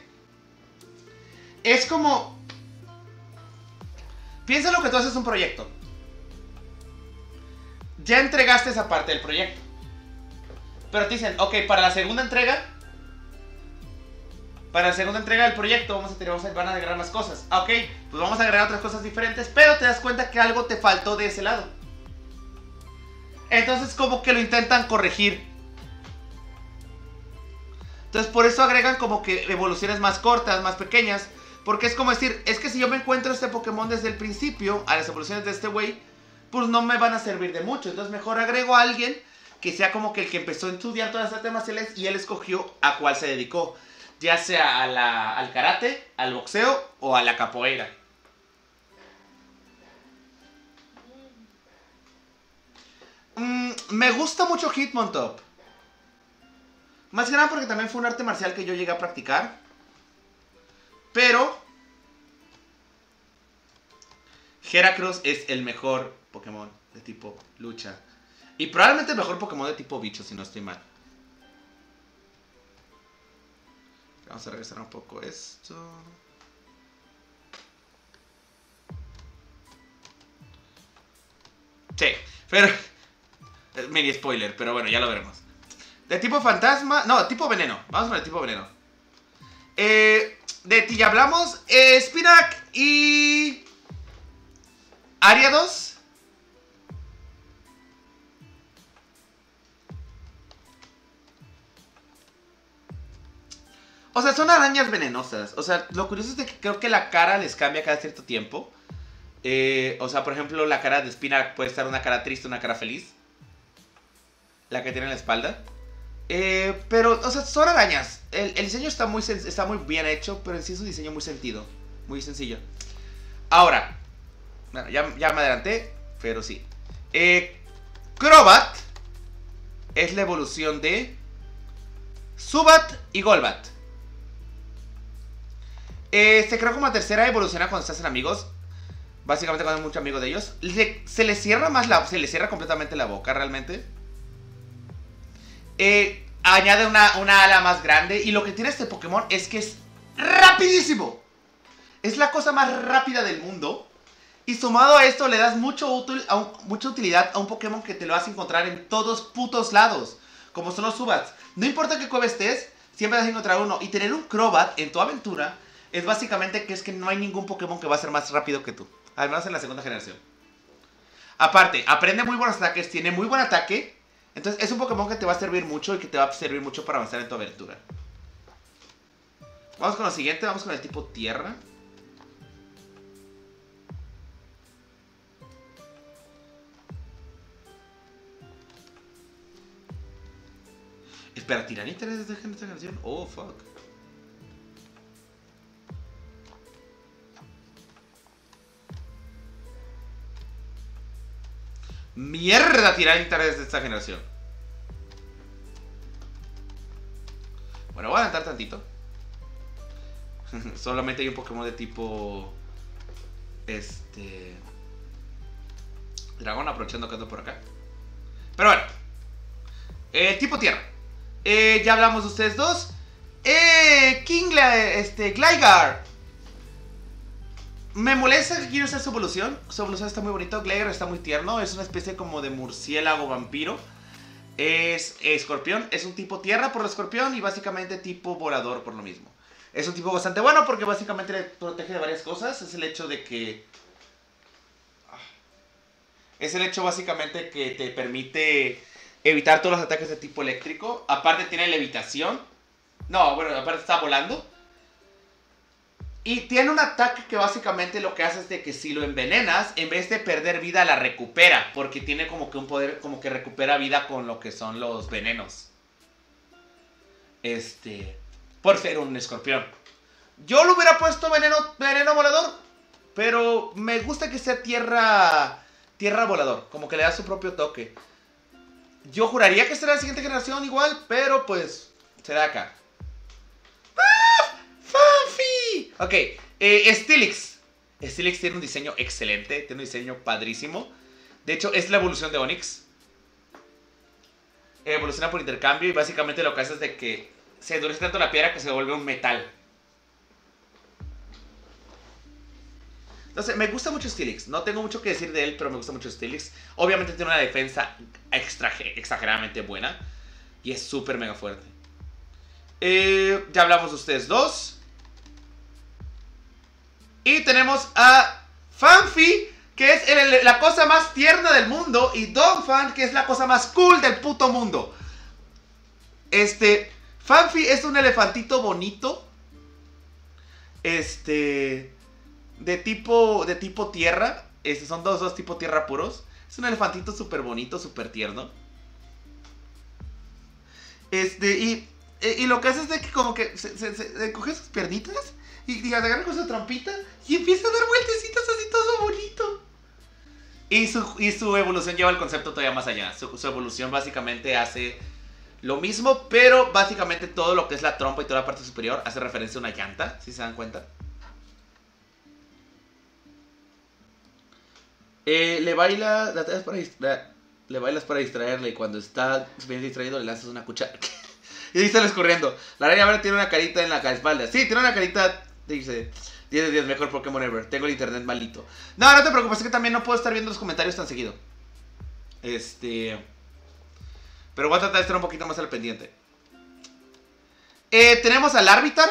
es como. Piensa lo que tú haces un proyecto. Ya entregaste esa parte del proyecto. Pero te dicen, ok, para la segunda entrega. Para la segunda entrega del proyecto vamos a vamos a, van a agregar más cosas. Ah, ok, pues vamos a agregar otras cosas diferentes, pero te das cuenta que algo te faltó de ese lado. Entonces como que lo intentan corregir. Entonces por eso agregan como que evoluciones más cortas, más pequeñas. Porque es como decir, es que si yo me encuentro este Pokémon desde el principio, a las evoluciones de este güey, pues no me van a servir de mucho. Entonces mejor agrego a alguien que sea como que el que empezó a estudiar todas estas marciales y él escogió a cuál se dedicó. Ya sea a la- al karate, al boxeo o a la capoeira. Mm, me gusta mucho Hitmontop. Más que nada porque también fue un arte marcial que yo llegué a practicar. Pero... Heracross es el mejor Pokémon de tipo lucha. Y probablemente el mejor Pokémon de tipo bicho, si no estoy mal. Vamos a regresar un poco esto. Sí, pero... es Mini spoiler, pero bueno, ya lo veremos. De tipo fantasma... No, tipo veneno. Vamos con el tipo veneno. Eh, de ti ya hablamos. Eh, Y... Ariados. O sea, son arañas venenosas. O sea, lo curioso es de que creo que la cara les cambia cada cierto tiempo. Eh, o sea, por ejemplo, la cara de Espina puede estar una cara triste, una cara feliz. La que tiene en la espalda. Eh, pero, o sea, son arañas. El, diseño está muy, está muy bien hecho, pero en sí es un diseño muy sentido. Muy sencillo. Ahora, bueno, ya, ya me adelanté, pero sí. Eh, Crobat es la evolución de Subat y Golbat. Eh, se creó como tercera evoluciona cuando se hacen amigos. Básicamente cuando hay muchos amigos de ellos. Le- se les cierra más la. Se les cierra completamente la boca realmente. Eh, añade una, una ala más grande. Y lo que tiene este Pokémon es que es rapidísimo. Es la cosa más rápida del mundo. Y sumado a esto le das mucho útil, a mucha utilidad a un Pokémon que te lo vas a encontrar en todos putos lados. Como son los Subats. No importa qué cueva estés, siempre vas a encontrar uno. Y tener un Crobat en tu aventura es básicamente que es que no hay ningún Pokémon que va a ser más rápido que tú. Menos en la segunda generación. Aparte, aprende muy buenos ataques, tiene muy buen ataque. Entonces es un Pokémon que te va a servir mucho y que te va a servir mucho para avanzar en tu aventura. Vamos con lo siguiente, vamos con el tipo tierra. Espera, ¿Tiranita de esta generación? Oh, fuck. Mierda, Tiranita es de esta generación. Bueno, voy a adelantar tantito. Solamente hay un Pokémon de tipo. Este. Dragón aprovechando que ando por acá. Pero bueno. Eh, tipo tierra. Eh, ya hablamos de ustedes dos. Eh, King Gla- este, Gligar. Me molesta que quiero usar su evolución. Su evolución está muy bonito. Gligar está muy tierno. Es una especie como de murciélago vampiro. Es escorpión. Es un tipo tierra por el escorpión y básicamente tipo volador por lo mismo. Es un tipo bastante bueno porque básicamente le protege de varias cosas. Es el hecho de que... Es el hecho básicamente que te permite evitar todos los ataques de tipo eléctrico. Aparte tiene levitación. No, bueno, aparte está volando. Y tiene un ataque que básicamente lo que hace es de que si lo envenenas, en vez de perder vida, la recupera. Porque tiene como que un poder, como que recupera vida con lo que son los venenos. Este. Por ser un escorpión. Yo lo hubiera puesto veneno, veneno volador. Pero me gusta que sea tierra. Tierra volador. Como que le da su propio toque. Yo juraría que será la siguiente generación igual, pero pues será acá. Ok, eh, Steelix. Steelix tiene un diseño excelente, tiene un diseño padrísimo. De hecho, es la evolución de Onix. Evoluciona por intercambio y básicamente lo que hace es de que se endurece tanto la piedra que se vuelve un metal. Entonces, me gusta mucho Steelix. No tengo mucho que decir de él, pero me gusta mucho Steelix. Obviamente tiene una defensa exageradamente buena. Y es súper mega fuerte. Eh, ya hablamos de ustedes dos. Y tenemos a Fanfi, que es la cosa más tierna del mundo. Y Donphan, que es la cosa más cool del puto mundo. Este, Fanfi es un elefantito bonito. Este, de tipo, de tipo tierra. Este, son dos, dos tipo tierra puros. Es un elefantito súper bonito, súper tierno. Este, y, y lo que hace es de que como que se coge sus piernitas y, y agarra con su trampita y empieza a dar vueltecitas así todo bonito. Y su, y su evolución lleva el concepto todavía más allá. Su, evolución básicamente hace lo mismo, pero básicamente todo lo que es la trompa y toda la parte superior hace referencia a una llanta, si se dan cuenta. Eh, le baila, le bailas para distraerle y cuando está bien distraído le lanzas una cuchara. y ahí sales corriendo. La araña ahora tiene una carita en la espalda. Sí, tiene una carita, dice, 10 de 10, mejor Pokémon ever. Tengo el internet malito. No, no te preocupes, es que también no puedo estar viendo los comentarios tan seguido. Este... Pero voy a tratar de estar un poquito más al pendiente. Eh, tenemos al Arbitar.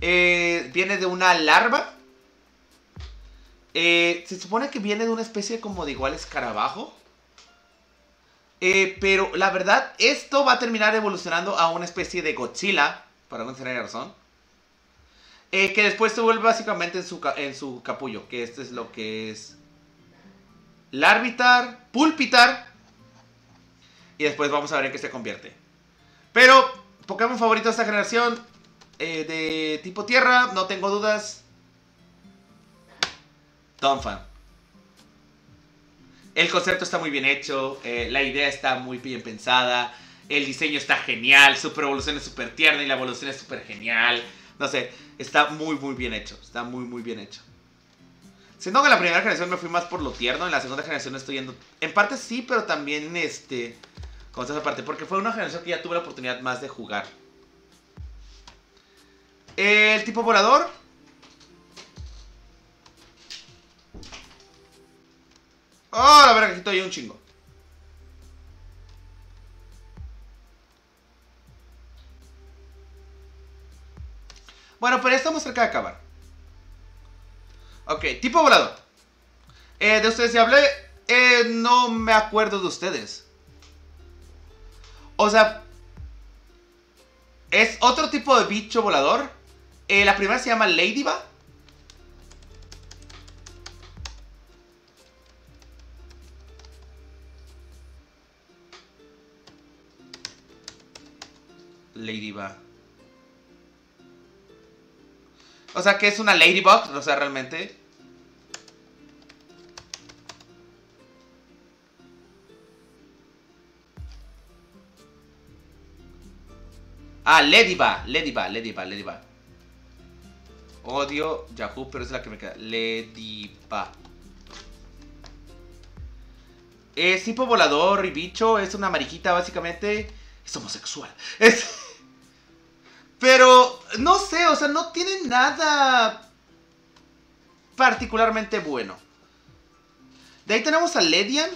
Eh, viene de una larva. Eh, se supone que viene de una especie como de igual escarabajo. Pero la verdad, esto va a terminar evolucionando a una especie de Godzilla, para no tener razón. Eh, que después se vuelve básicamente en su, en su capullo, que este es lo que es Larvitar, Pulpitar. Y después vamos a ver en qué se convierte. Pero, Pokémon favorito de esta generación, eh, de tipo tierra, no tengo dudas. Donphan. El concepto está muy bien hecho, eh, la idea está muy bien pensada, el diseño está genial, su evolución es súper tierna y la evolución es súper genial. No sé, está muy, muy bien hecho, está muy, muy bien hecho. Siendo que en la primera generación me fui más por lo tierno, en la segunda generación estoy yendo... En parte sí, pero también este... Con esa parte, porque fue una generación que ya tuve la oportunidad más de jugar. El tipo volador. Oh, la verdad que aquí estoy un chingo. Bueno, pero estamos cerca de acabar. Ok, tipo volador. Eh, de ustedes ya hablé. Eh, no me acuerdo de ustedes. O sea, es otro tipo de bicho volador. Eh, la primera se llama Ladybug. Ladybug. O sea, que es una Ladybug, o sea, realmente. Ah, Ladybug, Ladybug, Ladybug, Ladybug. Odio Yahoo, pero es la que me queda. Ladybug. Es tipo volador y bicho, es una mariquita básicamente. Es homosexual. Es... Pero, no sé, o sea, no tiene nada particularmente bueno. De ahí tenemos a Ledian,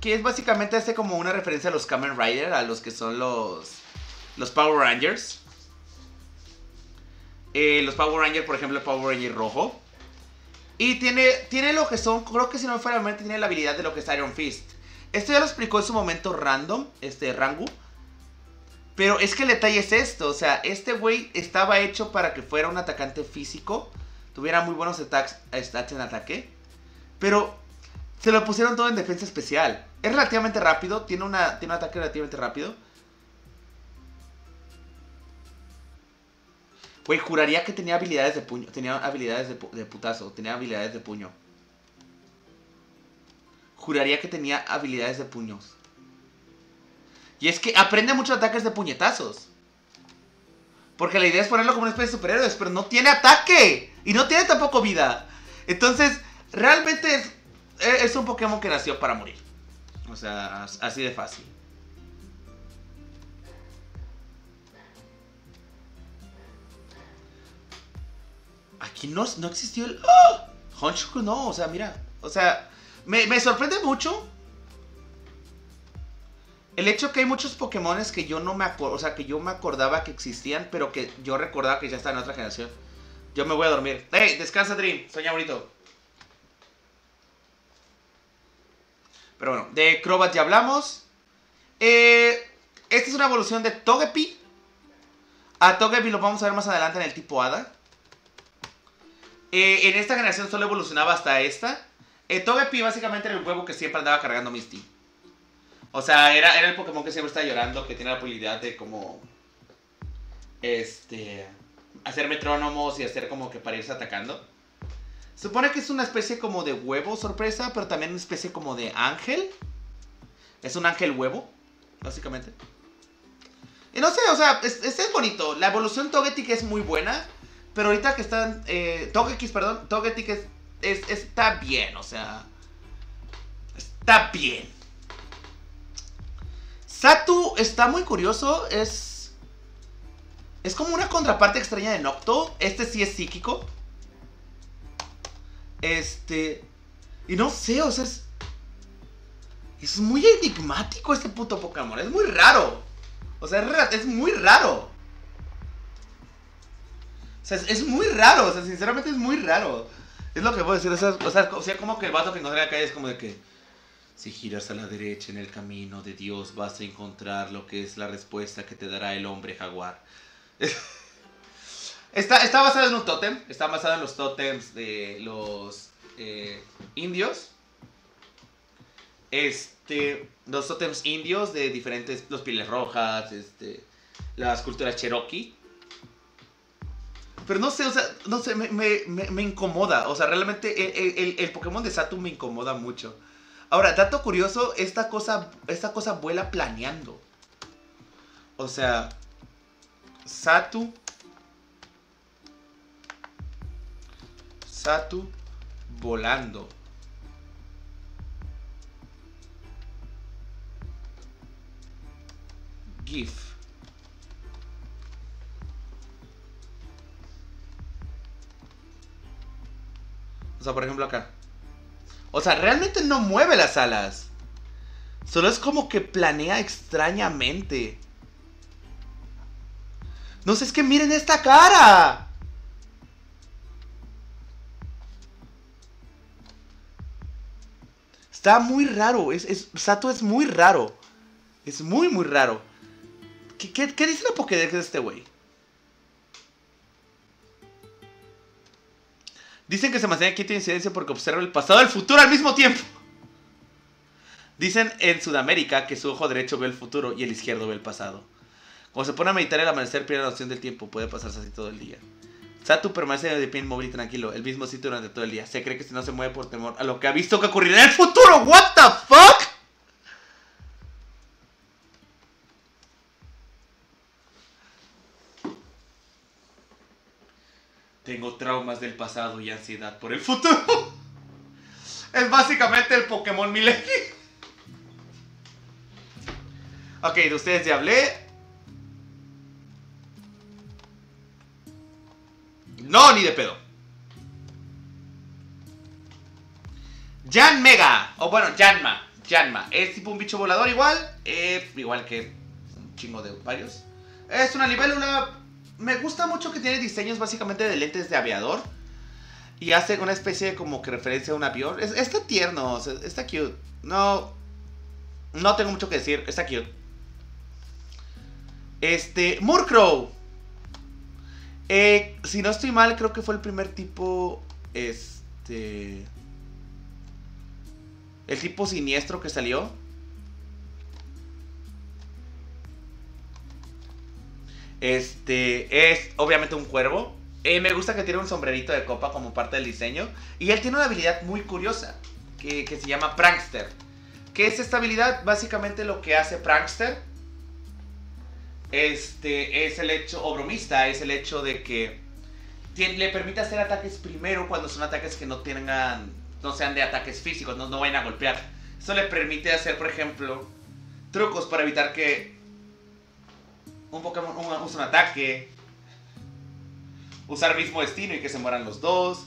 que es básicamente hace como una referencia a los Kamen Rider, a los que son los, los Power Rangers. Eh, los Power Rangers, por ejemplo, Power Ranger rojo. Y tiene, tiene lo que son, creo que si no me fuera tiene la habilidad de lo que es Iron Fist. Esto ya lo explicó en su momento Random, este Rangu. Pero es que el detalle es esto, o sea, este güey estaba hecho para que fuera un atacante físico, tuviera muy buenos stats en ataque, pero se lo pusieron todo en defensa especial. Es relativamente rápido, tiene, una, tiene un ataque relativamente rápido. Güey, juraría que tenía habilidades de puño, tenía habilidades de, de putazo, tenía habilidades de puño. Juraría que tenía habilidades de puños. Y es que aprende muchos ataques de puñetazos. Porque la idea es ponerlo como una especie de superhéroes, pero no tiene ataque. Y no tiene tampoco vida. Entonces, realmente es, e- un Pokémon que nació para morir. O sea, as- así de fácil. Aquí no, no existió el... ¡Ah! Honchku no, o sea, mira. O sea, me, me sorprende mucho el hecho que hay muchos Pokémones que yo no me acuerdo, o sea, que yo me acordaba que existían, pero que yo recordaba que ya están en otra generación. Yo me voy a dormir. ¡Hey! Descansa, Dream. Sueña bonito. Pero bueno, de Crobat ya hablamos. Eh, esta es una evolución de Togepi. A Togepi lo vamos a ver más adelante en el tipo Hada. Eh, en esta generación solo evolucionaba hasta esta. Eh, Togepi básicamente era el huevo que siempre andaba cargando Misty. O sea, era, era el Pokémon que siempre está llorando, que tiene la posibilidad de como... Este... Hacer metrónomos y hacer como que para irse atacando. Supone que es una especie como de huevo sorpresa, pero también una especie como de ángel. Es un ángel huevo, básicamente. Y no sé, o sea, es, es, bonito. La evolución Togetic es muy buena. Pero ahorita que están... Eh, perdón. Togetic es, está bien, o sea... Está bien. Satu está muy curioso. Es. Es como una contraparte extraña de Nocto. Este sí es psíquico. Este. Y no sé, o sea, es. Es muy enigmático este puto Pokémon. Es muy raro. O sea, es, es muy raro. O sea, es, es muy raro, o sea, sinceramente es muy raro. Es lo que puedo decir, o sea, o sea, como que el vato que encontré acá es como de que si giras a la derecha en el camino de Dios vas a encontrar lo que es la respuesta que te dará el hombre jaguar. Está, está basado en un tótem, está basado en los tótems de los eh, indios. Este, los tótems indios de diferentes, los pieles rojas, este, las culturas cherokee. Pero no sé, o sea, no sé, me, me, incomoda. O sea, realmente el, el- el Pokémon de Satu me incomoda mucho. Ahora, dato curioso, esta cosa, esta cosa vuela planeando. O sea, Satu. Satu volando. GIF. O sea, por ejemplo acá. O sea, realmente no mueve las alas. Solo es como que planea extrañamente. No sé, es que miren esta cara. Está muy raro. Es, es, Sato es muy raro. Es muy, muy raro. ¿Qué, qué, qué dice la Pokédex de este güey? Dicen que se mantiene quieto en incidencia porque observa el pasado y el futuro al mismo tiempo. Dicen en Sudamérica que su ojo derecho ve el futuro y el izquierdo ve el pasado. Cuando se pone a meditar el amanecer pierde la noción del tiempo, puede pasarse así todo el día. Satu permanece de pie inmóvil y tranquilo, el mismo sitio durante todo el día. Se cree que si no se mueve por temor a lo que ha visto que ocurrirá en el futuro. ¿What the fuck? Traumas del pasado y ansiedad por el futuro. Es básicamente el Pokémon Milenio. Ok, de ustedes ya hablé. No, ni de pedo. Jan Mega. O bueno, Janma. Janma. Es tipo un bicho volador igual. eh, igual que un chingo de varios. Es una libélula. Me gusta mucho que tiene diseños básicamente de lentes de aviador. Y hace una especie de como que referencia a un avión. Es- está tierno, está cute. No. No tengo mucho que decir. Está cute. Este. Murkrow. Eh, si no estoy mal, creo que fue el primer tipo. Este. El tipo siniestro que salió. Este es obviamente un cuervo. Eh, me gusta que tiene un sombrerito de copa como parte del diseño. Y él tiene una habilidad muy curiosa que, se llama Prankster. ¿Qué es esta habilidad? Básicamente lo que hace Prankster este, es el hecho, o bromista, es el hecho de que le permite hacer ataques primero cuando son ataques que no tengan, no sean de ataques físicos, no, no vayan a golpear. Eso le permite hacer, por ejemplo, trucos para evitar que un Pokémon use un ataque, usar mismo destino y que se mueran los dos.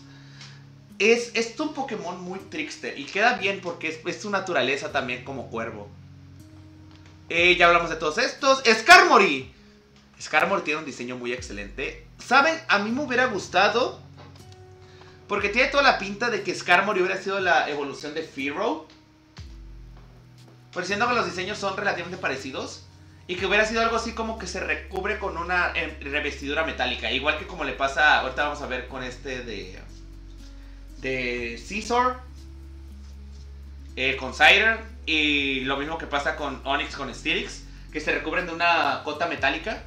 Es, es un Pokémon muy trickster y queda bien porque es, es su naturaleza también como cuervo. Eh, ya hablamos de todos estos. Skarmory. Skarmory tiene un diseño muy excelente. ¿Saben? A mí me hubiera gustado. Porque tiene toda la pinta de que Skarmory hubiera sido la evolución de Fearow. Pero siendo que los diseños son relativamente parecidos. Y que hubiera sido algo así como que se recubre con una eh, revestidura metálica. Igual que como le pasa, ahorita vamos a ver con este de... De Scizor. eh, con Cider. Y lo mismo que pasa con Onix con Steelix. Que se recubren de una cota metálica.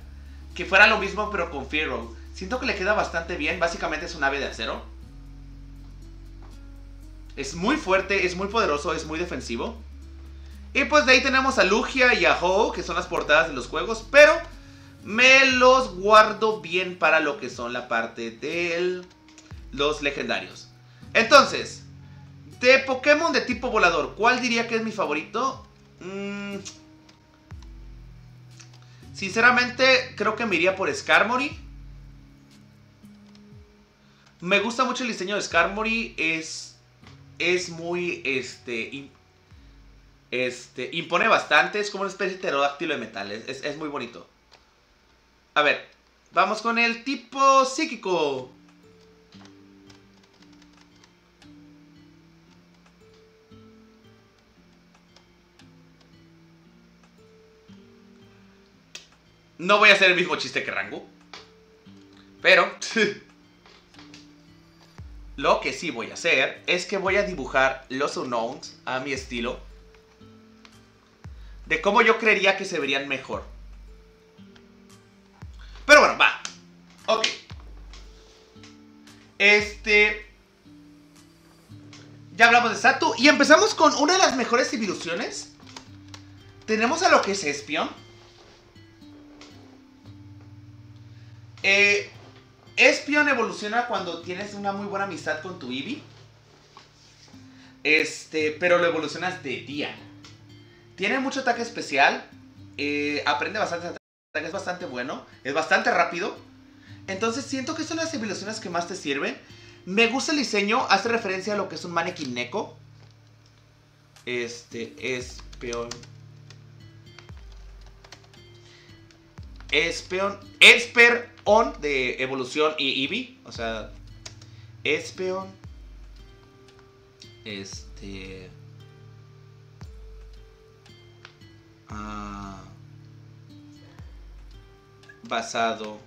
Que fuera lo mismo pero con Fearow. Siento que le queda bastante bien. Básicamente es un ave de acero. Es muy fuerte, es muy poderoso, es muy defensivo. Y pues de ahí tenemos a Lugia y a Ho, que son las portadas de los juegos, pero me los guardo bien para lo que son la parte de los legendarios. Entonces, de Pokémon de tipo volador, ¿cuál diría que es mi favorito? Mm, sinceramente, creo que me iría por Skarmory. Me gusta mucho el diseño de Skarmory, es, es muy, este, este, impone bastante, es como una especie de pterodáctilo de metal, es, es- es muy bonito. A ver, Vamos con el tipo psíquico. No voy a hacer el mismo chiste que Rango. Pero... Lo que sí voy a hacer es que voy a dibujar los unknowns a mi estilo. De cómo yo creería que se verían mejor. Pero bueno, va. Ok. Este... Ya hablamos de Satu. Y empezamos con una de las mejores evoluciones. Tenemos a lo que es Espion. Eh, Espion evoluciona cuando tienes una muy buena amistad con tu Eevee. Este, pero lo evolucionas de día. Tiene mucho ataque especial. eh, aprende bastante ataque, es bastante bueno. Es bastante rápido. Entonces siento que son las evoluciones que más te sirven. Me gusta el diseño. Hace referencia a lo que es un Mannequin Neko. Este, Espion. Espeon, Esperon de evolución y Eevee. O sea, Espeon. Este. Basado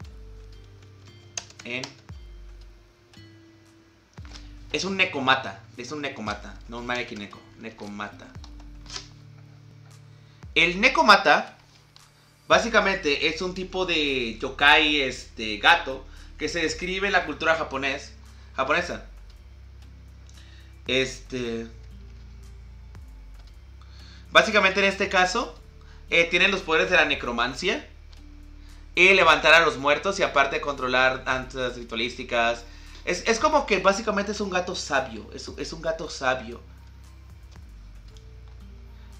en. Es un Necomata. Es un Necomata. No un Maneki Neko. El Necomata Básicamente es un tipo de yokai, este, gato, que se describe en la cultura japonés, japonesa. Este... Básicamente en este caso, eh, tienen los poderes de la necromancia. Y levantar a los muertos y aparte controlar antes ritualísticas. Es, es como que básicamente es un gato sabio. Es, es un gato sabio.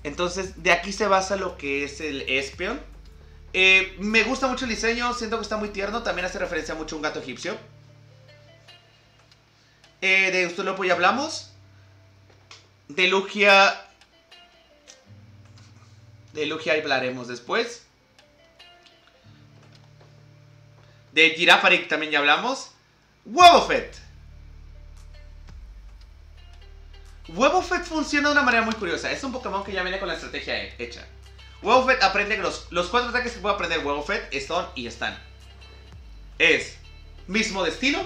Entonces, de aquí se basa lo que es el Espion. Eh, me gusta mucho el diseño, siento que está muy tierno. También hace referencia mucho a un gato egipcio. Eh, de Ustulopo ya hablamos. De Lugia. De Lugia hablaremos después. De Girafarik también ya hablamos. Wobbuffet. Wobbuffet funciona de una manera muy curiosa. Es un Pokémon que ya viene con la estrategia he- hecha. Wobbuffet aprende que los, los cuatro ataques que puede aprender Wobbuffet son y están. Es mismo destino.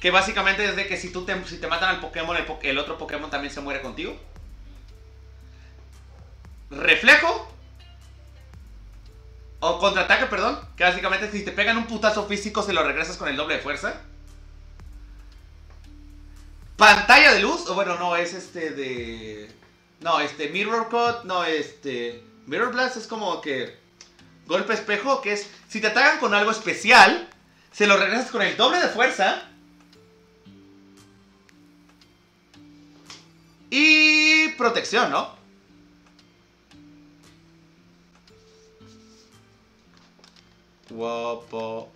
Que básicamente es de que si tú te, si te matan al Pokémon, el, po- el otro Pokémon también se muere contigo. Reflejo. O contraataque, perdón. Que básicamente si te pegan un putazo físico se lo regresas con el doble de fuerza. Pantalla de luz. O bueno, no, es este de... No, este Mirror Cut, no, este... Mirror Blast es como que... Golpe espejo, que es... Si te atacan con algo especial, se lo regresas con el doble de fuerza. Y protección, ¿no? Guapo.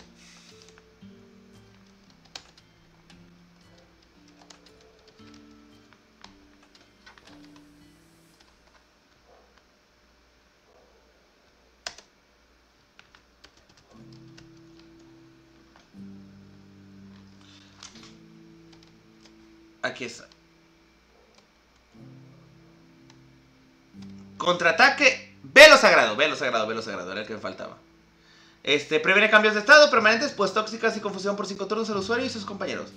Aquí está. Contraataque. Velo sagrado, velo sagrado, velo sagrado. Era el que me faltaba. Este, previene cambios de estado permanentes, pues tóxicas y confusión por 5 turnos al usuario y sus compañeros.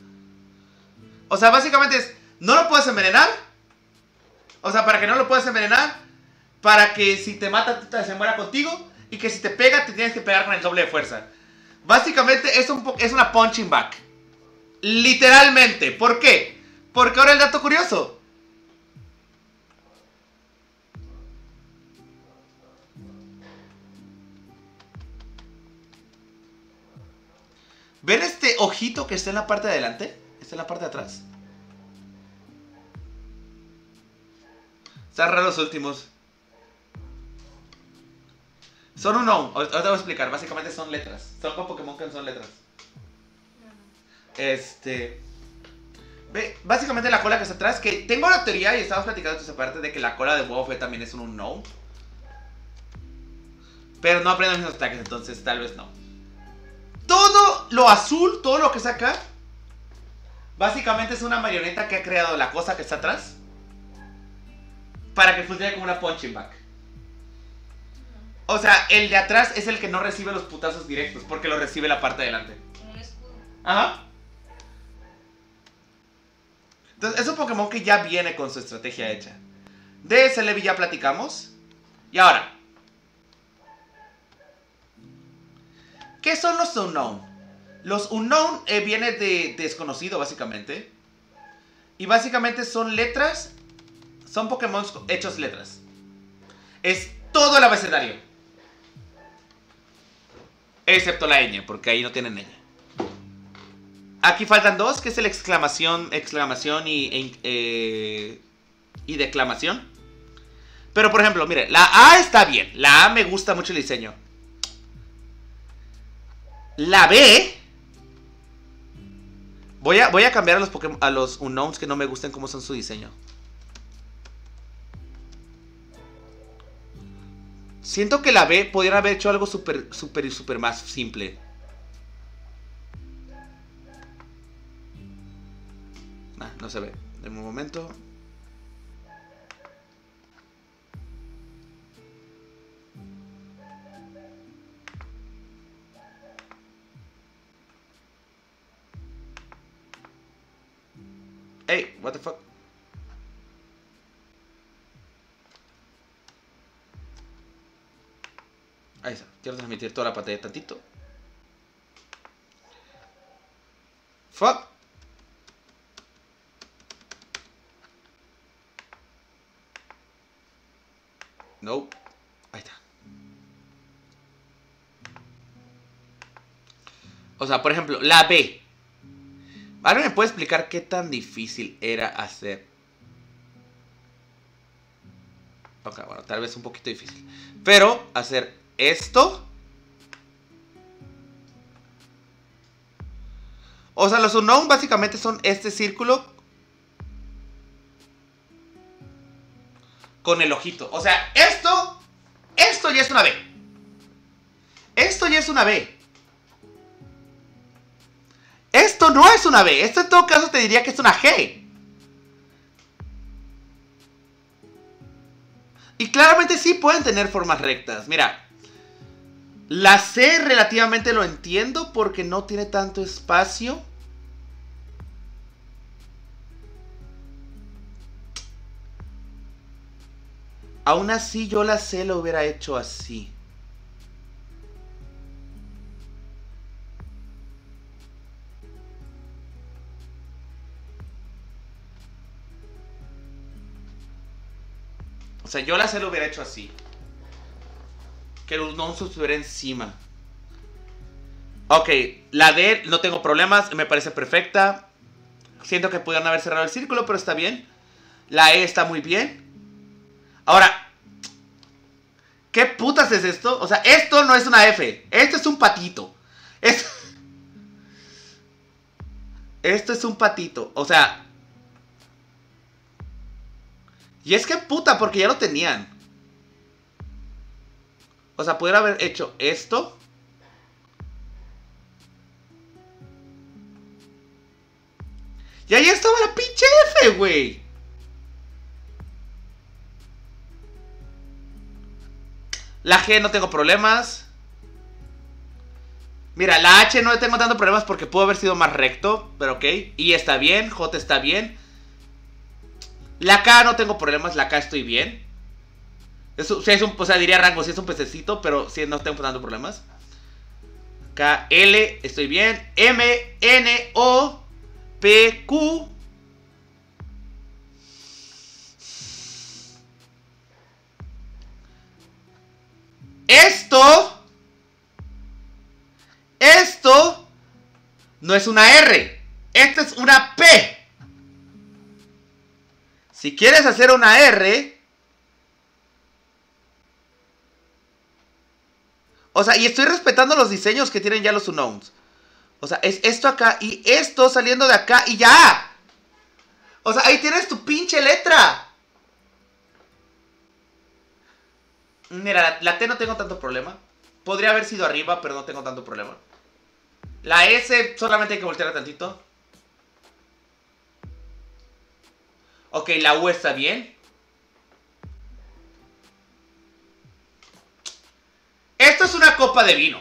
O sea, básicamente es, no lo puedes envenenar. O sea, para que no lo puedas envenenar, para que si te mata te- se muera contigo y que si te pega te tienes que pegar con el doble de fuerza. Básicamente es, un es una punching back. Literalmente. ¿Por qué? Porque ahora el dato curioso. ¿Ven este ojito que está en la parte de adelante? Está en la parte de atrás. Están raros los últimos. Son un no. Ahorita voy a explicar. Básicamente son letras. Son como Pokémon que son letras. Este. Básicamente la cola que está atrás. Que tengo la teoría y estamos platicando esa parte de que la cola de Boba también es un no. Pero no aprenden los mismos ataques, entonces tal vez no. Todo lo azul, todo lo que está acá, básicamente es una marioneta que ha creado la cosa que está atrás para que funcione como una punching bag. O sea, el de atrás es el que no recibe los putazos directos, porque lo recibe la parte de delante. Ajá. Entonces, es un Pokémon que ya viene con su estrategia hecha. De Celebi ya platicamos. Y ahora. ¿Qué son los Unknown? Los Unknown eh, viene de desconocido, básicamente. Y básicamente son letras. Son Pokémon hechos letras. Es todo el abecedario. Excepto la ñ, porque ahí no tienen ñ. Aquí faltan dos, que es el exclamación, exclamación y, e- eh, y declamación. Pero por ejemplo, mire, la A está bien. La A me gusta mucho el diseño. La B. Voy a, voy a cambiar a los, Pokémon- a los Unknowns que no me gusten cómo son su diseño. Siento que la B podrían haber hecho algo súper, súper y súper más simple. Nah, no se ve. En un momento. Hey, what the fuck? Ahí está. Quiero transmitir toda la pantalla tantito. Fuck. No. Ahí está. O sea, por ejemplo, la B. ¿Alguien me puede explicar qué tan difícil era hacer? Ok, bueno, tal vez un poquito difícil. Pero hacer esto. O sea, los unknown básicamente son este círculo con el ojito. O sea, esto, esto ya es una B. Esto ya es una B. Esto no es una B. Esto en todo caso te diría que es una G. Y claramente sí pueden tener formas rectas. Mira. La C relativamente lo entiendo porque no tiene tanto espacio. Aún así yo la C lo hubiera hecho así. O sea, yo la C lo hubiera hecho así. Que el unknown estuviera encima. Ok, la D no tengo problemas, me parece perfecta. Siento que pudieron haber cerrado el círculo, pero está bien. La E está muy bien. Ahora, ¿qué putas es esto? O sea, esto no es una F. Esto es un patito. Es- Esto es un patito. O sea... Y es que puta, porque ya lo tenían. O sea, pudiera haber hecho esto. Y ahí estaba la pinche F, güey. La G no tengo problemas. Mira, la H no tengo tanto problemas porque pudo haber sido más recto, pero ok. I está bien, J está bien. La K no tengo problemas, la K estoy bien. Es, o sea, es un, o sea, diría rango, si es un pececito, pero sí no tengo tanto problemas. K, L, estoy bien. M, N, O, P, Q. Esto. Esto. No es una R. Esto es una P. Si quieres hacer una R. O sea, y estoy respetando los diseños que tienen ya los unknowns. O sea, es esto acá y esto saliendo de acá y ya. O sea, ahí tienes tu pinche letra. Mira, la, T no tengo tanto problema. Podría haber sido arriba, pero no tengo tanto problema. La S solamente hay que voltear tantito. Ok, la U está bien. Esto es una copa de vino.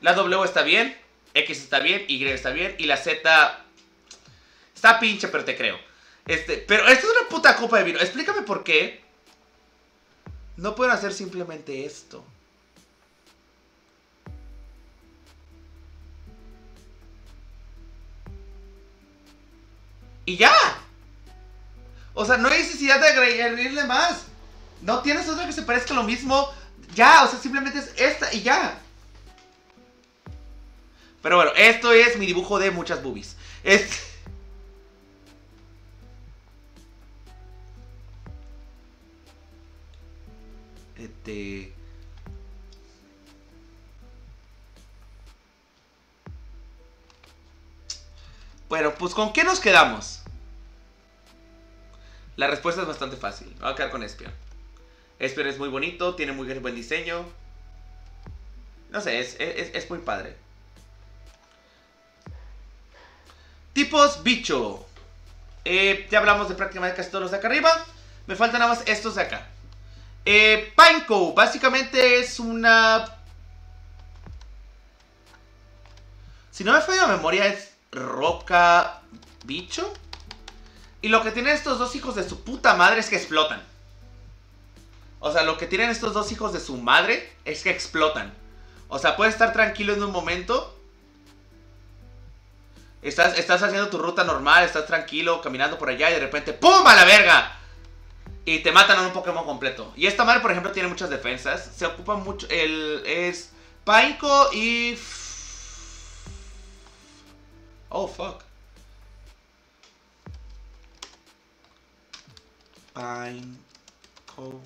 La W está bien, X está bien, Y está bien y la Z está pinche, pero te creo. Este, pero esto es una puta copa de vino. Explícame por qué no pueden hacer simplemente esto. Y ya. O sea, no hay necesidad de agregarle más. No tienes otra que se parezca lo mismo. Ya, o sea, simplemente es esta y ya. Pero bueno, esto es mi dibujo de muchas boobies. Es... Este... Bueno, pues ¿con qué nos quedamos? La respuesta es bastante fácil. Me voy a quedar con Espion. Espion es muy bonito, tiene muy buen diseño. No sé, es, es- es muy padre. Tipos bicho. Eh, ya hablamos de prácticamente casi todos los de acá arriba. Me faltan nada más estos de acá. Eh, Pineco, básicamente es una... Si no me falla la memoria es roca bicho. Y lo que tienen estos dos hijos de su puta madre es que explotan. O sea, lo que tienen estos dos hijos de su madre es que explotan. O sea, puedes estar tranquilo en un momento. Estás, estás haciendo tu ruta normal, estás tranquilo, caminando por allá y de repente ¡Pum! ¡A la verga! Y te matan a un Pokémon completo. Y esta madre, por ejemplo, tiene muchas defensas. Se ocupa mucho. El, es Pineco y. Oh, fuck. Pineco.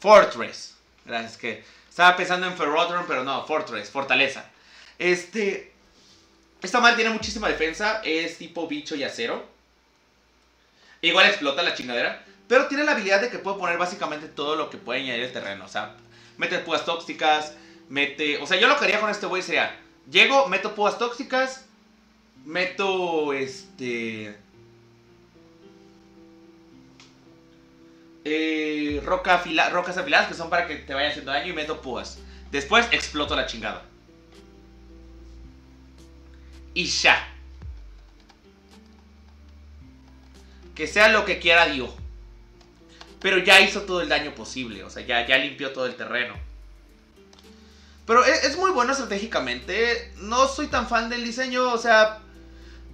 Fortress. Gracias, que estaba pensando en Ferrodron, pero no, Fortress, Fortaleza. Este. Esta madre tiene muchísima defensa. Es tipo bicho y acero. Igual explota la chingadera. Pero tiene la habilidad de que puede poner básicamente todo lo que puede añadir el terreno. O sea, mete púas tóxicas. Mete. O sea, yo lo que haría con este güey sería. Llego, meto púas tóxicas. Meto. Este. Eh, roca afila- rocas afiladas que son para que te vayan haciendo daño y meto púas. Después exploto la chingada. Y ya. Que sea lo que quiera Dios. Pero ya hizo todo el daño posible. O sea, ya, limpió todo el terreno. Pero es, es muy bueno estratégicamente. No soy tan fan del diseño. O sea,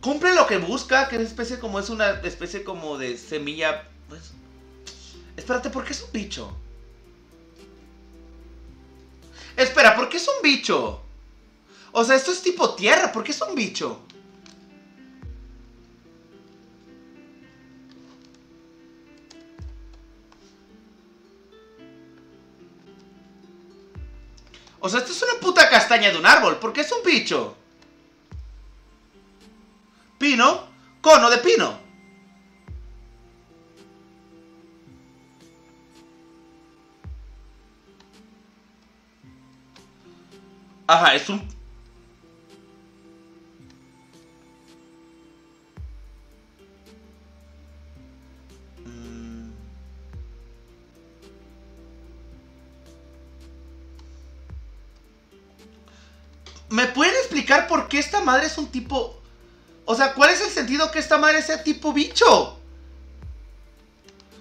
cumple lo que busca. Que es especie como es una especie como de semilla. Pues, espérate, ¿por qué es un bicho? Espera, ¿por qué es un bicho? O sea, esto es tipo tierra, ¿por qué es un bicho? O sea, esto es una puta castaña de un árbol, ¿por qué es un bicho? Pino, cono de pino. Ajá, es un... Mm. ¿Me pueden explicar por qué esta madre es un tipo... O sea, ¿cuál es el sentido que esta madre sea tipo bicho?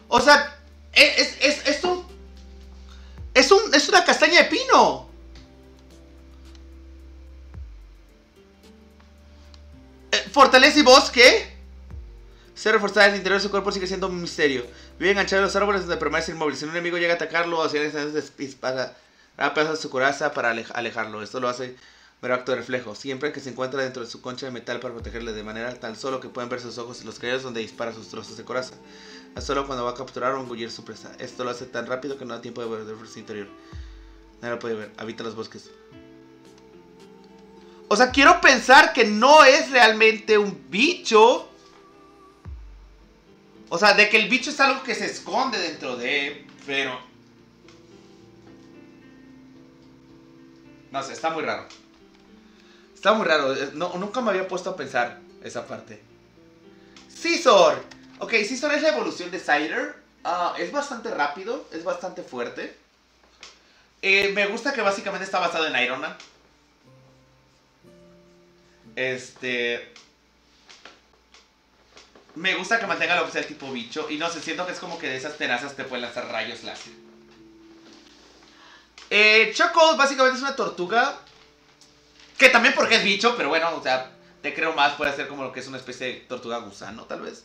O sea, es, es, es, es un... Es un... Es una castaña de pino. Fortaleza y bosque. Ser reforzada el interior de su cuerpo sigue siendo un misterio. Vive enganchado en los árboles donde permanece inmóvil. Si un enemigo llega a atacarlo, hacia dispara a pedazos de su coraza para alej- alejarlo. Esto lo hace mero acto de reflejo. Siempre que se encuentra dentro de su concha de metal para protegerle de manera tal solo que pueden ver sus ojos y los callos donde dispara sus trozos de coraza. Es solo cuando va a capturar o engullir su presa. Esto lo hace tan rápido que no da tiempo de ver su interior. Nadie lo puede ver. Habita los bosques. O sea, quiero pensar que no es realmente un bicho. O sea, de que el bicho es algo que se esconde dentro de... Pero... No sé, está muy raro. Está muy raro. eh, No, nunca me había puesto a pensar esa parte. Scizor. Ok, Scizor es la evolución de Cider. Ah, es bastante rápido, es bastante fuerte. Eh, me gusta que básicamente está basado en Iron Man. Este. Me gusta que mantenga lo que sea el tipo bicho. Y no sé, siento que es como que de esas tenazas te pueden lanzar rayos láser. Eh, Choco básicamente es una tortuga. Que también porque es bicho, pero bueno, o sea, te creo más. Puede ser como lo que es una especie de tortuga gusano, tal vez.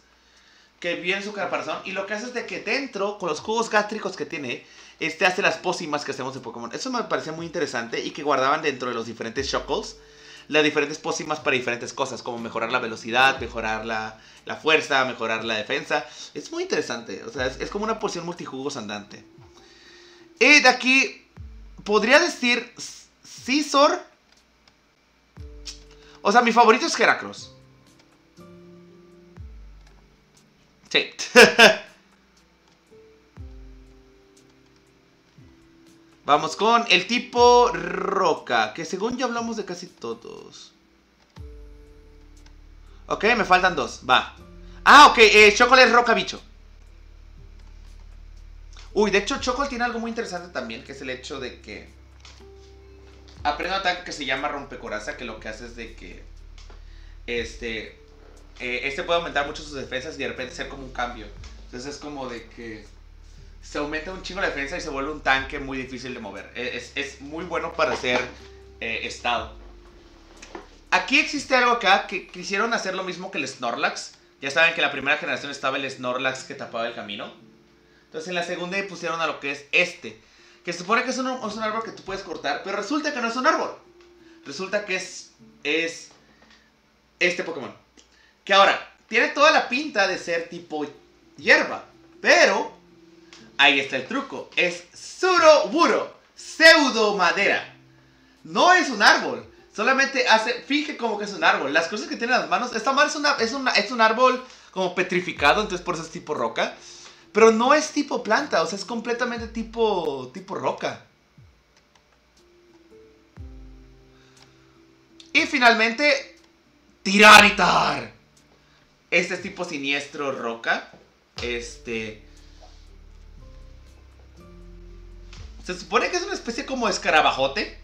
Que viene en su caparazón. Y lo que hace es de que dentro, con los jugos gástricos que tiene, este hace las pócimas que hacemos de Pokémon. Eso me parecía muy interesante. Y que guardaban dentro de los diferentes Chocos las diferentes pócimas para diferentes cosas, como mejorar la velocidad, mejorar la, la fuerza, mejorar la defensa. Es muy interesante, o sea, es, como una porción multijugos andante. Y de aquí, podría decir Scizor. O sea, mi favorito es Heracross. Sí. Vamos con el tipo roca, que según ya hablamos de casi todos. Ok, me faltan dos, va. Ah, ok, eh, Chocolate roca bicho. Uy, de hecho Chocolate tiene algo muy interesante también, que es el hecho de que... Aprende un ataque que se llama rompecoraza, que lo que hace es de que... Este... eh, este puede aumentar mucho sus defensas y de repente ser como un cambio. Entonces es como de que se aumenta un chingo la defensa y se vuelve un tanque muy difícil de mover. E, Es, es muy bueno para hacer eh, estado. Aquí existe algo acá que quisieron hacer lo mismo que el Snorlax. Ya saben que la primera generación estaba el Snorlax que tapaba el camino. Entonces en la segunda pusieron a lo que es este. Que se supone que es un, es un árbol que tú puedes cortar, pero resulta que no es un árbol. Resulta que es, es este Pokémon. Que ahora, tiene toda la pinta de ser tipo hierba. Pero Ahí está el truco. Es Suroburo, pseudo madera. No es un árbol. Solamente hace, finge como que es un árbol. Las cosas que tiene en las manos. Esta madre es, una, es, es un árbol como petrificado, entonces por eso es tipo roca. Pero no es tipo planta, o sea, es completamente tipo, tipo roca. Y finalmente, Tiranitar. Este es tipo siniestro roca. Este. Se supone que es una especie como escarabajote.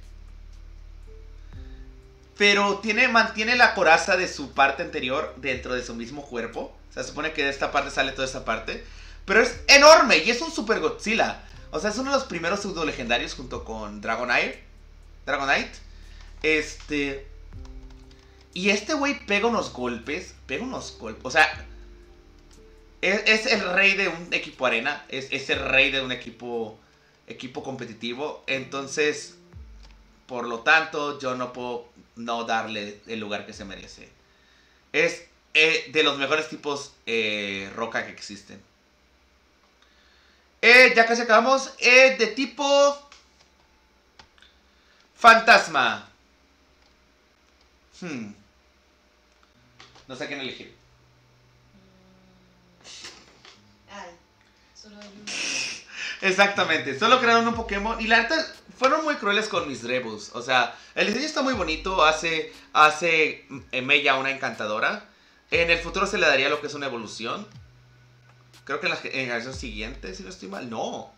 Pero tiene, mantiene la coraza de su parte anterior dentro de su mismo cuerpo. Se supone que de esta parte sale toda esta parte. Pero es enorme y es un Super Godzilla. O sea, es uno de los primeros pseudo legendarios junto con Dragonite. Dragonite. Este. Y este güey pega unos golpes. Pega unos golpes. O sea. Es, es el rey de un equipo arena. Es, es el rey de un equipo. Equipo competitivo. Entonces. Por lo tanto, yo no puedo no darle el lugar que se merece. Es eh, de los mejores tipos eh, roca que existen. Eh, ya casi acabamos. Eh, de tipo. Fantasma. Hmm. No sé quién elegir. Ay, solo hay uno. Exactamente, solo crearon un Pokémon y la neta fueron muy crueles con mis Rebus. O sea, el diseño está muy bonito, hace, hace eh, Mella una encantadora. En el futuro se le daría lo que es una evolución. Creo que en la generación siguiente, si no estoy mal, no.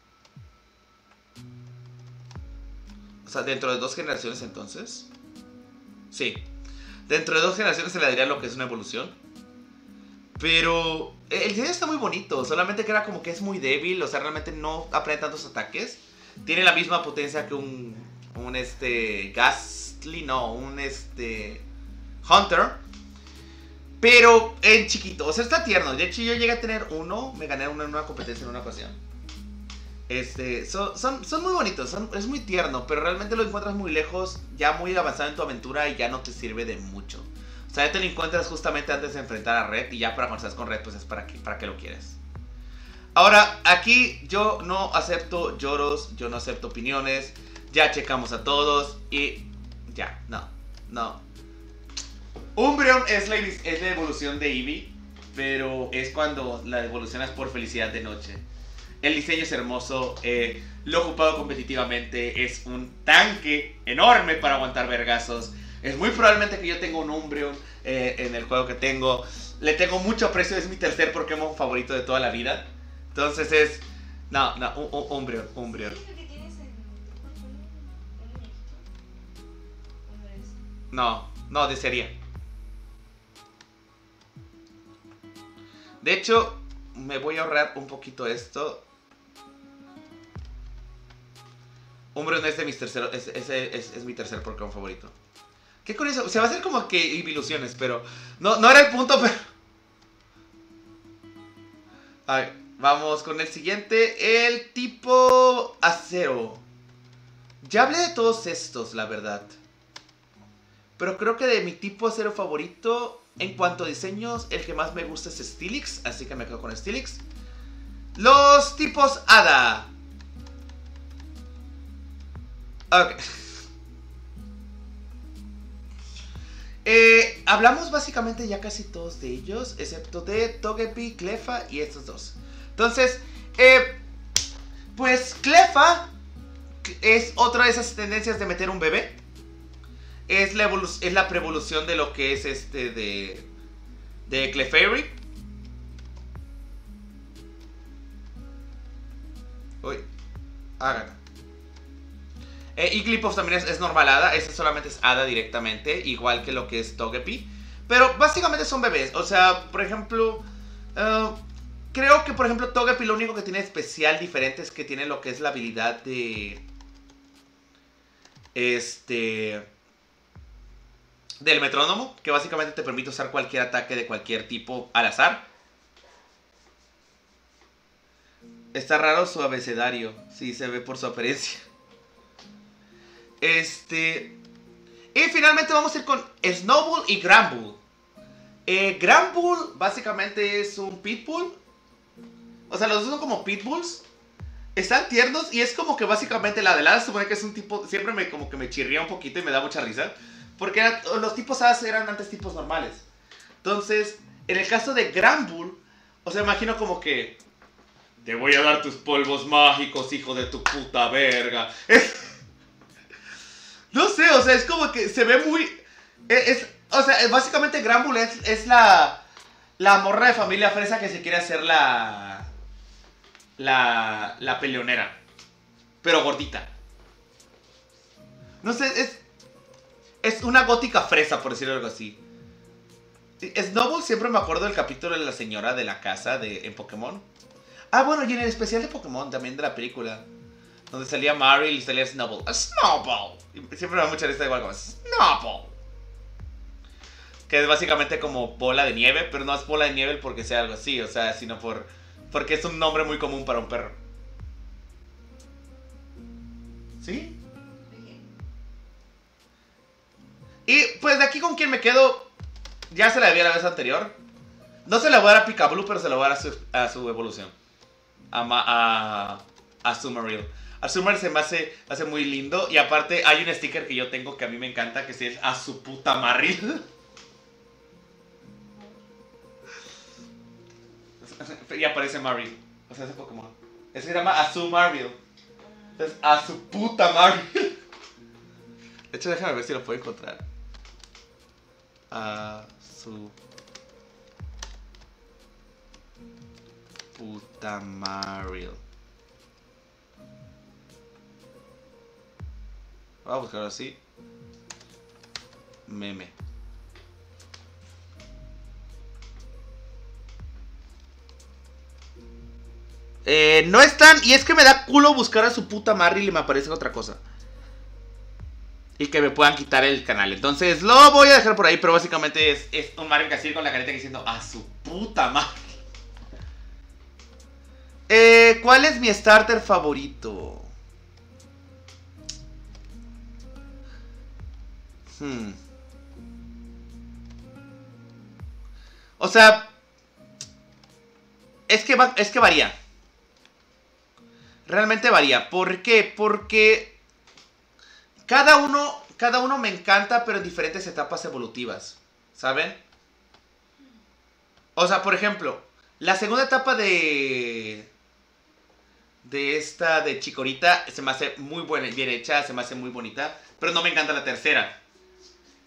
O sea, dentro de dos generaciones entonces. Sí. Dentro de dos generaciones se le daría lo que es una evolución. Pero el diseño está muy bonito, solamente que era como que es muy débil, o sea, realmente no aprende tantos ataques. Tiene la misma potencia que un, un este, Gastly, no, un este, Hunter. Pero en chiquito, o sea, está tierno. De hecho, yo llegué a tener uno, me gané una una competencia en una ocasión. Este, son, son, muy bonitos, es muy tierno, pero realmente lo encuentras muy lejos, ya muy avanzado en tu aventura y ya no te sirve de mucho. O sea, ya te lo encuentras justamente antes de enfrentar a Red y ya para cuando estás con Red, pues es para que, para que lo quieres. Ahora, aquí yo no acepto lloros, yo no acepto opiniones, ya checamos a todos y ya, no, no. Umbreon es la, es la evolución de Eevee, pero es cuando la evolucionas por felicidad de noche. El diseño es hermoso, eh, lo ocupado competitivamente es un tanque enorme para aguantar vergazos. Es muy probablemente que yo tenga un Umbreon eh, en el juego que tengo. Le tengo mucho aprecio, es mi tercer Pokémon favorito de toda la vida. Entonces es... No, no, un, Umbreon, Umbreon. No, no, desearía. De hecho, me voy a ahorrar un poquito esto. Umbreon es de mis terceros, es, es, es- es mi tercer Pokémon favorito. Qué curioso, se va a hacer como que ilusiones, pero no, no era el punto, pero... A ver, vamos con el siguiente, el tipo acero. Ya hablé de todos estos, la verdad. Pero creo que de mi tipo acero favorito, en cuanto a diseños, el que más me gusta es Stilix, así que me quedo con Stilix. Los tipos Hada. Ok. Eh, hablamos básicamente ya casi todos de ellos, excepto de Togepi, Clefa y estos dos. Entonces, eh, pues Clefa es otra de esas tendencias de meter un bebé es la, es la preevolución de lo que es este de. de Clefairy. Uy, hágala. Eh, Igglybuff también es, es normalada, esta solamente es hada directamente, igual que lo que es Togepi. Pero básicamente son bebés, o sea, por ejemplo, eh, creo que por ejemplo Togepi lo único que tiene especial diferente es que tiene lo que es la habilidad de... Este del metrónomo, que básicamente te permite usar cualquier ataque de cualquier tipo al azar. Está raro su abecedario, sí se ve por su apariencia. Este. Y finalmente vamos a ir con Snowball y Granbull. Eh, Granbull básicamente es un pitbull. O sea, los dos son como pitbulls. Están tiernos y es como que básicamente la de la supone que es un tipo. Siempre me como que me chirría un poquito y me da mucha risa. Porque los tipos hadas eran antes tipos normales. Entonces, en el caso de Granbull, o sea, imagino como que. Te voy a dar tus polvos mágicos, hijo de tu puta verga. Es- no sé, o sea, es como que se ve muy. Es, es- o sea, básicamente Granbull es, es la. La morra de familia fresa que se quiere hacer la. La. La peleonera. Pero gordita. No sé, es. Es una gótica fresa, por decirlo algo así. Sí, Snowball siempre me acuerdo del capítulo de la señora de la casa de, en Pokémon. Ah, bueno, y en el especial de Pokémon, también de la película. Donde salía Marill y salía Snowball. ¡Ah, Snowball! Siempre me da mucha risa igual como Snowball. Que es básicamente como bola de nieve, pero no es bola de nieve porque sea algo así, o sea, sino por... Porque es un nombre muy común para un perro. ¿Sí? Y pues de aquí con quien me quedo, ya se la vi a la vez anterior. No se la voy a dar a Picablu, pero se la voy a dar a su, a su evolución. A, Ma- a, a Sumaril. Sumaril se me hace, hace muy lindo. Y aparte hay un sticker que yo tengo que a mí me encanta, que es a su puta Maril. y aparece Maril. O sea, ese Pokémon. Ese se llama Azumaril. Entonces, a puta Maril. De hecho, déjame ver si lo puedo encontrar. A puta Mario. Voy a buscarlo así. Meme. Eh, no están. Y es que me da culo buscar a su puta Maril y me aparece otra cosa y que me puedan quitar el canal. Entonces lo voy a dejar por ahí, pero básicamente es, es un Mario Casil con la careta diciendo a su puta madre. Eh, ¿Cuál es mi starter favorito? Hmm. O sea, es que, es que varía. Realmente varía. ¿Por qué? Porque cada uno, cada uno me encanta, pero en diferentes etapas evolutivas. ¿Saben? O sea, por ejemplo, la segunda etapa de. De esta de Chikorita se me hace muy buena, bien hecha, se me hace muy bonita. Pero no me encanta la tercera.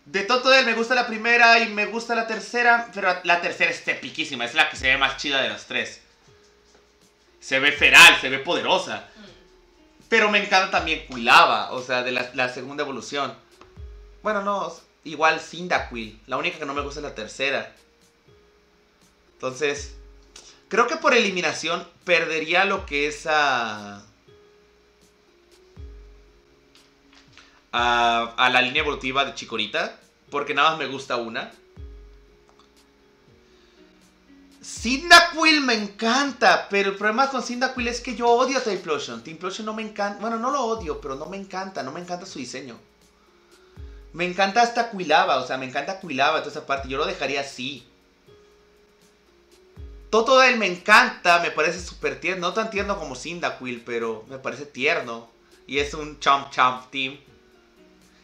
De Totodile me gusta la primera y me gusta la tercera, pero la tercera es epiquísima, es la que se ve más chida de las tres. Se ve feral, se ve poderosa. Pero me encanta también Quilava, o sea, de la, la segunda evolución. Bueno, no, igual Cyndaquil. La única que no me gusta es la tercera. Entonces, creo que por eliminación perdería lo que es a... A, la línea evolutiva de Chikorita. Porque nada más me gusta una. Cyndaquil me encanta, pero el problema con Cyndaquil es que yo odio a Tymplosion. Tymplosion no me encanta, bueno, no lo odio, pero no me encanta, no me encanta su diseño. Me encanta hasta Quilava, o sea, me encanta Quilava, toda esa parte, yo lo dejaría así. Totodile me encanta, me parece súper tierno, no tan tierno como Cyndaquil, pero me parece tierno. Y es un Chomp Chomp Team.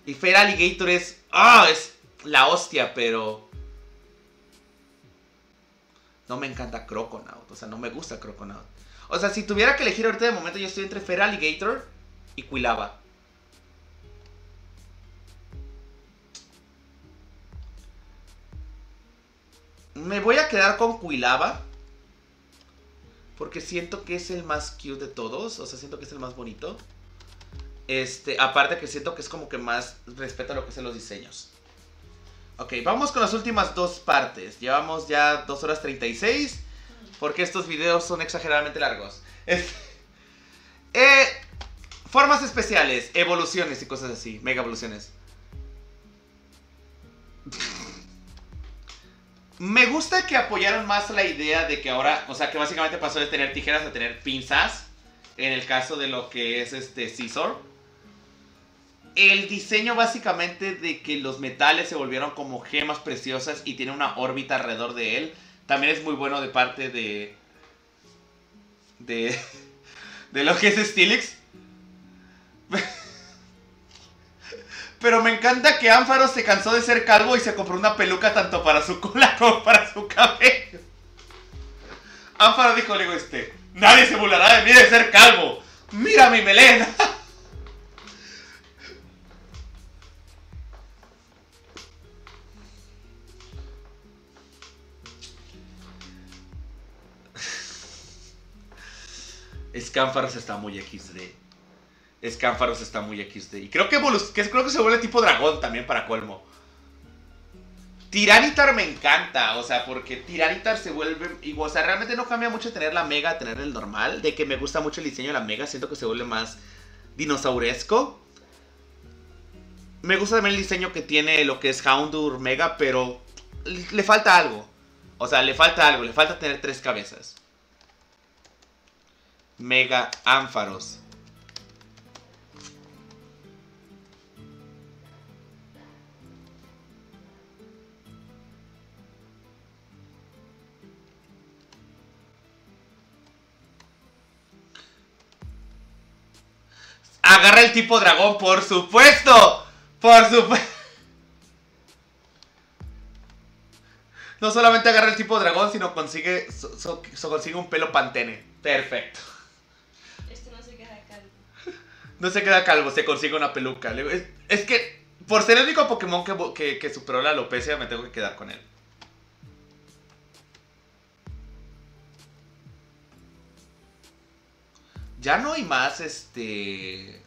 Y Fair Alligator es, ah, es la hostia, pero no me encanta Croconaut. O sea, no me gusta Croconaut. O sea, si tuviera que elegir ahorita de momento, yo estoy entre Fair Alligator y Quilava. Me voy a quedar con Quilava. Porque siento que es el más cute de todos. O sea, siento que es el más bonito. Este, aparte que siento que es como que más respeta lo que son los diseños. Ok, vamos con las últimas dos partes. Llevamos ya 2 horas 36. Porque estos videos son exageradamente largos. Es- eh, formas especiales, evoluciones y cosas así. Mega evoluciones. Me gusta que apoyaron más la idea de que ahora, o sea, que básicamente pasó de tener tijeras a tener pinzas. En el caso de lo que es este Scizor. El diseño básicamente de que los metales se volvieron como gemas preciosas y tiene una órbita alrededor de él. También es muy bueno de parte de. De. De lo que es Stilix. Pero me encanta que Ánfaro se cansó de ser calvo y se compró una peluca tanto para su cola como para su cabello. Ánfaro dijo, le este, nadie se burlará de mí de ser calvo. Mira mi melena. Scánfaros está muy XD. Scánfaros está muy XD. Y creo que, que creo que se vuelve tipo dragón también para colmo. Tiranitar me encanta, o sea, porque Tiranitar se vuelve igual, o sea, realmente no cambia mucho tener la mega tener el normal, de que me gusta mucho el diseño de la mega, siento que se vuelve más dinosauresco. Me gusta también el diseño que tiene lo que es Houndour Mega, pero le, le falta algo. O sea, le falta algo, le falta tener tres cabezas. Mega Ánfaros. Agarra el tipo dragón, por supuesto. Por supuesto. No solamente agarra el tipo dragón, sino consigue, so- consigue un pelo pantene. Perfecto. No se queda calvo, se consigue una peluca. Es, es que, por ser el único Pokémon que, que, que superó la alopecia, me tengo que quedar con él. Ya no hay más, este...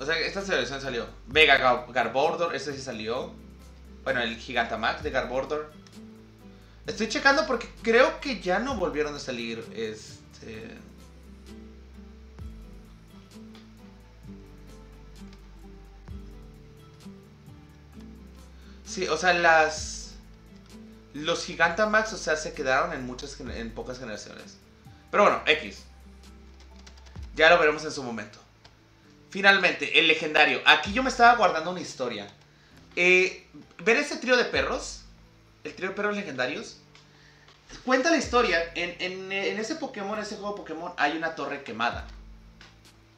O sea, esta versión salió. Vega Gar- Garbodor, este sí salió. Bueno, el Gigantamax de Garbodor. Estoy checando porque creo que ya no volvieron a salir este. Sí, o sea, las. Los Gigantamax, o sea, se quedaron en muchas en pocas generaciones. Pero bueno, X. Ya lo veremos en su momento. Finalmente, el legendario. Aquí yo me estaba guardando una historia. Eh, ¿Ver ese trío de perros? El trío de perros legendarios. Cuenta la historia. En, en- en ese Pokémon, ese juego Pokémon, hay una torre quemada.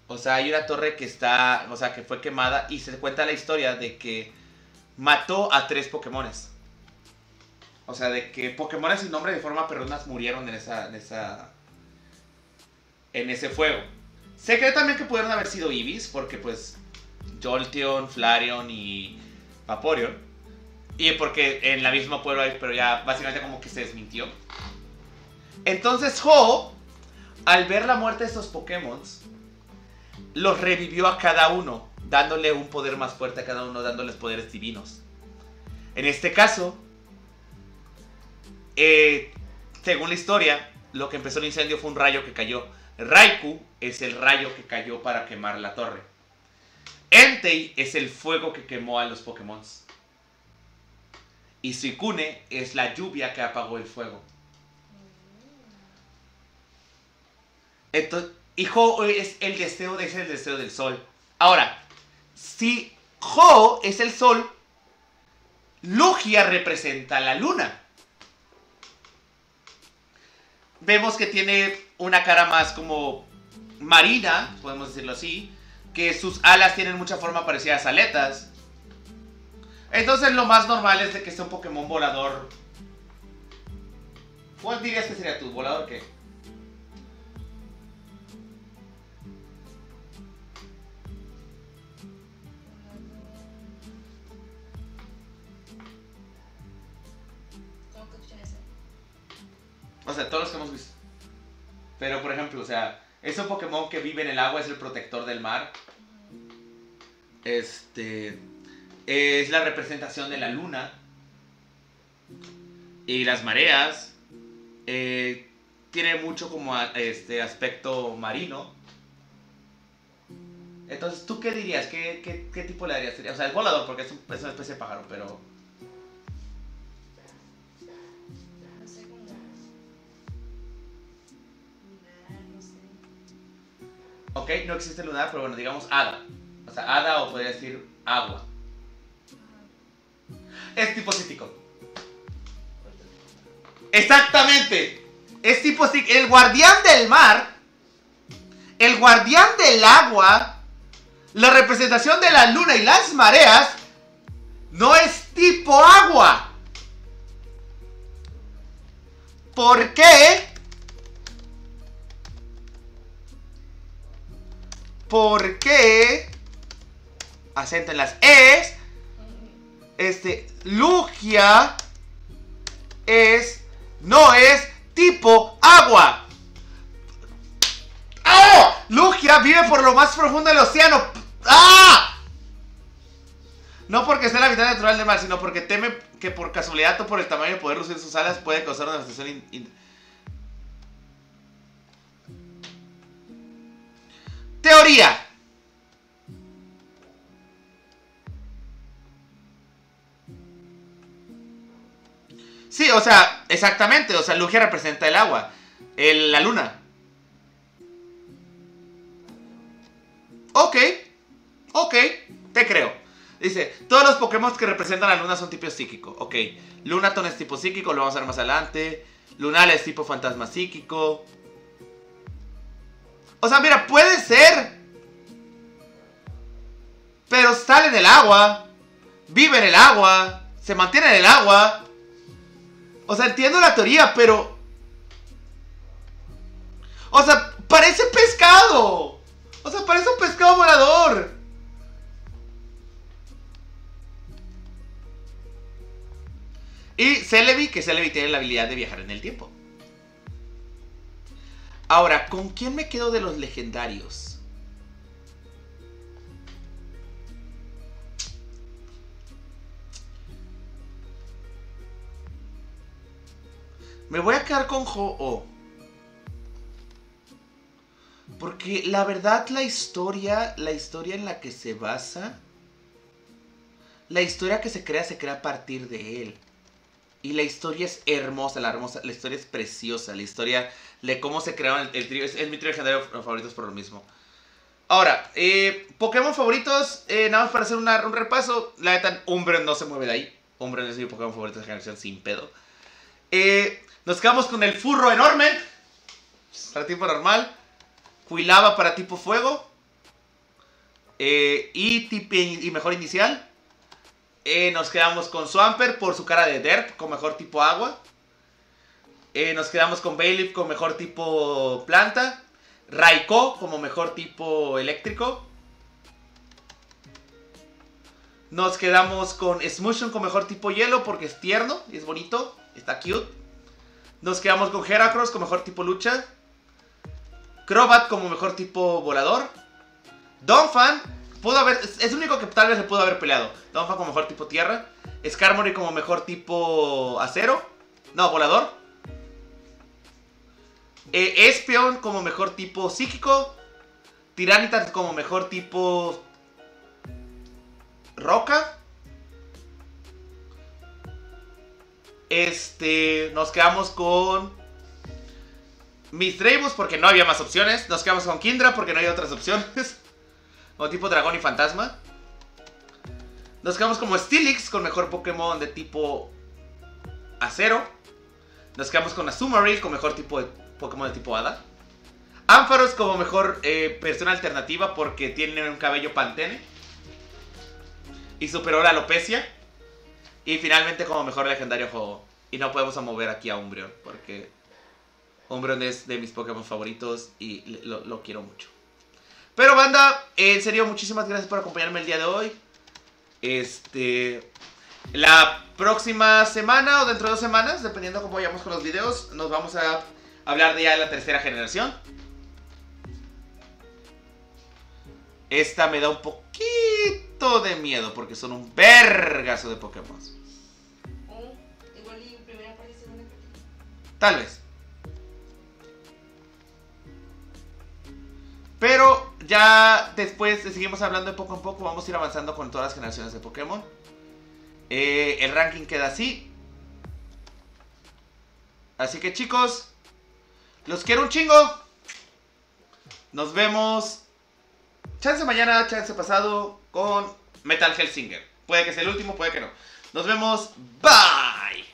O sea, hay una torre que está. O sea, que fue quemada. Y se cuenta la historia de que mató a tres Pokémones. O sea, de que Pokémones sin nombre de forma perronas murieron en esa, en esa. En ese fuego. Se cree también que pudieron haber sido Ibis, porque pues. Jolteon, Flareon y Vaporeon. Y porque en la misma pueblo hay, pero ya básicamente como que se desmintió. Entonces Ho, al ver la muerte de estos Pokémon, los revivió a cada uno, dándole un poder más fuerte a cada uno, dándoles poderes divinos. En este caso, eh, según la historia, lo que empezó el incendio fue un rayo que cayó. Raikou es el rayo que cayó para quemar la torre. Entei es el fuego que quemó a los Pokémon. Y Suicune es la lluvia que apagó el fuego. Entonces, y es el deseo, es el deseo del sol. Ahora, si Ho es el sol, Lugia representa la luna. Vemos que tiene una cara más como marina, podemos decirlo así, que sus alas tienen mucha forma parecida a aletas. Entonces lo más normal es de que sea un Pokémon volador. ¿Cuál dirías que sería tu volador qué? O sea, todos los que hemos visto. Pero, por ejemplo, o sea, es un Pokémon que vive en el agua, es el protector del mar. Este. Es la representación de la luna. Y las mareas. Eh, tiene mucho como a- este aspecto marino. Entonces, ¿tú qué dirías? ¿Qué, qué, tipo le darías? O sea, es volador porque es, un- es una especie de pájaro, pero... Ok, no existe lunar, pero bueno, digamos hada. O sea, hada o podría decir agua. Es tipo psíquico. Exactamente. Es tipo psíquico. El guardián del mar. El guardián del agua. La representación de la luna y las mareas. No es tipo agua. ¿Por qué? Porque acento en las es este Lugia es no es tipo agua. ¡Ah! Lugia vive por lo más profundo del océano. ¡Ah! No porque sea la mitad natural del mar, sino porque teme que por casualidad o por el tamaño y poder lucir sus alas puede causar una devastación Teoría. Sí, o sea, exactamente. O sea, Lugia representa el agua. El- la luna. Ok. Ok. Te creo. Dice, todos los Pokémon que representan a la luna son tipo psíquico. Ok. Lunaton es tipo psíquico, lo vamos a ver más adelante. Lunal es tipo fantasma psíquico. O sea, mira, puede ser. Pero sale del agua. Vive en el agua. Se mantiene en el agua. O sea, entiendo la teoría, pero... O sea, parece pescado. O sea, parece un pescado volador. Y Celebi, que Celebi tiene la habilidad de viajar en el tiempo. Ahora, ¿con quién me quedo de los legendarios? Me voy a quedar con Ho-Oh. Porque la verdad la historia, la historia en la que se basa, la historia que se crea se crea a partir de él. Y la historia es hermosa, la hermosa, la historia es preciosa, la historia de cómo se crearon el, trío, es, es mi trío legendario favorito por lo mismo. Ahora, eh, Pokémon favoritos, eh, nada más para hacer un repaso, la neta, Umbreon no se mueve de ahí. Umbreon es mi Pokémon favorito de generación sin pedo. Eh, nos quedamos con el furro enorme, para tipo normal. Quilava para tipo fuego. eh, y, tipe- y mejor inicial. Eh, nos quedamos con Swampert por su cara de Derp, con mejor tipo agua. Eh, nos quedamos con Bailiff con mejor tipo planta. Raikou como mejor tipo eléctrico. Nos quedamos con Smushun con mejor tipo hielo porque es tierno es bonito. Está cute. Nos quedamos con Heracross con mejor tipo lucha. Crobat como mejor tipo volador. Donphan pudo haber. Es el único que tal vez le pudo haber peleado. Donphan como mejor tipo tierra. Skarmory como mejor tipo acero. No, volador. Eh, Espion como mejor tipo psíquico. Tiranitar como mejor tipo roca. Este, nos quedamos con Miss porque no había más opciones. Nos quedamos con Kindra porque no hay otras opciones. Como tipo dragón y fantasma. Nos quedamos como Steelix con mejor Pokémon de tipo acero. Nos quedamos con Azumarill con mejor tipo de Pokémon de tipo hada. Ampharos como mejor eh, persona alternativa porque tiene un cabello pantene. Y superó la alopecia. Y finalmente como mejor legendario juego. Y no podemos mover aquí a Umbreon porque Umbreon es de mis Pokémon favoritos y lo quiero mucho. Pero banda, en serio, muchísimas gracias por acompañarme el día de hoy. Este. La próxima semana o dentro de dos semanas, dependiendo cómo vayamos con los videos, nos vamos a hablar de ya de la tercera generación. Esta me da un poquito de miedo porque son un vergazo de Pokémon. O igual Pero ya después de seguimos hablando de poco en poco, vamos a ir avanzando con todas las generaciones de Pokémon. Eh, el ranking queda así. Así que chicos, los quiero un chingo. Nos vemos. Chance mañana, chance pasado con Metal Hellsinger. Puede que sea el último, puede que no. Nos vemos. Bye.